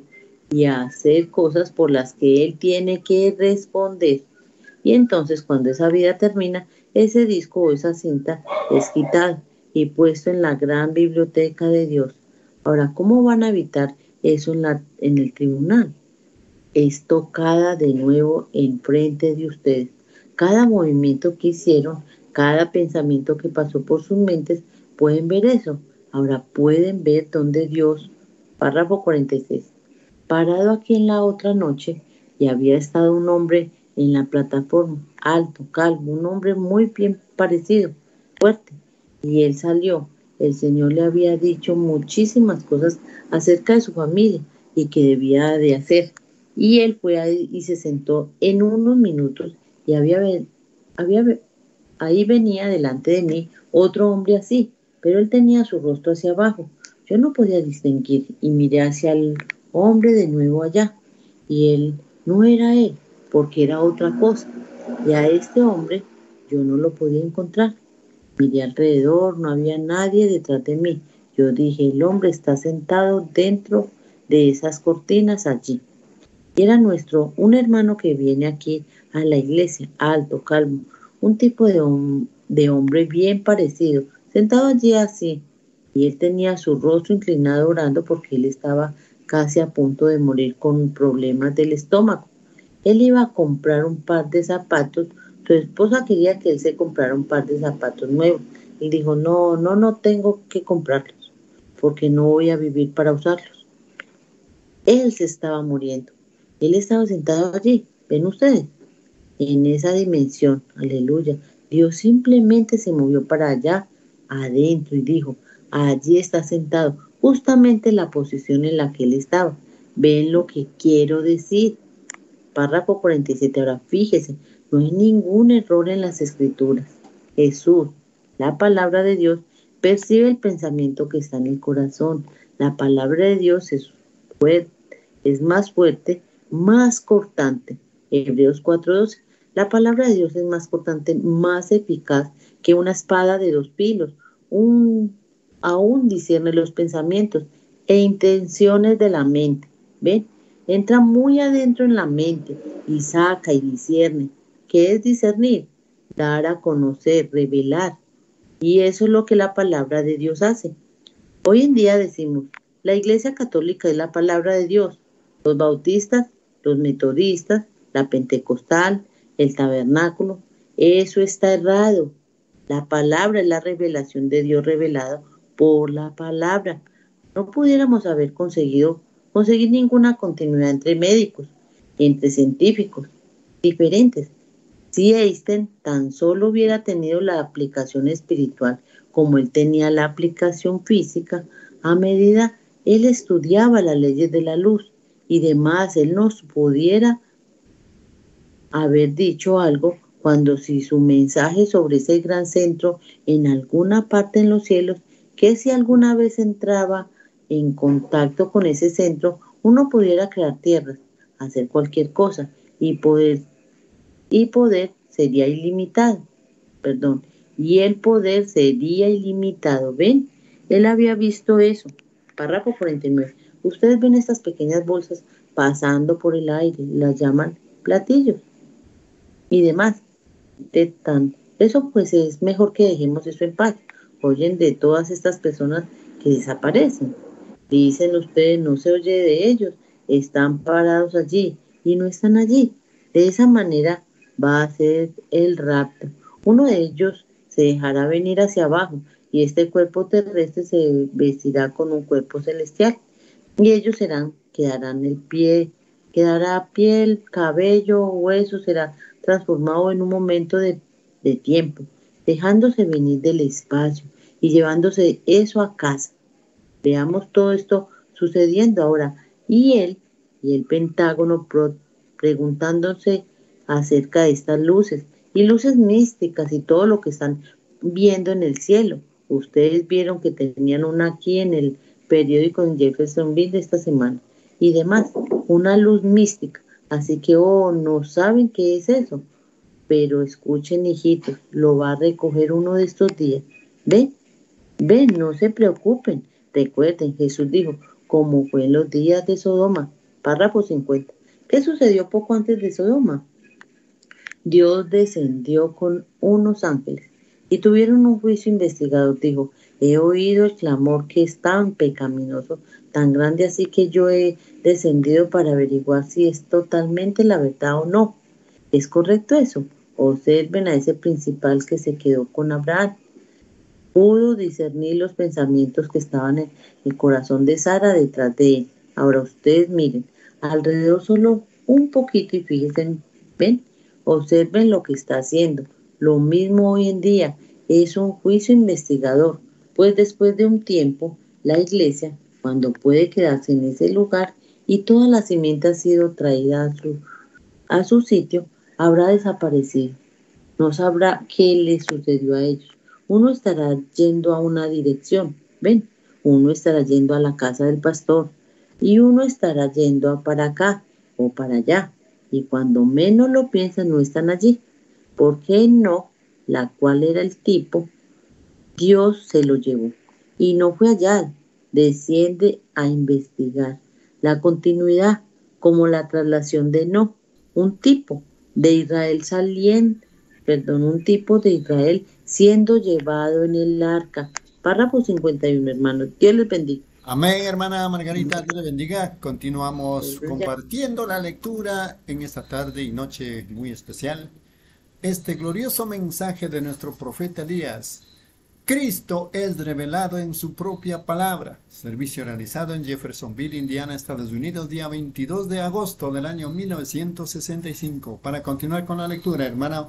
y a hacer cosas por las que él tiene que responder. Y entonces cuando esa vida termina, ese disco o esa cinta es quitado y puesto en la gran biblioteca de Dios. Ahora, ¿cómo van a evitar eso en, la, en el tribunal. Es tocada de nuevo en frente de ustedes. Cada movimiento que hicieron, cada pensamiento que pasó por sus mentes, pueden ver eso. Ahora pueden ver donde Dios, párrafo 46, parado aquí en la otra noche, y había estado un hombre en la plataforma, alto, calvo, un hombre muy bien parecido, fuerte, y él salió el Señor le había dicho muchísimas cosas acerca de su familia y que debía de hacer. Y él fue ahí y se sentó en unos minutos y había, había ahí venía delante de mí otro hombre así, pero él tenía su rostro hacia abajo. Yo no podía distinguir y miré hacia el hombre de nuevo allá y él no era él porque era otra cosa. Y a este hombre yo no lo podía encontrar. Miré alrededor, no había nadie detrás de mí. Yo dije, el hombre está sentado dentro de esas cortinas allí. Era nuestro, un hermano que viene aquí a la iglesia, alto, calmo, un tipo de, de hombre bien parecido, sentado allí así. Y él tenía su rostro inclinado orando porque él estaba casi a punto de morir con problemas del estómago. Él iba a comprar un par de zapatos. Su esposa quería que él se comprara un par de zapatos nuevos. Él dijo, no, no, no tengo que comprarlos, porque no voy a vivir para usarlos. Él se estaba muriendo. Él estaba sentado allí, ven ustedes, en esa dimensión, aleluya. Dios simplemente se movió para allá, adentro, y dijo, allí está sentado, justamente en la posición en la que él estaba. Ven lo que quiero decir. Párrafo 47. Ahora fíjese, no hay ningún error en las escrituras. Jesús, la palabra de Dios, percibe el pensamiento que está en el corazón. La palabra de Dios es fuerte, es más fuerte, más cortante. Hebreos 4:12. La palabra de Dios es más cortante, más eficaz que una espada de dos pilos. Un, aún discierne los pensamientos e intenciones de la mente. ¿Ven? Entra muy adentro en la mente y saca y discierne. ¿Qué es discernir? Dar a conocer, revelar. Y eso es lo que la palabra de Dios hace. Hoy en día decimos, la Iglesia Católica es la palabra de Dios. Los bautistas, los metodistas, la pentecostal, el tabernáculo, eso está errado. La palabra es la revelación de Dios revelado por la palabra. No pudiéramos haber conseguido conseguir ninguna continuidad entre médicos, entre científicos diferentes. Si Einstein tan solo hubiera tenido la aplicación espiritual como él tenía la aplicación física, a medida él estudiaba las leyes de la luz y demás, él nos pudiera haber dicho algo cuando si su mensaje sobre ese gran centro en alguna parte en los cielos, que si alguna vez entraba en contacto con ese centro, uno pudiera crear tierras, hacer cualquier cosa y poder, y poder sería ilimitado, perdón, y el poder sería ilimitado, ¿ven? Él había visto eso Párrafo 49. Ustedes ven estas pequeñas bolsas pasando por el aire, las llaman platillos y demás. De tan, eso pues es mejor que dejemos eso en paz. Oyen de todas estas personas que desaparecen. Dicen ustedes, no se oye de ellos, están parados allí y no están allí. De esa manera va a ser el rapto. Uno de ellos se dejará venir hacia abajo y este cuerpo terrestre se vestirá con un cuerpo celestial y ellos serán, quedarán el pie, quedará piel, cabello, hueso, será transformado en un momento de, de tiempo, dejándose venir del espacio y llevándose eso a casa. Veamos todo esto sucediendo ahora. Y él y el Pentágono preguntándose acerca de estas luces y luces místicas y todo lo que están viendo en el cielo. Ustedes vieron que tenían una aquí en el periódico en Jeffersonville de esta semana y demás, una luz mística. Así que, oh, no saben qué es eso. Pero escuchen, hijitos, lo va a recoger uno de estos días. Ven, ven, no se preocupen. Recuerden, Jesús dijo, como fue en los días de Sodoma. Párrafo 50. ¿Qué sucedió poco antes de Sodoma? Dios descendió con unos ángeles y tuvieron un juicio investigador. Dijo, he oído el clamor que es tan pecaminoso, tan grande, así que yo he descendido para averiguar si es totalmente la verdad o no. ¿Es correcto eso? Observen a ese principal que se quedó con Abraham. Pudo discernir los pensamientos que estaban en el corazón de Sara detrás de él. Ahora ustedes miren, alrededor solo un poquito y fíjense, ven, observen lo que está haciendo. Lo mismo hoy en día es un juicio investigador, pues después de un tiempo, la iglesia, cuando puede quedarse en ese lugar y toda la simiente ha sido traída a su, a su sitio, habrá desaparecido. No sabrá qué le sucedió a ellos. Uno estará yendo a una dirección, ven, uno estará yendo a la casa del pastor y uno estará yendo para acá o para allá. Y cuando menos lo piensan, no están allí. ¿Por qué no? La cual era el tipo, Dios se lo llevó. Y no fue allá, desciende a investigar la continuidad, como la traslación de no, un tipo de Israel saliendo, perdón, un tipo de Israel siendo llevado en el arca. Párrafo 51, hermanos. Dios les bendiga. Amén, hermana Margarita, Dios le bendiga. Continuamos compartiendo la lectura en esta tarde y noche muy especial. Este glorioso mensaje de nuestro profeta Elías. Cristo es revelado en su propia palabra. Servicio realizado en Jeffersonville, Indiana, Estados Unidos, día 22 de agosto del año 1965. Para continuar con la lectura, hermana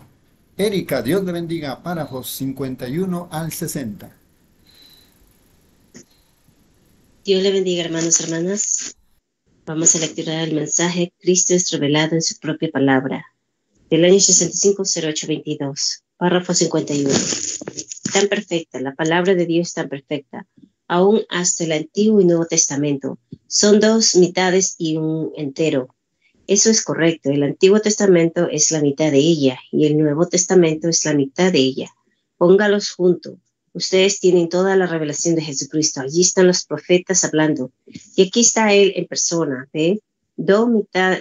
Erika, Dios le bendiga, párrafos 51 al 60. Dios le bendiga, hermanos hermanas. Vamos a lecturar el mensaje Cristo es revelado en su propia palabra, del año 650822, párrafo 51. Tan perfecta, la palabra de Dios tan perfecta, aún hasta el Antiguo y Nuevo Testamento. Son dos mitades y un entero. Eso es correcto. El Antiguo Testamento es la mitad de ella y el Nuevo Testamento es la mitad de ella. Póngalos juntos Ustedes tienen toda la revelación de Jesucristo. Allí están los profetas hablando. Y aquí está Él en persona, ¿ve? Dos,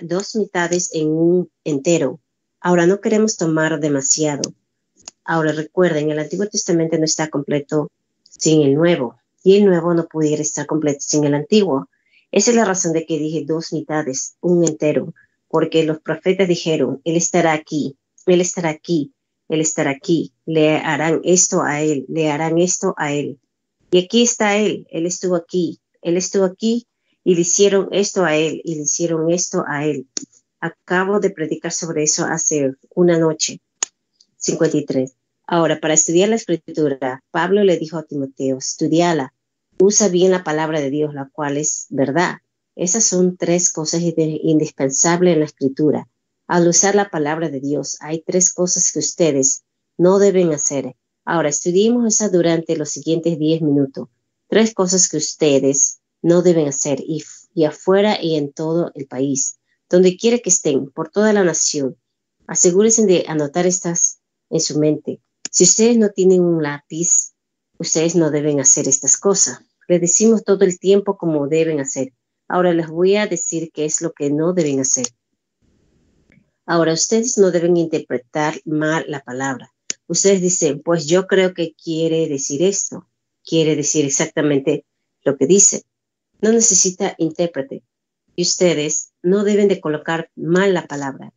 dos mitades en un entero. Ahora no queremos tomar demasiado. Ahora recuerden, el Antiguo Testamento no está completo sin el Nuevo. Y el Nuevo no pudiera estar completo sin el Antiguo. Esa es la razón de que dije dos mitades, un entero. Porque los profetas dijeron, Él estará aquí, Él estará aquí, él estará aquí, le harán esto a Él, le harán esto a Él. Y aquí está Él, Él estuvo aquí, Él estuvo aquí y le hicieron esto a Él y le hicieron esto a Él. Acabo de predicar sobre eso hace una noche. 53. Ahora, para estudiar la escritura, Pablo le dijo a Timoteo, estudiala, usa bien la palabra de Dios, la cual es verdad. Esas son tres cosas indispensables en la escritura. Al usar la palabra de Dios, hay tres cosas que ustedes no deben hacer. Ahora, estudiemos esa durante los siguientes diez minutos. Tres cosas que ustedes no deben hacer y, y afuera y en todo el país, donde quiera que estén, por toda la nación. Asegúrense de anotar estas en su mente. Si ustedes no tienen un lápiz, ustedes no deben hacer estas cosas. Les decimos todo el tiempo cómo deben hacer. Ahora les voy a decir qué es lo que no deben hacer. Ahora, ustedes no deben interpretar mal la palabra. Ustedes dicen, pues yo creo que quiere decir esto, quiere decir exactamente lo que dice. No necesita intérprete. Y ustedes no deben de colocar mal la palabra.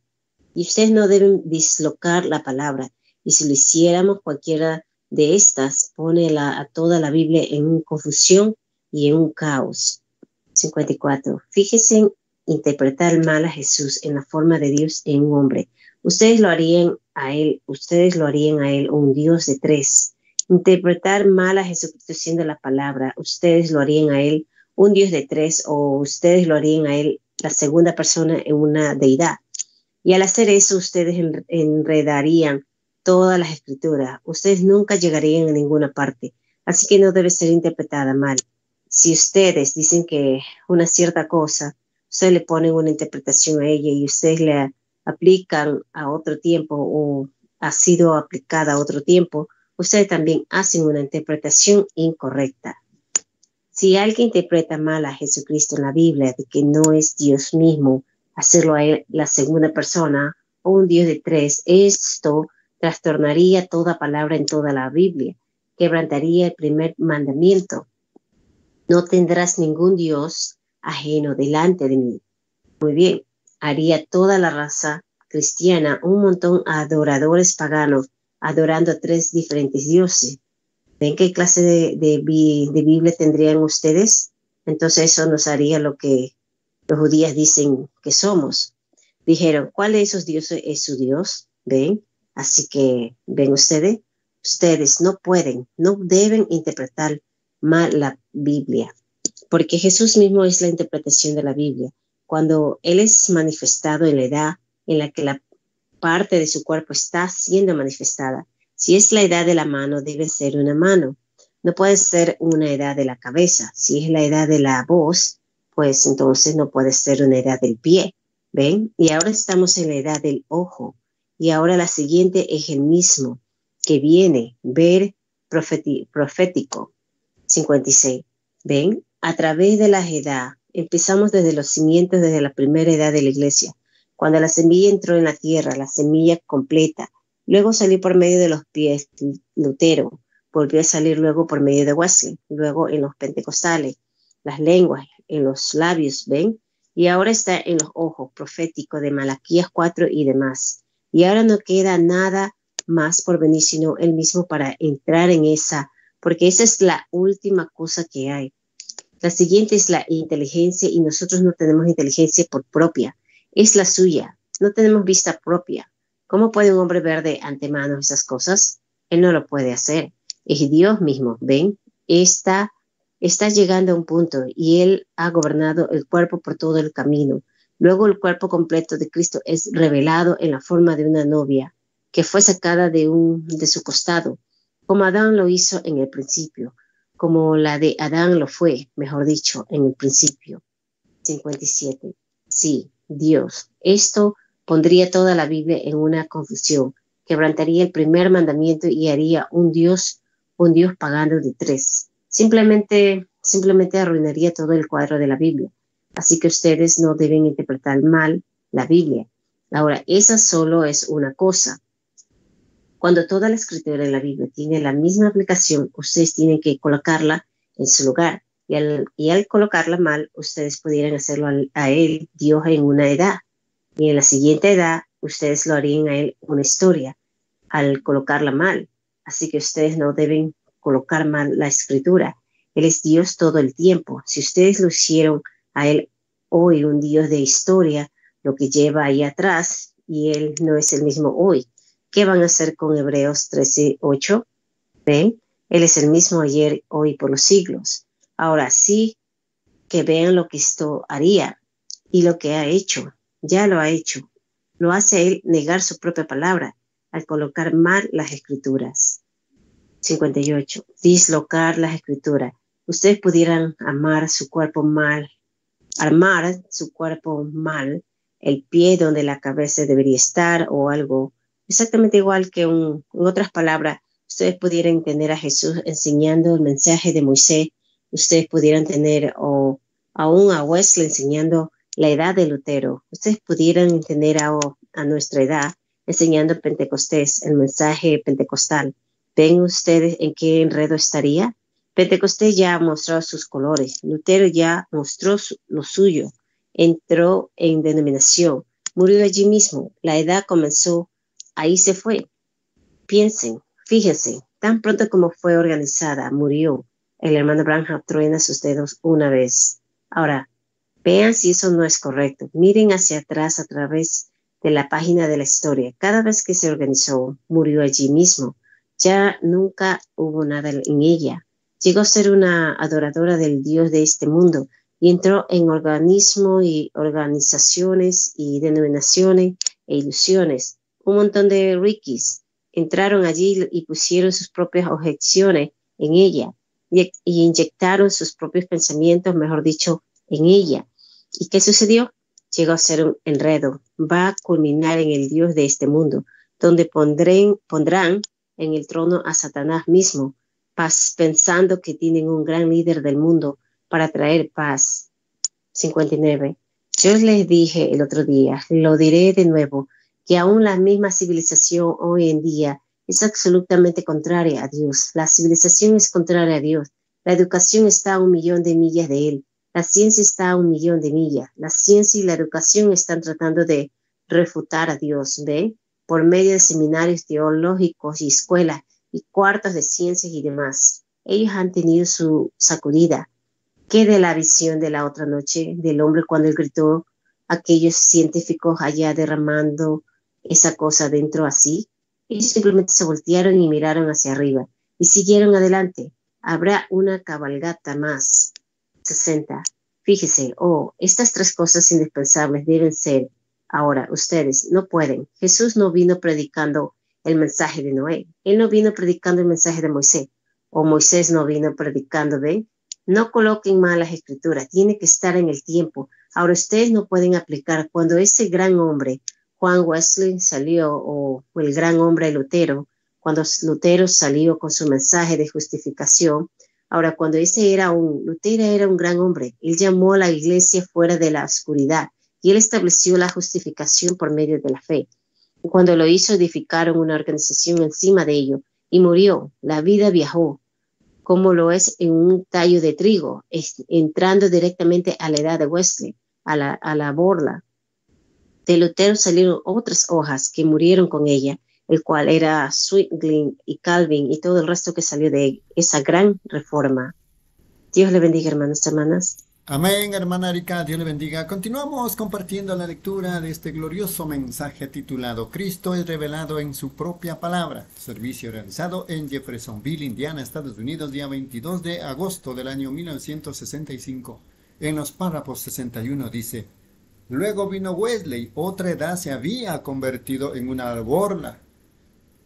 Y ustedes no deben dislocar la palabra. Y si lo hiciéramos, cualquiera de estas pone la, a toda la Biblia en confusión y en un caos. 54. Fíjense interpretar mal a Jesús en la forma de Dios en un hombre. Ustedes lo harían a él, ustedes lo harían a él un Dios de tres. Interpretar mal a Jesucristo siendo la palabra, ustedes lo harían a él un Dios de tres o ustedes lo harían a él la segunda persona en una deidad. Y al hacer eso, ustedes enredarían todas las escrituras. Ustedes nunca llegarían a ninguna parte. Así que no debe ser interpretada mal. Si ustedes dicen que una cierta cosa ustedes le ponen una interpretación a ella y ustedes le aplican a otro tiempo o ha sido aplicada a otro tiempo, ustedes también hacen una interpretación incorrecta. Si alguien interpreta mal a Jesucristo en la Biblia de que no es Dios mismo, hacerlo a él la segunda persona o un Dios de tres, esto trastornaría toda palabra en toda la Biblia, quebrantaría el primer mandamiento. No tendrás ningún Dios ajeno delante de mí. Muy bien, haría toda la raza cristiana un montón de adoradores paganos adorando a tres diferentes dioses. ¿Ven qué clase de, de, Biblia tendrían ustedes? Entonces eso nos haría lo que los judíos dicen que somos. Dijeron, ¿cuál de esos dioses es su Dios? ¿Ven? Así que, ¿ven ustedes? Ustedes no pueden, no deben interpretar mal la Biblia porque Jesús mismo es la interpretación de la Biblia. Cuando Él es manifestado en la edad en la que la parte de su cuerpo está siendo manifestada, si es la edad de la mano, debe ser una mano. No puede ser una edad de la cabeza. Si es la edad de la voz, pues entonces no puede ser una edad del pie. ¿Ven? Y ahora estamos en la edad del ojo. Y ahora la siguiente es el mismo que viene, ver profético. 56. ¿Ven? A través de la edad. Empezamos desde los cimientos, desde la primera edad de la iglesia, cuando la semilla entró en la tierra, la semilla completa. Luego salió por medio de los pies Lutero, volvió a salir luego por medio de Wesley, luego en los pentecostales. las lenguas, en los labios, ¿ven? Y ahora está en los ojos proféticos de Malaquías 4 y demás. Y ahora no queda nada más por venir, sino él mismo para entrar en esa, porque esa es la última cosa que hay. La siguiente es la inteligencia y nosotros no tenemos inteligencia por propia, es la suya, no tenemos vista propia. ¿Cómo puede un hombre ver de antemano esas cosas? Él no lo puede hacer. Es Dios mismo, ¿ven? Está, está llegando a un punto y Él ha gobernado el cuerpo por todo el camino. Luego el cuerpo completo de Cristo es revelado en la forma de una novia que fue sacada de, un, de su costado, como Adán lo hizo en el principio, como la de Adán lo fue, mejor dicho, en el principio. 57. Sí, Dios. Esto pondría toda la Biblia en una confusión, quebrantaría el primer mandamiento y haría un Dios, un Dios pagando de tres. Simplemente, simplemente arruinaría todo el cuadro de la Biblia. Así que ustedes no deben interpretar mal la Biblia. Ahora, esa solo es una cosa. Cuando toda la escritura de la Biblia tiene la misma aplicación, ustedes tienen que colocarla en su lugar. Y al, y al colocarla mal, ustedes pudieran hacerlo a él, Dios, en una edad. Y en la siguiente edad, ustedes lo harían a él una historia al colocarla mal. Así que ustedes no deben colocar mal la escritura. Él es Dios todo el tiempo. Si ustedes lo hicieron a él hoy un Dios de historia, lo que lleva ahí atrás, y él no es el mismo hoy. ¿Qué van a hacer con Hebreos 13, 8? ¿Ven? Él es el mismo ayer, hoy, por los siglos. Ahora sí, que vean lo que esto haría y lo que ha hecho. Ya lo ha hecho. Lo hace él negar su propia palabra al colocar mal las escrituras. 58. Dislocar las escrituras. Ustedes pudieran amar su cuerpo mal, armar su cuerpo mal, el pie donde la cabeza debería estar o algo exactamente igual que en otras palabras, ustedes pudieran tener a Jesús enseñando el mensaje de Moisés, ustedes pudieran tener o aún a Wesley enseñando la edad de Lutero, ustedes pudieran tener a, a nuestra edad enseñando Pentecostés, el mensaje pentecostal. ¿Ven ustedes en qué enredo estaría? Pentecostés ya ha mostrado sus colores, Lutero ya mostró lo suyo, entró en denominación, murió allí mismo, la edad comenzó ahí se fue. Piensen, fíjense, tan pronto como fue organizada, murió. El hermano Branham truena sus dedos una vez. Ahora, vean si eso no es correcto. Miren hacia atrás a través de la página de la historia. Cada vez que se organizó, murió allí mismo. Ya nunca hubo nada en ella. Llegó a ser una adoradora del Dios de este mundo y entró en organismos y organizaciones y denominaciones e ilusiones un montón de rikis entraron allí y pusieron sus propias objeciones en ella y, inyectaron sus propios pensamientos, mejor dicho, en ella. ¿Y qué sucedió? Llegó a ser un enredo. Va a culminar en el Dios de este mundo, donde pondrán en el trono a Satanás mismo, pensando que tienen un gran líder del mundo para traer paz. 59. Yo les dije el otro día, lo diré de nuevo, que aún la misma civilización hoy en día es absolutamente contraria a Dios. La civilización es contraria a Dios. La educación está a un millón de millas de Él. La ciencia está a un millón de millas. La ciencia y la educación están tratando de refutar a Dios, ¿ve? Por medio de seminarios teológicos y escuelas y cuartos de ciencias y demás. Ellos han tenido su sacudida. ¿Qué de la visión de la otra noche del hombre cuando él gritó aquellos científicos allá derramando esa cosa dentro así. Ellos simplemente se voltearon y miraron hacia arriba y siguieron adelante. Habrá una cabalgata más. 60. Fíjese, oh, estas tres cosas indispensables deben ser. Ahora, ustedes no pueden. Jesús no vino predicando el mensaje de Noé. Él no vino predicando el mensaje de Moisés. O Moisés no vino predicando de. No coloquen malas escrituras. Tiene que estar en el tiempo. Ahora, ustedes no pueden aplicar cuando ese gran hombre Juan Wesley salió, o el gran hombre Lutero, cuando Lutero salió con su mensaje de justificación. Ahora, cuando ese era un, Lutero era un gran hombre, él llamó a la iglesia fuera de la oscuridad y él estableció la justificación por medio de la fe. Cuando lo hizo, edificaron una organización encima de ello y murió. La vida viajó. como lo es en un tallo de trigo, entrando directamente a la edad de Wesley, a la, a la borla. De Lutero salieron otras hojas que murieron con ella, el cual era Swingling y Calvin y todo el resto que salió de esa gran reforma. Dios le bendiga, hermanos y hermanas. Amén, hermana Erika, Dios le bendiga. Continuamos compartiendo la lectura de este glorioso mensaje titulado Cristo es revelado en su propia palabra. Servicio realizado en Jeffersonville, Indiana, Estados Unidos, día 22 de agosto del año 1965. En los párrafos 61 dice, Luego vino Wesley, otra edad se había convertido en una borla.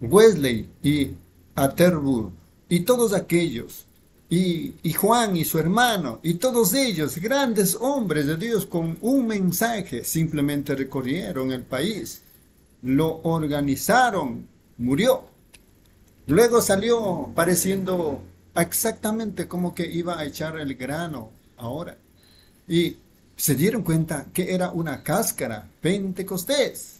Wesley y Atterbury y todos aquellos y, Juan y su hermano, y todos ellos, grandes hombres de Dios con un mensaje, simplemente recorrieron el país, lo organizaron, murió. Luego salió pareciendo exactamente como que iba a echar el grano ahora. Y se dieron cuenta que era una cáscara, Pentecostés.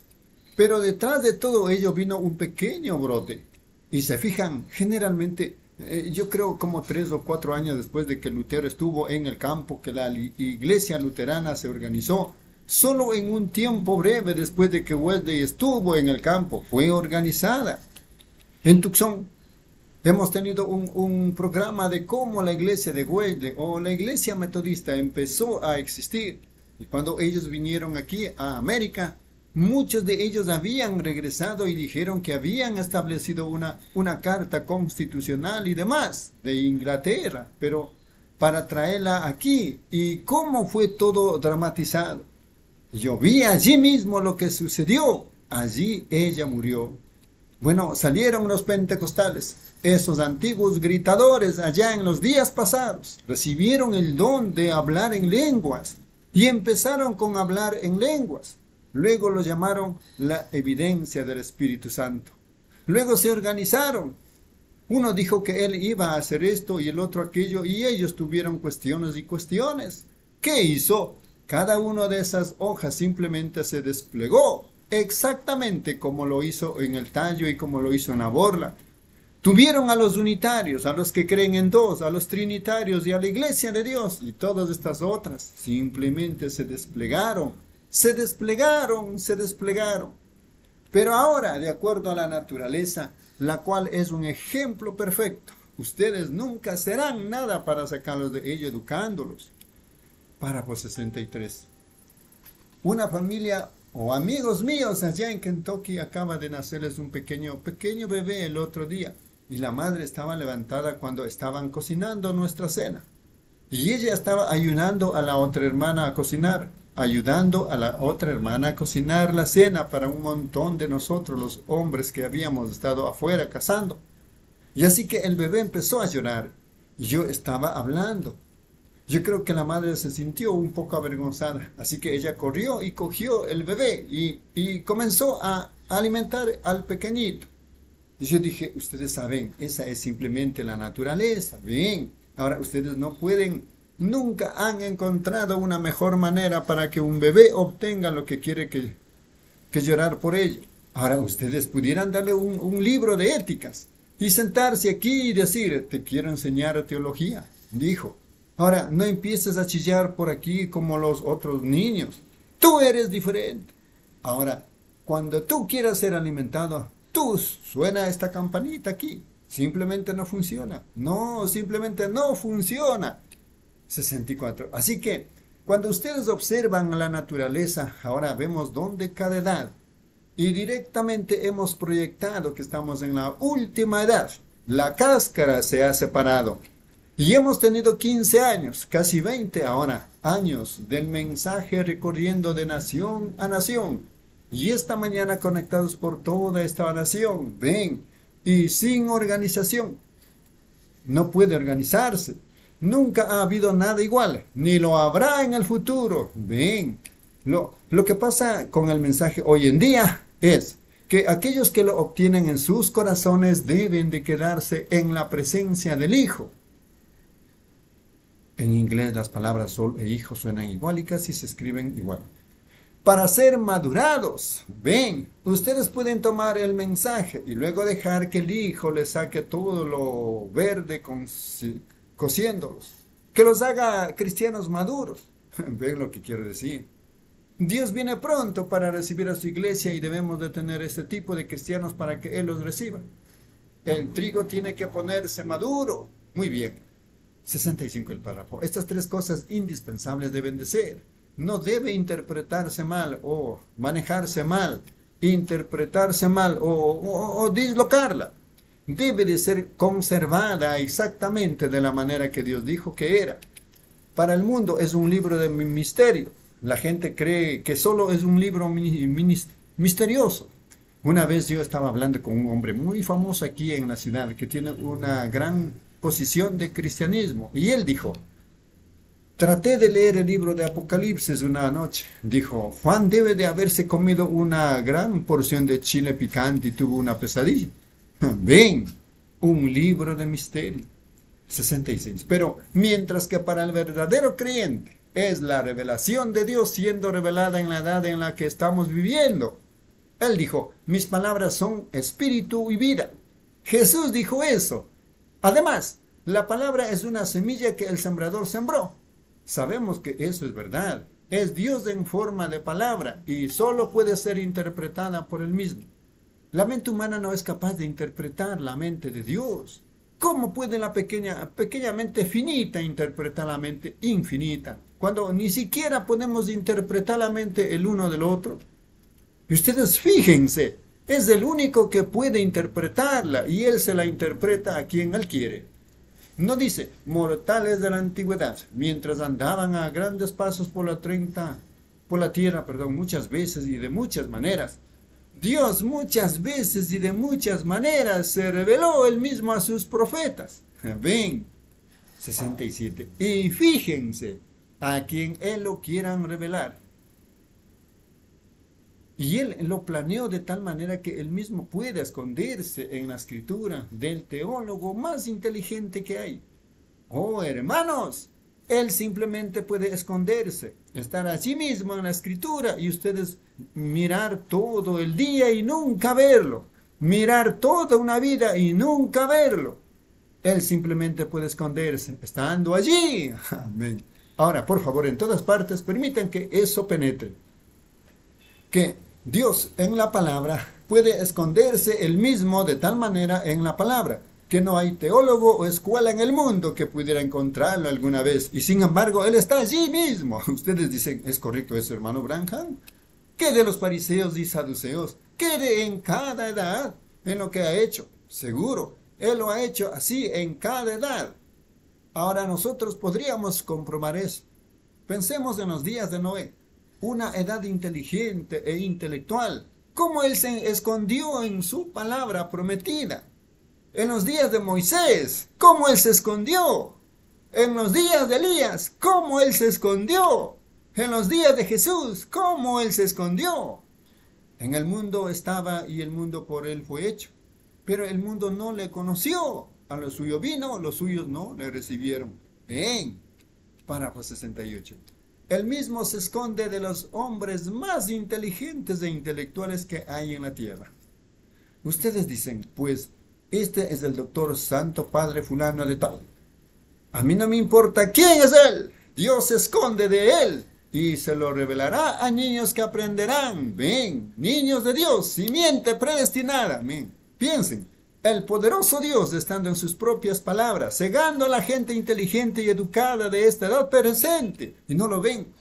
Pero detrás de todo ello vino un pequeño brote. Y se fijan, generalmente eh, yo creo como tres o cuatro años después de que Lutero estuvo en el campo, que la iglesia luterana se organizó, solo en un tiempo breve después de que Wesley estuvo en el campo, fue organizada. En Tucson hemos tenido un, programa de cómo la iglesia de Wesley o la iglesia metodista empezó a existir. Y cuando ellos vinieron aquí a América, Muchos de ellos habían regresado y dijeron que habían establecido una, una carta constitucional y demás de Inglaterra, pero para traerla aquí. ¿Y cómo fue todo dramatizado? Yo vi allí mismo lo que sucedió. Allí ella murió. Bueno, salieron los pentecostales, esos antiguos gritadores allá en los días pasados, recibieron el don de hablar en lenguas y empezaron con hablar en lenguas. Luego lo llamaron la evidencia del Espíritu Santo. Luego se organizaron. Uno dijo que él iba a hacer esto y el otro aquello y ellos tuvieron cuestiones y cuestiones. ¿Qué hizo? Cada una de esas hojas simplemente se desplegó exactamente como lo hizo en el tallo y como lo hizo en la borla. Tuvieron a los unitarios, a los que creen en dos, a los trinitarios y a la iglesia de Dios y todas estas otras. Simplemente se desplegaron se desplegaron, se desplegaron. Pero ahora, de acuerdo a la naturaleza, la cual es un ejemplo perfecto, ustedes nunca serán nada para sacarlos de ello educándolos. Párrafo 63. Una familia o amigos míos allá en Kentucky acaba de nacerles un pequeño, pequeño bebé el otro día y la madre estaba levantada cuando estaban cocinando nuestra cena. Y ella estaba ayunando a la otra hermana a cocinar ayudando a la otra hermana a cocinar la cena para un montón de nosotros, los hombres que habíamos estado afuera cazando. Y así que el bebé empezó a llorar y yo estaba hablando. Yo creo que la madre se sintió un poco avergonzada, así que ella corrió y cogió el bebé y, y comenzó a alimentar al pequeñito. Y yo dije, ustedes saben, esa es simplemente la naturaleza. Bien, ahora ustedes no pueden Nunca han encontrado una mejor manera para que un bebé obtenga lo que quiere que, que llorar por ello. Ahora ustedes pudieran darle un, un libro de éticas y sentarse aquí y decir, te quiero enseñar teología, dijo. Ahora, no empieces a chillar por aquí como los otros niños. Tú eres diferente. Ahora, cuando tú quieras ser alimentado, tú suena esta campanita aquí. Simplemente no funciona. No, simplemente no funciona. 64. Así que cuando ustedes observan la naturaleza, ahora vemos dónde cada edad. Y directamente hemos proyectado que estamos en la última edad. La cáscara se ha separado. Y hemos tenido 15 años, casi 20 ahora, años del mensaje recorriendo de nación a nación. Y esta mañana conectados por toda esta nación, ven, y sin organización. No puede organizarse. Nunca ha habido nada igual, ni lo habrá en el futuro. Ven, lo, que pasa con el mensaje hoy en día es que aquellos que lo obtienen en sus corazones deben de quedarse en la presencia del Hijo. En inglés las palabras sol e hijo suenan igual y casi se escriben igual. Para ser madurados. Ven, ustedes pueden tomar el mensaje y luego dejar que el Hijo les saque todo lo verde con, cociéndolos, que los haga cristianos maduros. <laughs> Ven lo que quiero decir. Dios viene pronto para recibir a su iglesia y debemos de tener este tipo de cristianos para que Él los reciba. El trigo tiene que ponerse maduro. Muy bien. 65 el párrafo. Estas tres cosas indispensables deben de ser. No debe interpretarse mal o manejarse mal, interpretarse mal o, dislocarla. Debe de ser conservada exactamente de la manera que Dios dijo que era. Para el mundo es un libro de misterio. La gente cree que solo es un libro misterioso. Una vez yo estaba hablando con un hombre muy famoso aquí en la ciudad que tiene una gran posición de cristianismo y él dijo, traté de leer el libro de Apocalipsis una noche. Dijo, Juan debe de haberse comido una gran porción de chile picante y tuvo una pesadilla. <laughs> Ven, un libro de misterio. 66. Pero mientras que para el verdadero creyente es la revelación de Dios siendo revelada en la edad en la que estamos viviendo. Él dijo, mis palabras son espíritu y vida. Jesús dijo eso. Además, la palabra es una semilla que el sembrador sembró. Sabemos que eso es verdad. Es Dios en forma de palabra y solo puede ser interpretada por él mismo. La mente humana no es capaz de interpretar la mente de Dios. ¿Cómo puede la pequeña, pequeña mente finita interpretar la mente infinita? Cuando ni siquiera podemos interpretar la mente el uno del otro. Y ustedes fíjense, es el único que puede interpretarla y él se la interpreta a quien él quiere. No dice, mortales de la antigüedad, mientras andaban a grandes pasos por la, 30, por la tierra, perdón, muchas veces y de muchas maneras Dios muchas veces y de muchas maneras se reveló él mismo a sus profetas. <laughs> Ven, 67. Y fíjense a quien él lo quieran revelar. Y él lo planeó de tal manera que él mismo pueda esconderse en la escritura del teólogo más inteligente que hay. Oh, hermanos, él simplemente puede esconderse, estar allí mismo en la escritura y ustedes mirar todo el día y nunca verlo. Mirar toda una vida y nunca verlo. Él simplemente puede esconderse, estando allí. <laughs> Amén. Ahora, por favor, en todas partes, permitan que eso penetre. Que Dios en la palabra puede esconderse él mismo de tal manera en la palabra que no hay teólogo o escuela en el mundo que pudiera encontrarlo alguna vez. Y sin embargo, Él está allí mismo. <laughs> Ustedes dicen, ¿es correcto eso, hermano Branham? ¿Qué de los fariseos y saduceos? ¿Qué de en cada edad en lo que ha hecho? Seguro, Él lo ha hecho así en cada edad. Ahora nosotros podríamos comprobar eso. Pensemos en los días de Noé, una edad inteligente e intelectual. ¿Cómo Él se escondió en su palabra prometida? En los días de Moisés, ¿cómo él se escondió? En los días de Elías, ¿cómo él se escondió? En los días de Jesús, ¿cómo él se escondió? En el mundo estaba y el mundo por él fue hecho. Pero el mundo no le conoció. A lo suyo vino, los suyos no le recibieron. Bien. Párrafo 68. El mismo se esconde de los hombres más inteligentes e intelectuales que hay en la tierra. Ustedes dicen, pues este es el doctor Santo Padre Fulano de tal. A mí no me importa quién es él. Dios se esconde de él y se lo revelará a niños que aprenderán. Ven, niños de Dios, simiente predestinada. Amén. Piensen, el poderoso Dios estando en sus propias palabras, cegando a la gente inteligente y educada de esta edad presente, y no lo ven.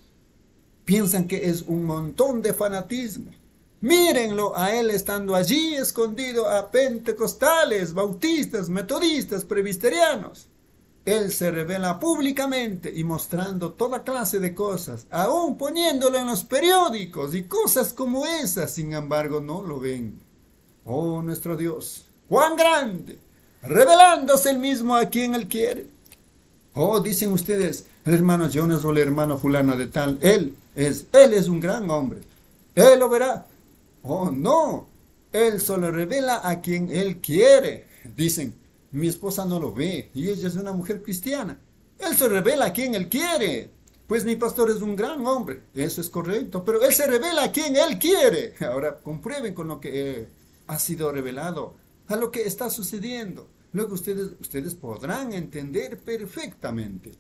Piensan que es un montón de fanatismo. Mírenlo a él estando allí escondido a pentecostales, bautistas, metodistas, presbiterianos. Él se revela públicamente y mostrando toda clase de cosas, aún poniéndolo en los periódicos y cosas como esas, sin embargo no lo ven. Oh nuestro Dios, cuán grande, revelándose el mismo a quien él quiere. Oh, dicen ustedes, el hermano Jonas o el hermano fulano de tal, él es, él es un gran hombre. Él lo verá. Oh, no. Él solo revela a quien él quiere. Dicen, mi esposa no lo ve y ella es una mujer cristiana. Él se revela a quien él quiere. Pues mi pastor es un gran hombre, eso es correcto, pero él se revela a quien él quiere. Ahora comprueben con lo que ha sido revelado, a lo que está sucediendo. Luego ustedes, ustedes podrán entender perfectamente.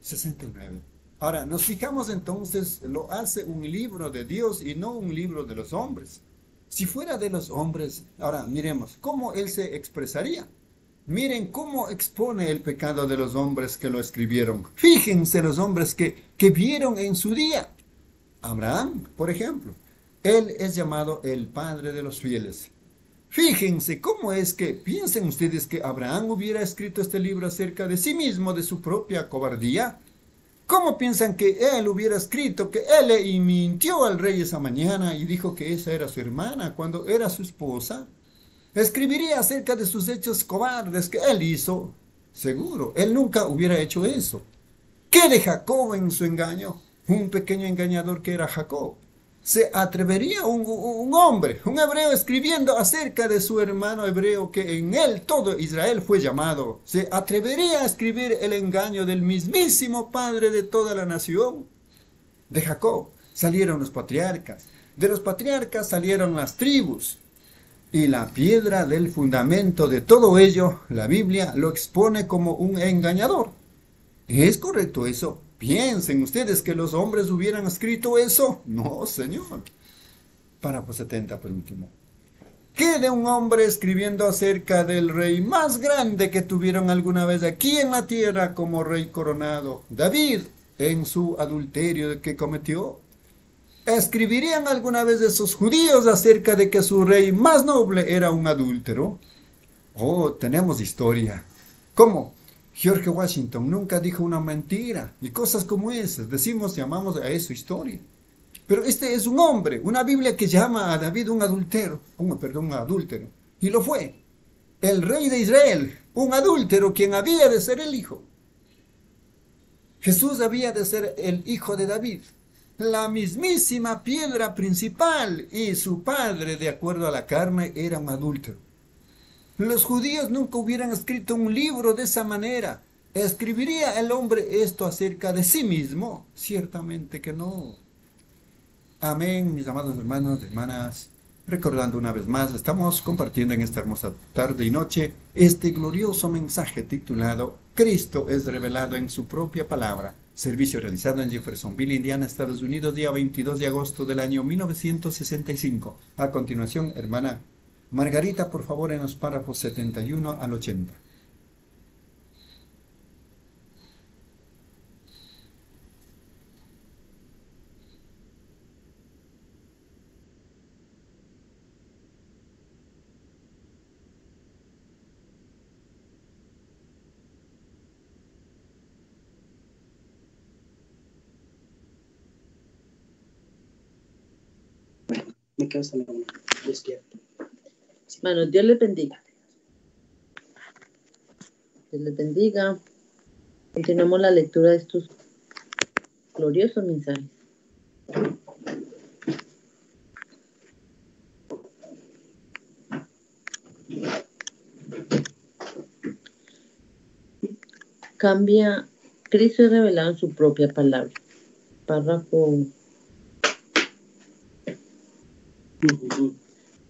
69. Ahora, nos fijamos entonces, lo hace un libro de Dios y no un libro de los hombres. Si fuera de los hombres, ahora miremos, ¿cómo él se expresaría? Miren cómo expone el pecado de los hombres que lo escribieron. Fíjense los hombres que, que vieron en su día. Abraham, por ejemplo. Él es llamado el padre de los fieles. Fíjense cómo es que piensen ustedes que Abraham hubiera escrito este libro acerca de sí mismo, de su propia cobardía. ¿Cómo piensan que él hubiera escrito que él le mintió al rey esa mañana y dijo que esa era su hermana cuando era su esposa? Escribiría acerca de sus hechos cobardes que él hizo. Seguro, él nunca hubiera hecho eso. ¿Qué de Jacob en su engaño? Un pequeño engañador que era Jacob. ¿Se atrevería un, hombre, un hebreo, escribiendo acerca de su hermano hebreo que en él todo Israel fue llamado? ¿Se atrevería a escribir el engaño del mismísimo padre de toda la nación? De Jacob salieron los patriarcas, de los patriarcas salieron las tribus, y la piedra del fundamento de todo ello, la Biblia lo expone como un engañador. ¿Es correcto eso? ¿Piensen ustedes que los hombres hubieran escrito eso? No, señor. Párrafo 70, por último. ¿Qué de un hombre escribiendo acerca del rey más grande que tuvieron alguna vez aquí en la tierra como rey coronado, David, en su adulterio que cometió? ¿Escribirían alguna vez esos judíos acerca de que su rey más noble era un adúltero? Oh, tenemos historia. ¿Cómo? George Washington nunca dijo una mentira y cosas como esas. Decimos, llamamos a eso historia. Pero este es un hombre, una Biblia que llama a David un adúltero, un, perdón, un adúltero. Y lo fue. El rey de Israel, un adúltero quien había de ser el hijo. Jesús había de ser el hijo de David la mismísima piedra principal y su padre, de acuerdo a la carne, era un adúltero. Los judíos nunca hubieran escrito un libro de esa manera. ¿Escribiría el hombre esto acerca de sí mismo? Ciertamente que no. Amén, mis amados hermanos, hermanas. Recordando una vez más, estamos compartiendo en esta hermosa tarde y noche este glorioso mensaje titulado Cristo es revelado en su propia palabra Servicio realizado en Jeffersonville, Indiana, Estados Unidos, día 22 de agosto del año 1965. A continuación, hermana Margarita, por favor, en los párrafos 71 al 80. Me quedo hasta la despierto. Bueno, Dios les bendiga. Dios les bendiga. Continuamos la lectura de estos gloriosos mensajes. Cambia, Cristo es revelado en su propia palabra. Párrafo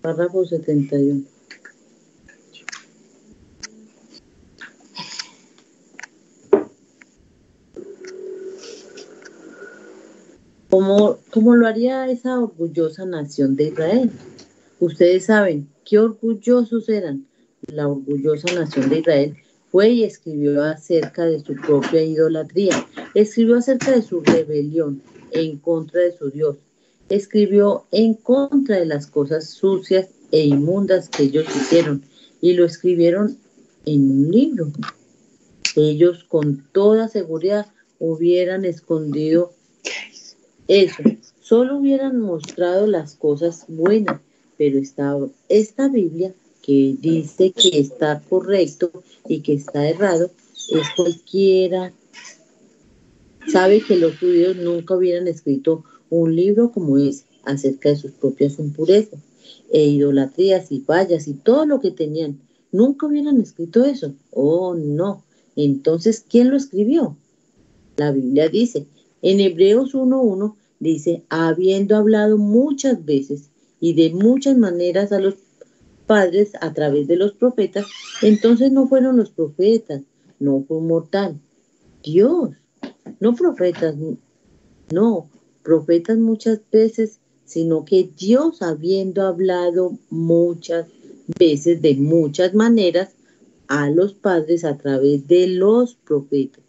Párrafo 71. ¿Cómo, ¿Cómo lo haría esa orgullosa nación de Israel? Ustedes saben qué orgullosos eran. La orgullosa nación de Israel fue y escribió acerca de su propia idolatría, escribió acerca de su rebelión en contra de su Dios, escribió en contra de las cosas sucias e inmundas que ellos hicieron y lo escribieron en un libro. Ellos con toda seguridad hubieran escondido eso, solo hubieran mostrado las cosas buenas, pero esta, esta Biblia que dice que está correcto y que está errado, es cualquiera. Sabe que los judíos nunca hubieran escrito un libro como ese acerca de sus propias impurezas e idolatrías y fallas y todo lo que tenían. Nunca hubieran escrito eso. Oh, no. Entonces, ¿quién lo escribió? La Biblia dice, En Hebreos 1.1 dice, habiendo hablado muchas veces y de muchas maneras a los padres a través de los profetas, entonces no fueron los profetas, no fue mortal. Dios, no profetas, no, profetas muchas veces, sino que Dios habiendo hablado muchas veces de muchas maneras a los padres a través de los profetas.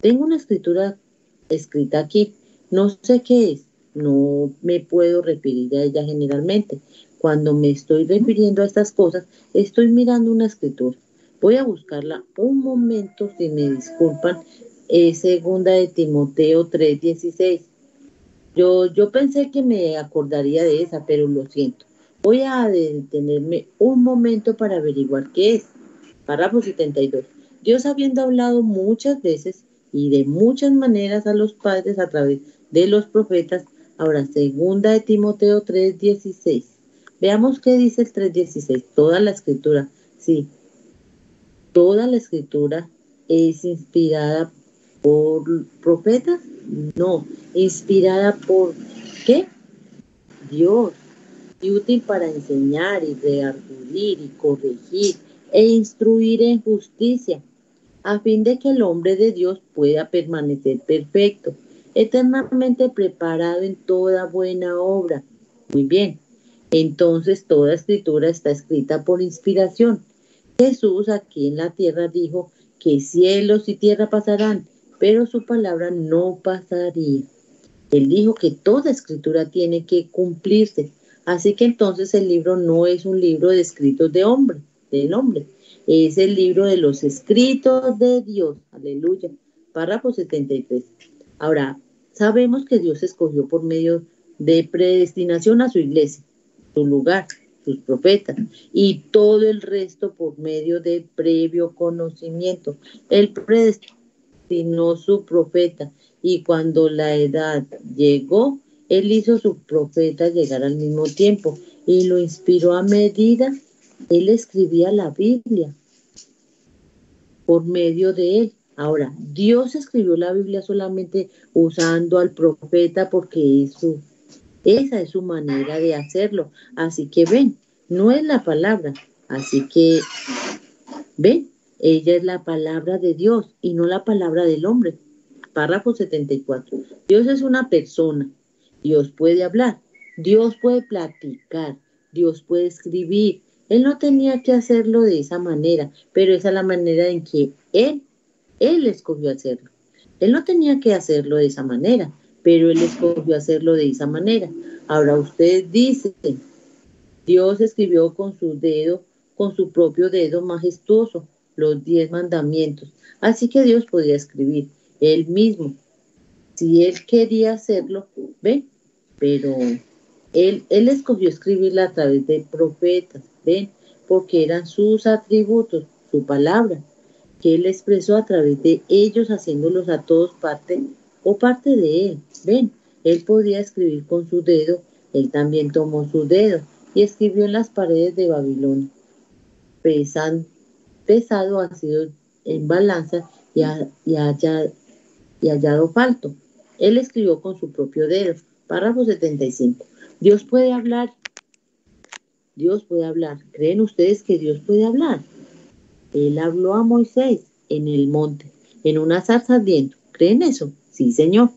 Tengo una escritura escrita aquí, no sé qué es, no me puedo referir a ella generalmente. Cuando me estoy refiriendo a estas cosas, estoy mirando una escritura. Voy a buscarla un momento, si me disculpan, es segunda de Timoteo 3:16. Yo, yo pensé que me acordaría de esa, pero lo siento. Voy a detenerme un momento para averiguar qué es. Párrafo 72. Dios habiendo hablado muchas veces y de muchas maneras a los padres a través de los profetas, ahora segunda de Timoteo 3:16. Veamos qué dice el 3:16. Toda la escritura, sí, toda la escritura es inspirada por profetas, no, inspirada por qué? Dios y útil para enseñar y reargudir y corregir e instruir en justicia, a fin de que el hombre de Dios pueda permanecer perfecto, eternamente preparado en toda buena obra. Muy bien, entonces toda escritura está escrita por inspiración. Jesús aquí en la tierra dijo que cielos y tierra pasarán, pero su palabra no pasaría. Él dijo que toda escritura tiene que cumplirse. Así que entonces el libro no es un libro de escritos de hombre, del hombre. Es el libro de los escritos de Dios. Aleluya. Párrafo 73. Ahora, sabemos que Dios escogió por medio de predestinación a su iglesia, su lugar, sus profetas y todo el resto por medio de previo conocimiento. Él predestinó su profeta y cuando la edad llegó, él hizo su profeta llegar al mismo tiempo y lo inspiró a medida. Él escribía la Biblia por medio de él. Ahora, Dios escribió la Biblia solamente usando al profeta porque es su, esa es su manera de hacerlo. Así que ven, no es la palabra. Así que, ven, ella es la palabra de Dios y no la palabra del hombre. Párrafo 74. Dios es una persona Dios puede hablar, Dios puede platicar, Dios puede escribir. Él no tenía que hacerlo de esa manera, pero esa es la manera en que Él, Él escogió hacerlo. Él no tenía que hacerlo de esa manera, pero Él escogió hacerlo de esa manera. Ahora usted dice, Dios escribió con su dedo, con su propio dedo majestuoso, los diez mandamientos. Así que Dios podía escribir Él mismo. Si Él quería hacerlo, ¿ve? pero él, él escogió escribirla a través de profetas, ¿ven? Porque eran sus atributos, su palabra, que él expresó a través de ellos, haciéndolos a todos parte o parte de él, ¿ven? Él podía escribir con su dedo, él también tomó su dedo y escribió en las paredes de Babilonia. Pesan, pesado ha sido en balanza y, y, haya, y hallado falto. Él escribió con su propio dedo Párrafo 75. Dios puede hablar. Dios puede hablar. ¿Creen ustedes que Dios puede hablar? Él habló a Moisés en el monte, en una zarza ardiendo. ¿Creen eso? Sí, Señor.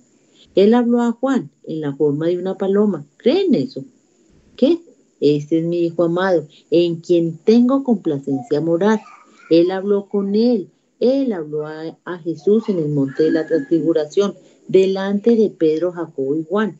Él habló a Juan en la forma de una paloma. ¿Creen eso? ¿Qué? Este es mi Hijo amado, en quien tengo complacencia moral. Él habló con él. Él habló a, Jesús en el monte de la transfiguración, delante de Pedro, Jacobo y Juan.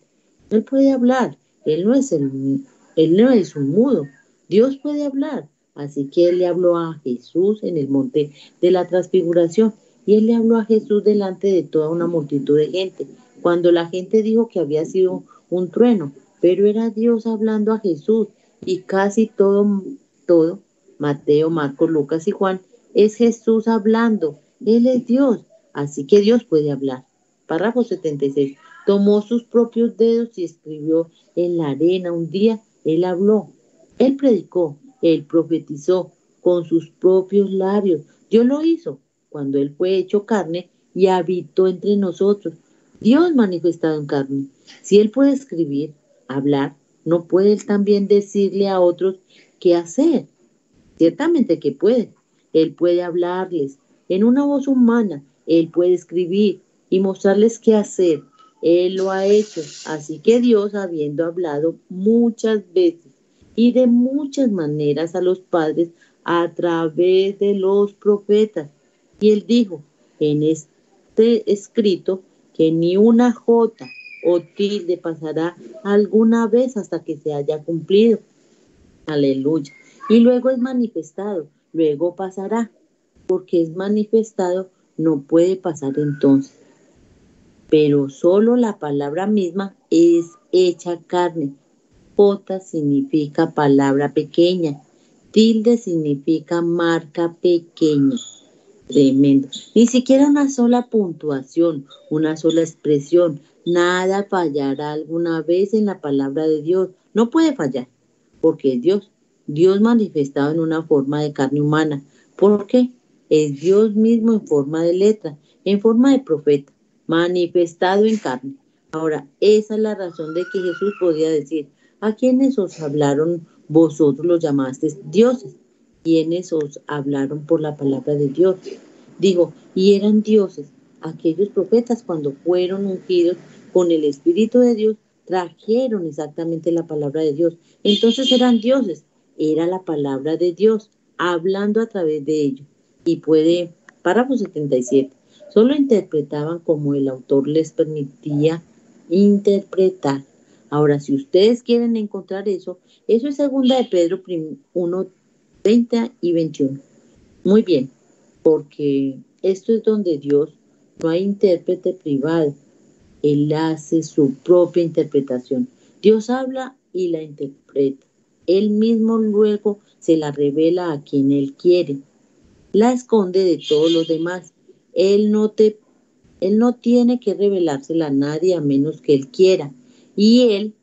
Él puede hablar, él no es el, él no es un mudo. Dios puede hablar. Así que él le habló a Jesús en el monte de la transfiguración y él le habló a Jesús delante de toda una multitud de gente. Cuando la gente dijo que había sido un trueno, pero era Dios hablando a Jesús y casi todo, todo, Mateo, Marcos, Lucas y Juan, es Jesús hablando. Él es Dios, así que Dios puede hablar. Párrafo 76 tomó sus propios dedos y escribió en la arena. Un día él habló, él predicó, él profetizó con sus propios labios. Dios lo hizo cuando él fue hecho carne y habitó entre nosotros. Dios manifestado en carne. Si Él puede escribir, hablar, ¿no puede Él también decirle a otros qué hacer? Ciertamente que puede. Él puede hablarles en una voz humana. Él puede escribir y mostrarles qué hacer. Él lo ha hecho. Así que Dios, habiendo hablado muchas veces y de muchas maneras a los padres a través de los profetas, y él dijo en este escrito que ni una jota o tilde pasará alguna vez hasta que se haya cumplido. Aleluya. Y luego es manifestado, luego pasará, porque es manifestado, no puede pasar entonces. Pero solo la palabra misma es hecha carne. Jota significa palabra pequeña, tilde significa marca pequeña. Tremendo. Ni siquiera una sola puntuación, una sola expresión. Nada fallará alguna vez en la palabra de Dios. No puede fallar, porque es Dios. Dios manifestado en una forma de carne humana. ¿Por qué? Es Dios mismo en forma de letra, en forma de profeta, manifestado en carne. Ahora, esa es la razón de que Jesús podía decir, ¿a quienes os hablaron vosotros los llamasteis dioses? quienes os hablaron por la palabra de Dios. Digo, y eran dioses. Aquellos profetas cuando fueron ungidos con el Espíritu de Dios, trajeron exactamente la palabra de Dios. Entonces eran dioses. Era la palabra de Dios hablando a través de ellos. Y puede, párrafo 77, solo interpretaban como el autor les permitía interpretar. Ahora, si ustedes quieren encontrar eso, eso es segunda de Pedro 1, 20 y 21. Muy bien, porque esto es donde Dios no hay intérprete privado. Él hace su propia interpretación. Dios habla y la interpreta. Él mismo luego se la revela a quien Él quiere. La esconde de todos los demás. Él no, te, él no tiene que revelársela a nadie a menos que Él quiera. Y Él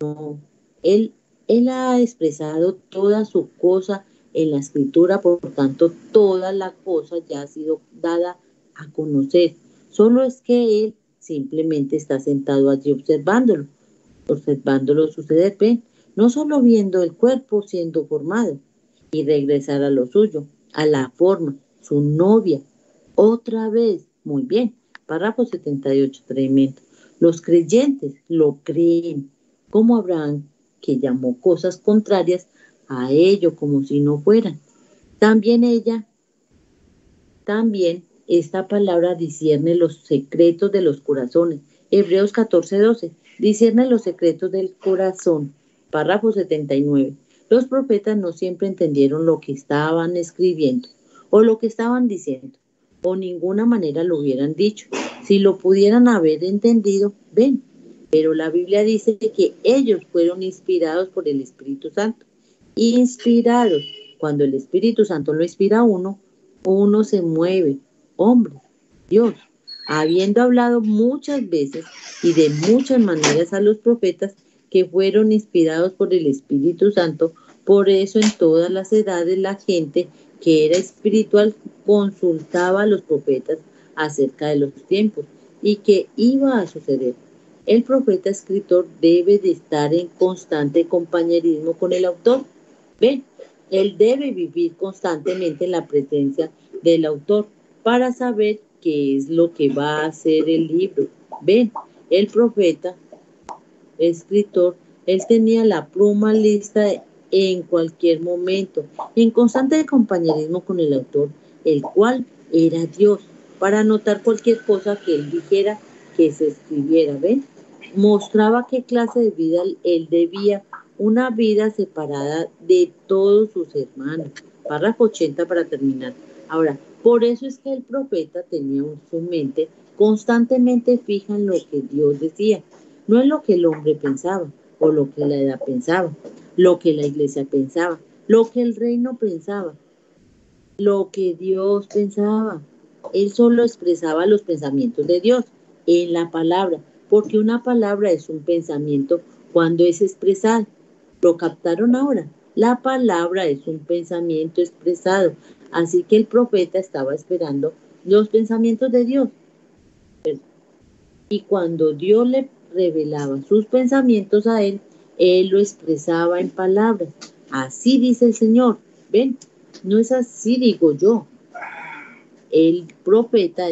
no. Él, él ha expresado toda su cosa en la escritura, por tanto, toda la cosa ya ha sido dada a conocer. Solo es que él simplemente está sentado allí observándolo, observándolo suceder, no solo viendo el cuerpo siendo formado y regresar a lo suyo, a la forma, su novia, otra vez, muy bien, párrafo 78, tremendo. Los creyentes lo creen, como Abraham, que llamó cosas contrarias a ello como si no fueran. También ella, también esta palabra discierne los secretos de los corazones. Hebreos 14, 12. Discierne los secretos del corazón. Párrafo 79. Los profetas no siempre entendieron lo que estaban escribiendo o lo que estaban diciendo, o ninguna manera lo hubieran dicho. Si lo pudieran haber entendido, ven. Pero la Biblia dice que ellos fueron inspirados por el Espíritu Santo inspirados. Cuando el Espíritu Santo lo inspira a uno, uno se mueve. Hombre, Dios, habiendo hablado muchas veces y de muchas maneras a los profetas que fueron inspirados por el Espíritu Santo, por eso en todas las edades la gente que era espiritual consultaba a los profetas acerca de los tiempos y que iba a suceder. El profeta escritor debe de estar en constante compañerismo con el autor Ven, él debe vivir constantemente en la presencia del autor para saber qué es lo que va a hacer el libro. Ven, el profeta, escritor, él tenía la pluma lista en cualquier momento, en constante compañerismo con el autor, el cual era Dios, para anotar cualquier cosa que él dijera que se escribiera. ¿Ven? Mostraba qué clase de vida él debía una vida separada de todos sus hermanos. Párrafo 80 para terminar. Ahora, por eso es que el profeta tenía en su mente constantemente fija en lo que Dios decía, no en lo que el hombre pensaba o lo que la edad pensaba, lo que la iglesia pensaba, lo que el reino pensaba, lo que Dios pensaba. Él solo expresaba los pensamientos de Dios en la palabra, porque una palabra es un pensamiento cuando es expresado ¿Lo captaron ahora? La palabra es un pensamiento expresado, así que el profeta estaba esperando los pensamientos de Dios. y cuando Dios le revelaba sus pensamientos a él, él lo expresaba en palabras. Así dice el Señor. Ven, no es así, digo yo. El profeta,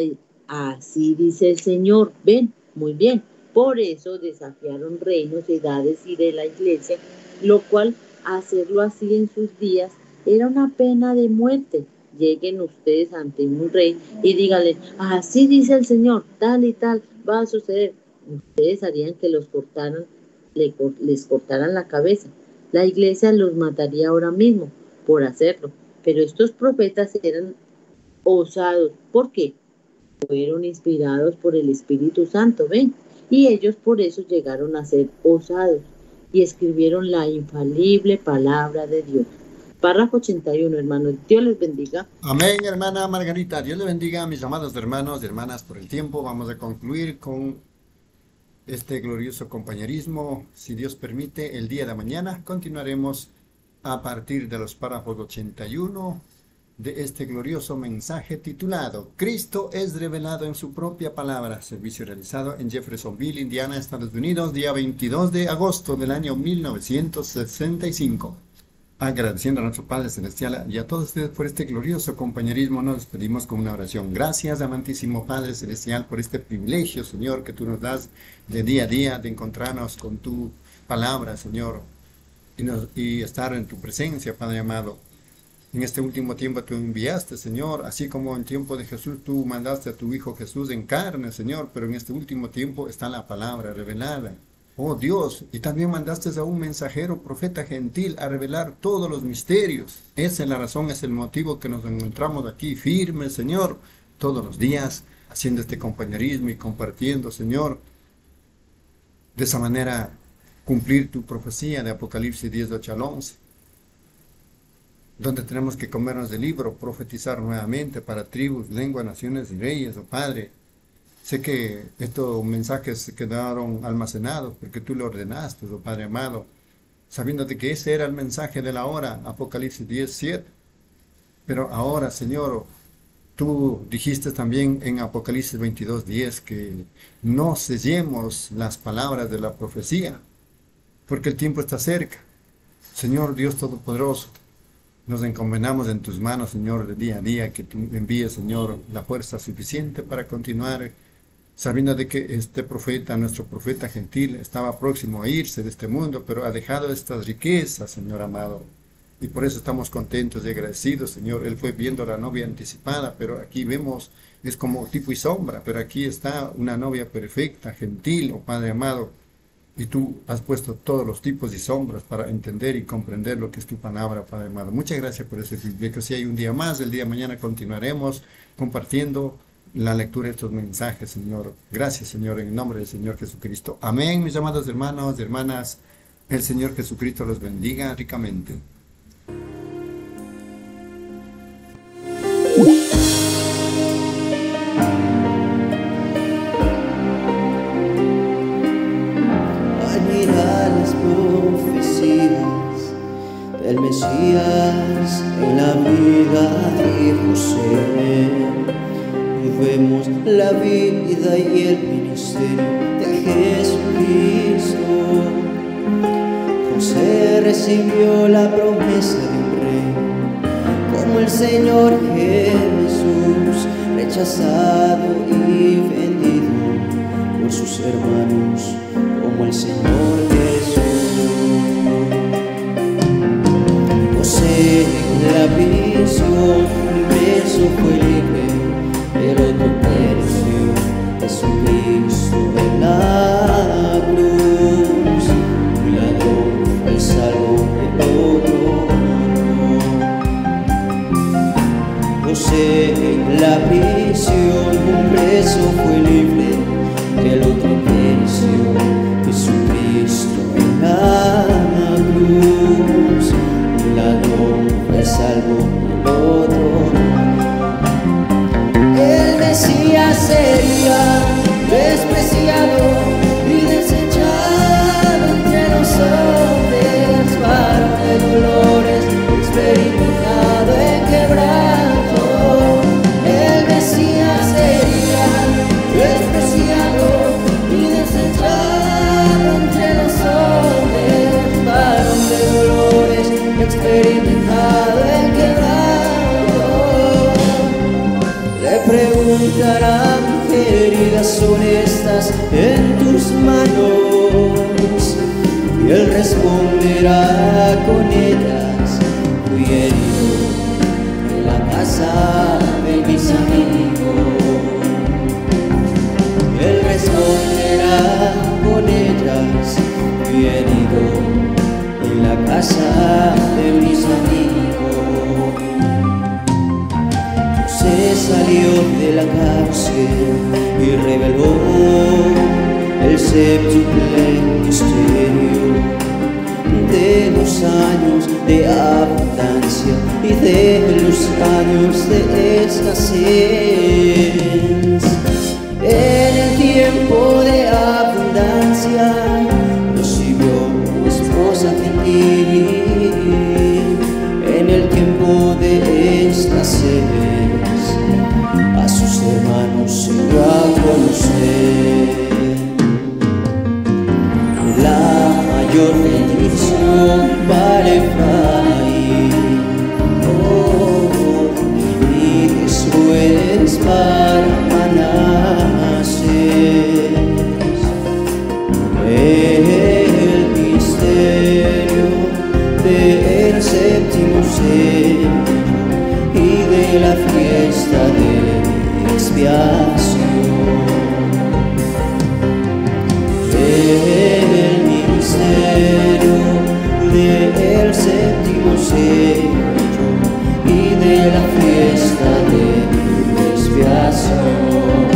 así dice el Señor. Ven, muy bien. Por eso desafiaron reinos, edades y de la iglesia, lo cual hacerlo así en sus días era una pena de muerte. Lleguen ustedes ante un rey y díganle, así dice el Señor, tal y tal va a suceder. Ustedes harían que los cortaran, les cortaran la cabeza. La iglesia los mataría ahora mismo por hacerlo. Pero estos profetas eran osados. ¿Por qué? Fueron inspirados por el Espíritu Santo, ven. Y ellos por eso llegaron a ser osados y escribieron la infalible palabra de Dios. Párrafo 81, hermanos. Dios les bendiga. Amén, hermana Margarita. Dios le bendiga a mis amados hermanos y hermanas por el tiempo. Vamos a concluir con este glorioso compañerismo. Si Dios permite, el día de mañana continuaremos a partir de los párrafos 81 de este glorioso mensaje titulado Cristo es revelado en su propia palabra, servicio realizado en Jeffersonville, Indiana, Estados Unidos, día 22 de agosto del año 1965. Agradeciendo a nuestro Padre Celestial y a todos ustedes por este glorioso compañerismo, nos despedimos con una oración. Gracias, amantísimo Padre Celestial, por este privilegio, Señor, que tú nos das de día a día de encontrarnos con tu palabra, Señor, y, estar en tu presencia, Padre amado. En este último tiempo tú enviaste, Señor, así como en tiempo de Jesús tú mandaste a tu Hijo Jesús en carne, Señor, pero en este último tiempo está la palabra revelada. Oh Dios, y también mandaste a un mensajero, profeta gentil, a revelar todos los misterios. Esa es la razón, es el motivo que nos encontramos aquí firmes, Señor, todos los días, haciendo este compañerismo y compartiendo, Señor. De esa manera, cumplir tu profecía de Apocalipsis 10, 8 al 11 donde tenemos que comernos del libro, profetizar nuevamente para tribus, lenguas, naciones y reyes, oh Padre. Sé que estos mensajes se quedaron almacenados porque tú lo ordenaste, oh Padre amado, sabiendo de que ese era el mensaje de la hora, Apocalipsis 10, 7. Pero ahora, Señor, tú dijiste también en Apocalipsis 22, 10 que no sellemos las palabras de la profecía, porque el tiempo está cerca. Señor Dios Todopoderoso, nos encomendamos en tus manos, Señor, de día a día, que tú envíes, Señor, la fuerza suficiente para continuar, sabiendo de que este profeta, nuestro profeta gentil, estaba próximo a irse de este mundo, pero ha dejado estas riquezas, Señor amado. Y por eso estamos contentos y agradecidos, Señor. Él fue viendo la novia anticipada, pero aquí vemos, es como tipo y sombra, pero aquí está una novia perfecta, gentil, oh Padre amado, y tú has puesto todos los tipos y sombras para entender y comprender lo que es tu palabra, Padre amado. Muchas gracias por ese que Si hay un día más, el día de mañana continuaremos compartiendo la lectura de estos mensajes, Señor. Gracias, Señor, en el nombre del Señor Jesucristo. Amén, mis amados hermanos y hermanas. El Señor Jesucristo los bendiga ricamente. En la vida de José. Vemos la vida y el ministerio de Jesucristo. José recibió la promesa de un rey, como el Señor Jesús, rechazado y vendido por sus hermanos, como el Señor la visión, un beso fue libre, el otro tercio, Jesucristo en La prisión, un preso fue libre del otro precio, Jesucristo en la cruz, un ladrón fue salvo del otro. El Mesías sería despreciado y desechado entre los hombres, para de dolores. heridas honestas en tus manos. Y él responderá con ellas huyendo en la casa de mis amigos él responderá con ellas huyendo en la casa de mis amigos Salió de la cárcel y reveló el séptuple misterio de los años de abundancia y de los años de escasez. En el tiempo de abundancia recibió esposa gentil. En el tiempo de escasez hermanos dio a conocer. La mayor bendición para Efraín, oh, y después para Manasés. El misterio del séptimo sello y de la fiesta de expiación. El misterio del séptimo sello y de la fiesta de expiación.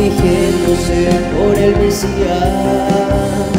Afligiéndose por el Mesías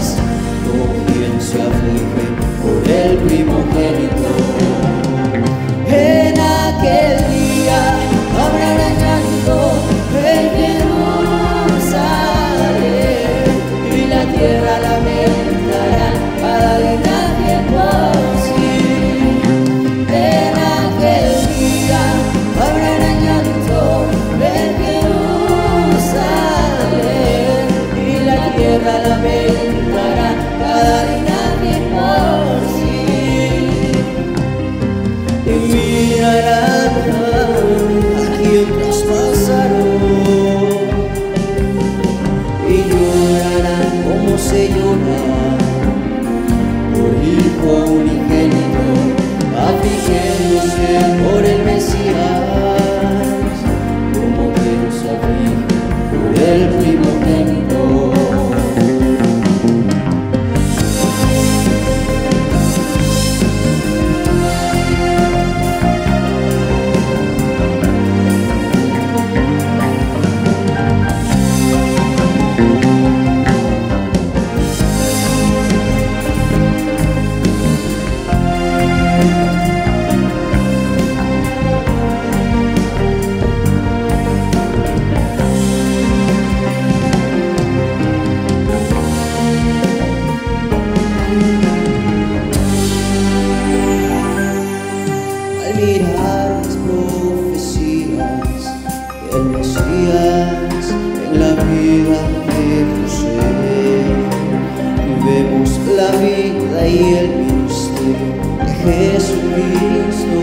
la vida y el ministerio de Jesucristo.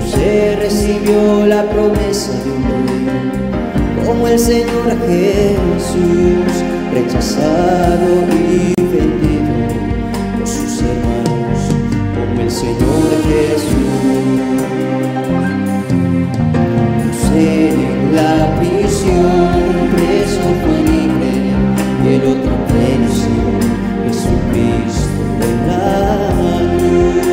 José recibió la promesa de un como el Señor Jesús rechazado y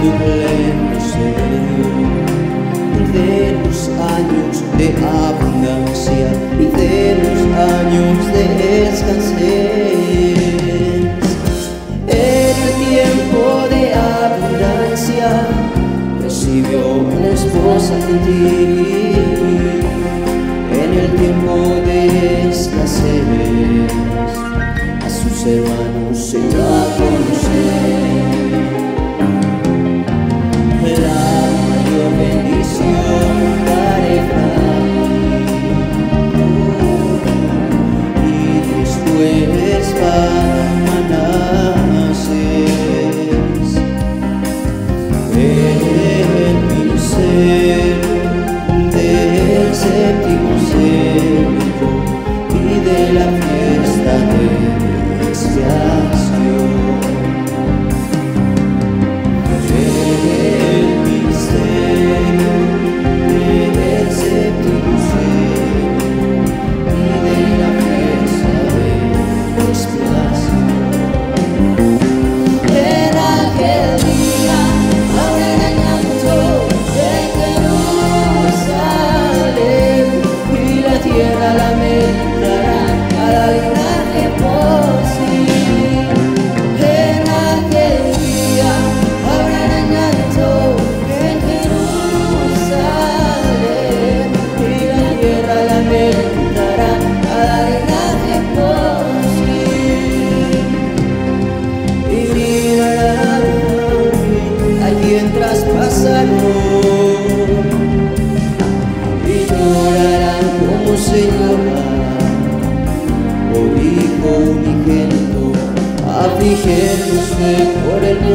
tu de los años de abundancia y de los años de escasez. El tiempo de abundancia recibió una esposa gentil en el tiempo de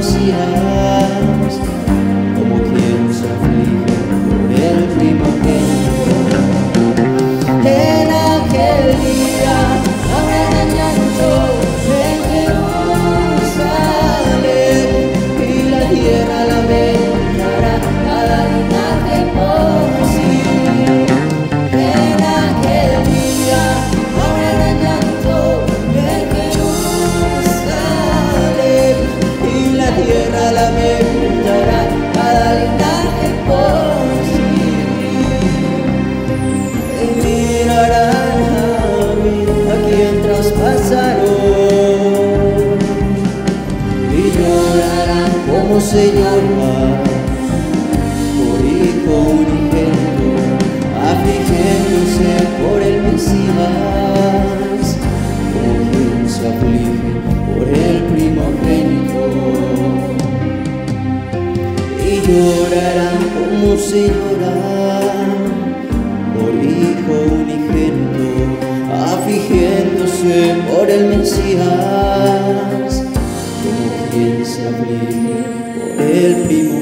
See it. Señor más. Por Hijo unigénito, afligiéndose por el Mesías, como quien se aflige por el primogénito. Y llorarán como se lloran por Hijo unigénito, afligiéndose por el Mesías, como quien se aflige el primo.